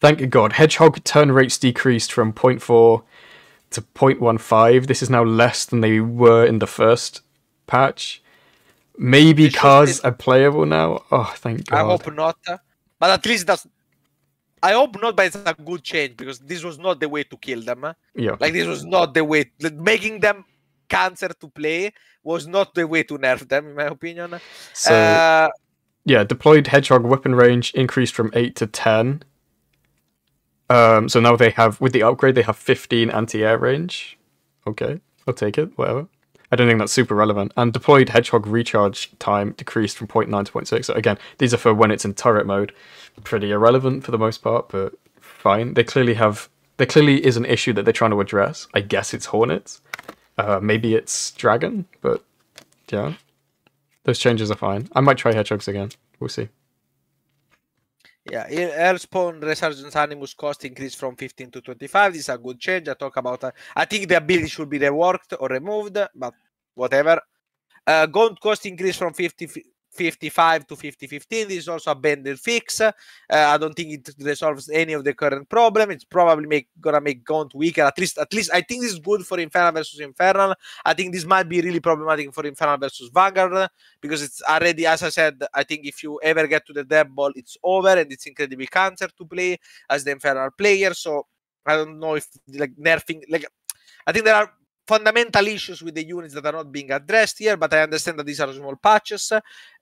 Thank God. Hedgehog turn rates decreased from 0.4 to 0.15. This is now less than they were in the first patch. Maybe should cars are playable now. Oh, thank God. I hope not. But at least that's. I hope not, but it's a good change because this was not the way to kill them. Yeah. Like this was not the way. Making them cancer to play was not the way to nerf them, in my opinion. So uh, yeah, deployed hedgehog weapon range increased from eight to ten. Um, so now they have with the upgrade they have fifteen anti-air range. Okay, I'll take it. Whatever. I don't think that's super relevant. And deployed hedgehog recharge time decreased from 0.9 to 0.6. So again, these are for when it's in turret mode. Pretty irrelevant for the most part, but fine. They clearly have. There clearly is an issue that they're trying to address. I guess it's hornets. Uh, maybe it's dragon, but yeah, those changes are fine. I might try hedgehogs again. We'll see. Yeah, Earthspawn Resurgence Animus cost increased from 15 to 25. This is a good change. I talk about. Uh, I think the ability should be reworked or removed, but whatever. Uh, Gaunt cost increased from 50, 55 to 50 15. This is also a bended fix. Uh, I don't think it resolves any of the current problem. It's probably make gonna make Gaunt weaker. At least, at least I think this is good for Infernal versus Infernal. I think this might be really problematic for Infernal versus Vanguard because it's already, as I said, I think if you ever get to the death ball, it's over and it's incredibly cancer to play as the Infernal player. So I don't know if like nerfing, like I think there are fundamental issues with the units that are not being addressed here, but I understand that these are small patches.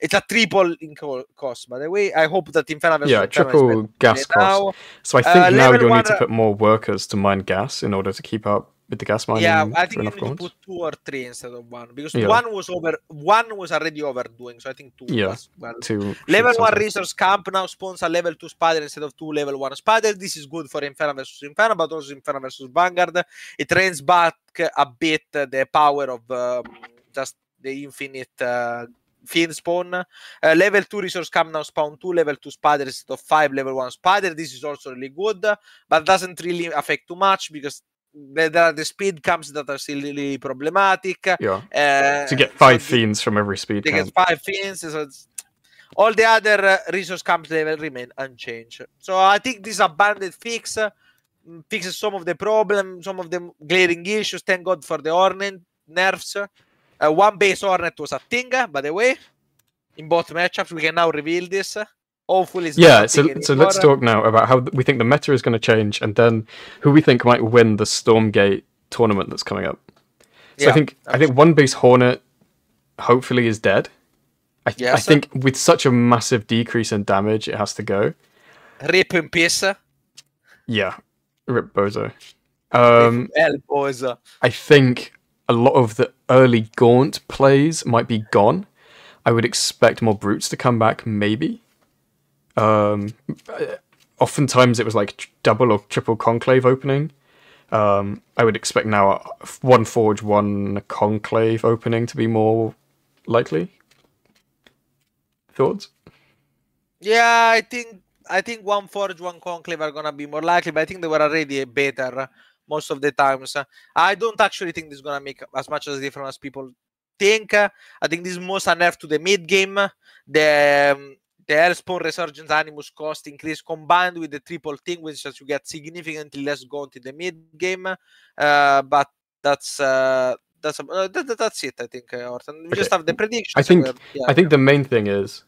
It's a triple in co- cost, by the way. I hope that Infernal Yeah, triple gas play now. cost. So I think Uh, now you'll one, need to uh, put more workers to mine gas in order to keep up with the gas mining. Yeah, I think you need to put two or three instead of one because Yeah. one was over. One was already overdoing, so I think two. Yeah, was well. Two Level one resource camp now spawns a level two spider instead of two level one spider. This is good for Inferno versus Inferno, but also Inferno versus Vanguard. It trains back a bit the power of um, just the infinite uh, fiend spawn. Uh, level two resource camp now spawn two level two spider instead of five level one spider. This is also really good, but doesn't really affect too much because there are the speed camps that are still really problematic. Yeah, Uh, to get five the- fiends from every speed they camp. get five fins. So all the other uh, resource camps level remain unchanged. So I think this abandoned fix uh, fixes some of the problem, some of the glaring issues. Thank God for the Hornet nerfs. Uh, one base Hornet was a thing, by the way, in both matchups. We can now reveal this. It's not Yeah, so so let's talk now about how we think the meta is going to change, and then who we think might win the Stormgate tournament that's coming up. So I Yeah, think I think one base Hornet hopefully is dead. I, th- I Yes. think with such a massive decrease in damage, it has to go. Rip in peace. Yeah, Rip Bozo. Um, El Bozo. I think a lot of the early Gaunt plays might be gone. I would expect more brutes to come back, maybe. Um, oftentimes it was like double or triple conclave opening. Um, I would expect now one forge, one conclave opening to be more likely. Thoughts? Yeah, I think I think one forge, one conclave are gonna be more likely, but I think they were already better most of the times. I don't actually think this is gonna make as much as difference as people think. I think this is most nerf to the mid game. The um, the Hellspawn Resurgence Animus cost increase combined with the triple thing, which is you get significantly less gaunt in the mid game. Uh, but that's uh, that's uh, that, that- that's it. I think, uh, Orton. We just have the prediction. I think- yeah, I think the main thing is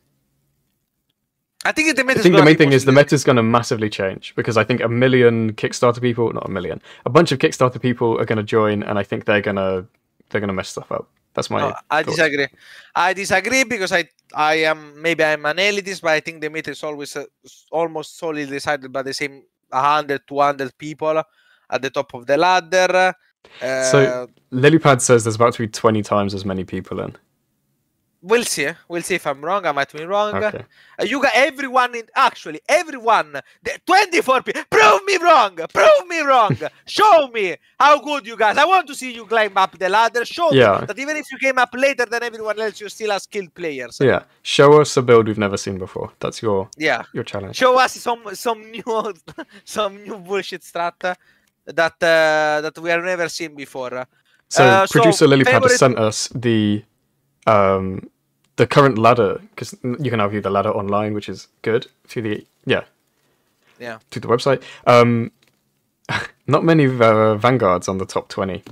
I think the meta I think the main thing is the meta is going to massively change because I think a million Kickstarter people, not a million, a bunch of Kickstarter people are going to join, and I think they're gonna they're gonna mess stuff up. That's my. No, I disagree. I disagree because I I am maybe I'm an elitist, but I think the meet is always uh, almost solely decided by the same 100, 200 people at the top of the ladder. Uh, So- Lilypad says there's about to be twenty times as many people in. We'll see. We'll see if I'm wrong. I might be wrong. Okay. Uh, you got everyone in actually everyone. The 24 people. Prove me wrong. Prove me wrong. <laughs> Show me how good you guys. I want to see you climb up the ladder. Show Yeah. me that even if you came up later than everyone else, you're still a skilled player. So, Yeah. Show us a build we've never seen before. That's your yeah. your challenge. show us some some new <laughs> some new bullshit strat uh, that uh, that we have never seen before. So Uh, so, producer Lilypad favorite- has sent us the um the current ladder because you can now view the ladder online, which is good through the yeah Yeah. through the website. Um, <laughs> not many uh, vanguards on the top twenty.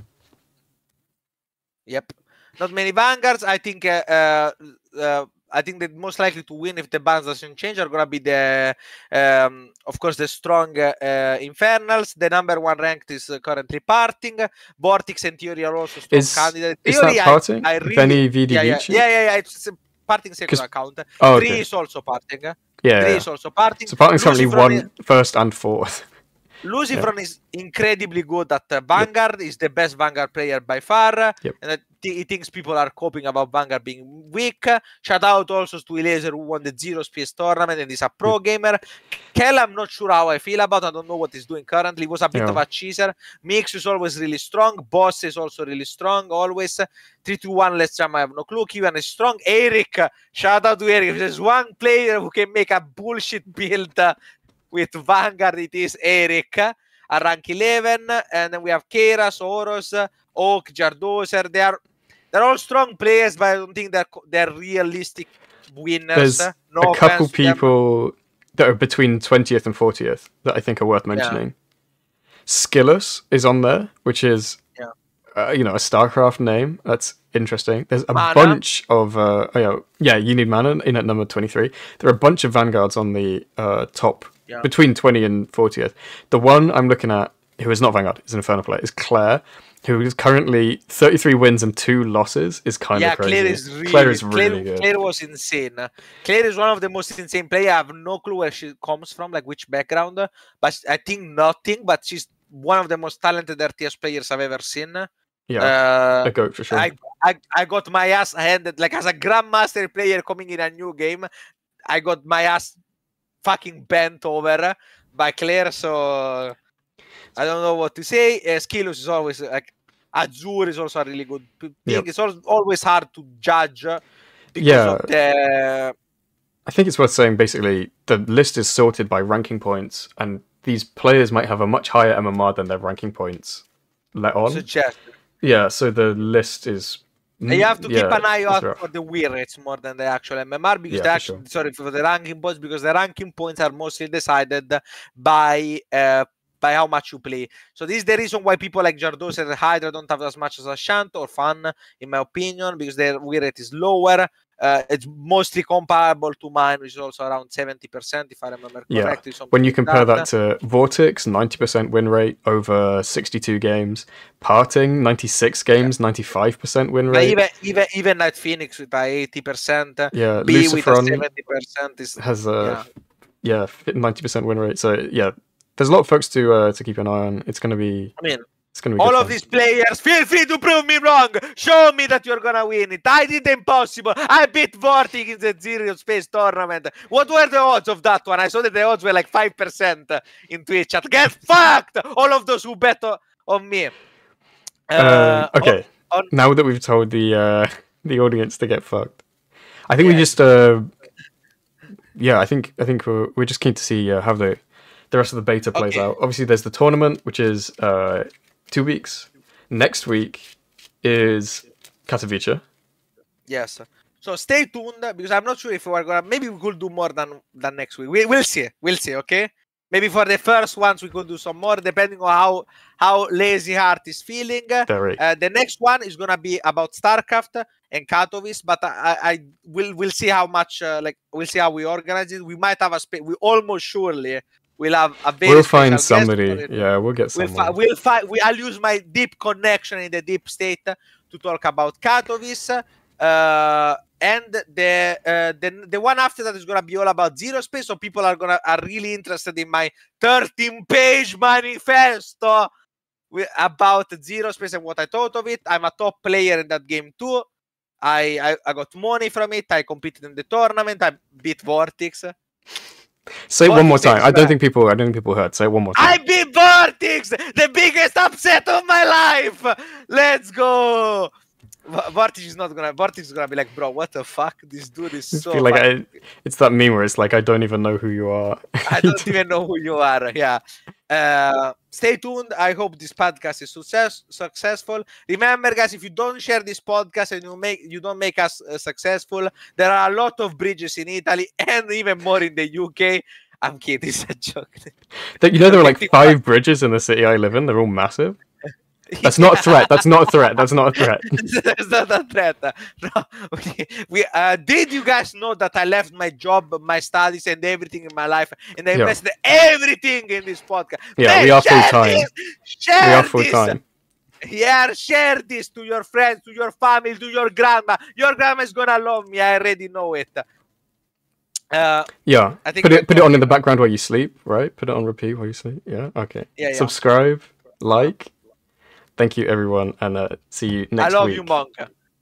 Yep. Not many vanguards. I think. Uh, uh, uh, I think that most likely to win if the bans doesn't change are gonna be the, um, of course, the strong uh, infernals. The number one ranked is uh, currently parting. Vortex and Theory are also strong Is candidates. is Theory, that I- parting? I, really, Benny VD yeah, yeah, yeah, yeah, yeah. It's a parting second account. Oh, Three okay. is also parting. Yeah. Three yeah. is also parting. So parting's currently one first and fourth. Lucifron is incredibly good at uh, Vanguard. Is the best Vanguard player by far, Yep. and I thi- he thinks people are coping about Vanguard being weak. Shout out also to Elazer who won the Zero Space tournament and is a pro gamer. Kel, I'm not sure how I feel about. I don't know what he's doing currently. He was a bit Yeah. of a cheeser. Mix is always really strong. Boss is also really strong. Always three, two, one. Let's jump. I have no clue. Kivan is strong. Eric, shout out to Eric. If there's one player who can make a bullshit build uh, with Vanguard, it is Eric at rank 11. And then we have Keras, Oros, Oak, Jardoser. They are they're all strong players, but I don't think they're they're realistic winners. There's no a couple offense to them. people that are between twentieth and fortieth that I think are worth mentioning. Skillous is on there, which is Yeah. uh, you know a StarCraft name. That's interesting. There's a Mana. bunch of uh, oh, yeah, yeah, you need mana in at number twenty three. There are a bunch of vanguards on the uh, top Yeah. between twenty and fortieth. The one I'm looking at, who is not vanguard, is an infernal player, is Claire. Who is currently 33 wins and two losses is kind yeah, of crazy. Claire is really, Claire is Claire, really good. Claire was insane. Claire is one of the most insane players. I have no clue where she comes from, like which background, but I think nothing. But she's one of the most talented RTS players I've ever seen. yeah, Uh, a goat for sure. I, I I got my ass handed like as a grandmaster player coming in a new game. I got my ass fucking bent over by Claire. So I don't know what to say. Uh, Skillous is always like Azure is also a really good thing. Yep. It's always hard to judge uh, because Yeah. of the I think it's worth saying basically the list is sorted by ranking points, and these players might have a much higher MMR than their ranking points let on. suggest. yeah, so the list is. And you have to keep an eye out rough. for the win rates more than the actual MMR because Yeah, the for sure. sorry for the ranking points because the ranking points are mostly decided by uh, by how much you play. So this is the reason why people like Jardos and Hydra don't have as much as a Shant or Fun, in my opinion, because their win rate is lower. Uh, it's mostly comparable to mine, which is also around 70%, if I remember Yeah. When you compare like that to Vortex, 90% win rate over 62 games. Parting, 96 games, 95% win But rate. even even even Night Phoenix with a 80%, yeah, B with a 70% is has a yeah. yeah, 90% win rate. So yeah, there's a lot of folks to uh, to keep an eye on. It's gonna be I mean, it's gonna be all of fun. these players, feel free to prove me wrong. Show me that you're gonna win it. I did the impossible. I beat Vortex in the Zero Space tournament. What were the odds of that one? I saw that the odds were like five percent in Twitch. Chat. Get fucked! All of those who bet on me. Um, Uh, okay, on- now that we've told the uh, the audience to get fucked, I think we just uh, yeah, I think I think we're we're just keen to see uh, how the the rest of the beta plays Okay. out. Obviously, there's the tournament, which is uh, two weeks. Next week is Katowice. Yes. So stay tuned because I'm not sure if we're gonna. Maybe we could do more than than next week. We, we'll see. We'll see. Okay. Maybe for the first ones we could do some more, depending on how how lazy Hart is feeling. Very. Uh, the next one is gonna be about StarCraft and Katowice, but I, I, I will we'll see how much uh, like we'll see how we organize it. We might have a space. We almost surely will have a very. we'll find somebody. it. Yeah, we'll get We'll, fi- we'll find. We, I'll use my deep connection in the deep state to talk about Katowice. Uh, and the uh, the the one after that is gonna be all about zero space. So people are gonna are really interested in my 13 page manifesto wi- about zero space and what I thought of it. I'm a top player in that game too. I, I, I got money from it. I competed in the tournament. I beat Vortex. Say it one more time. I don't think people. I don't think people heard. Say it one more time. I beat Vortex, the biggest upset of my life. Let's go. V- is not gonna. Vortex is gonna be like, bro, what the fuck? This dude is so. like I, it's that meme where it's like I don't even know who you are. I don't even know who you are. Yeah. Uh, stay tuned. I hope this podcast is success successful. Remember, guys, if you don't share this podcast and you make you don't make us uh, successful, there are a lot of bridges in Italy <laughs> and even more in the UK. I'm kidding. It's a joke. You know there are like five bridges in the city I live in. They're all massive. That's not a threat. That's not a threat. That's not a threat. <laughs> That's not a threat. <laughs> No, we, we uh, did you guys know that I left my job, my studies, and everything in my life, and I Yeah. invested everything in this podcast. Yeah, Man, we are full-time. this! We are full time. Yeah, share this to your friends, to your family, to your grandma. Your grandma is gonna love me. I already know it. Uh, Yeah. I think Put it put it on in the background while you sleep, right? Put it on repeat while you sleep. Yeah. Okay. Yeah, yeah. Subscribe, like. Thank you everyone, and uh, see you next week. I love week. you, Monk.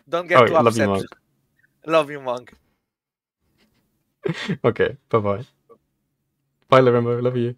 Don't get Oh, too love upset. you, Monk. Love you, Monk. <laughs> Okay. Bye bye. Bye, Lorenzo. Love you.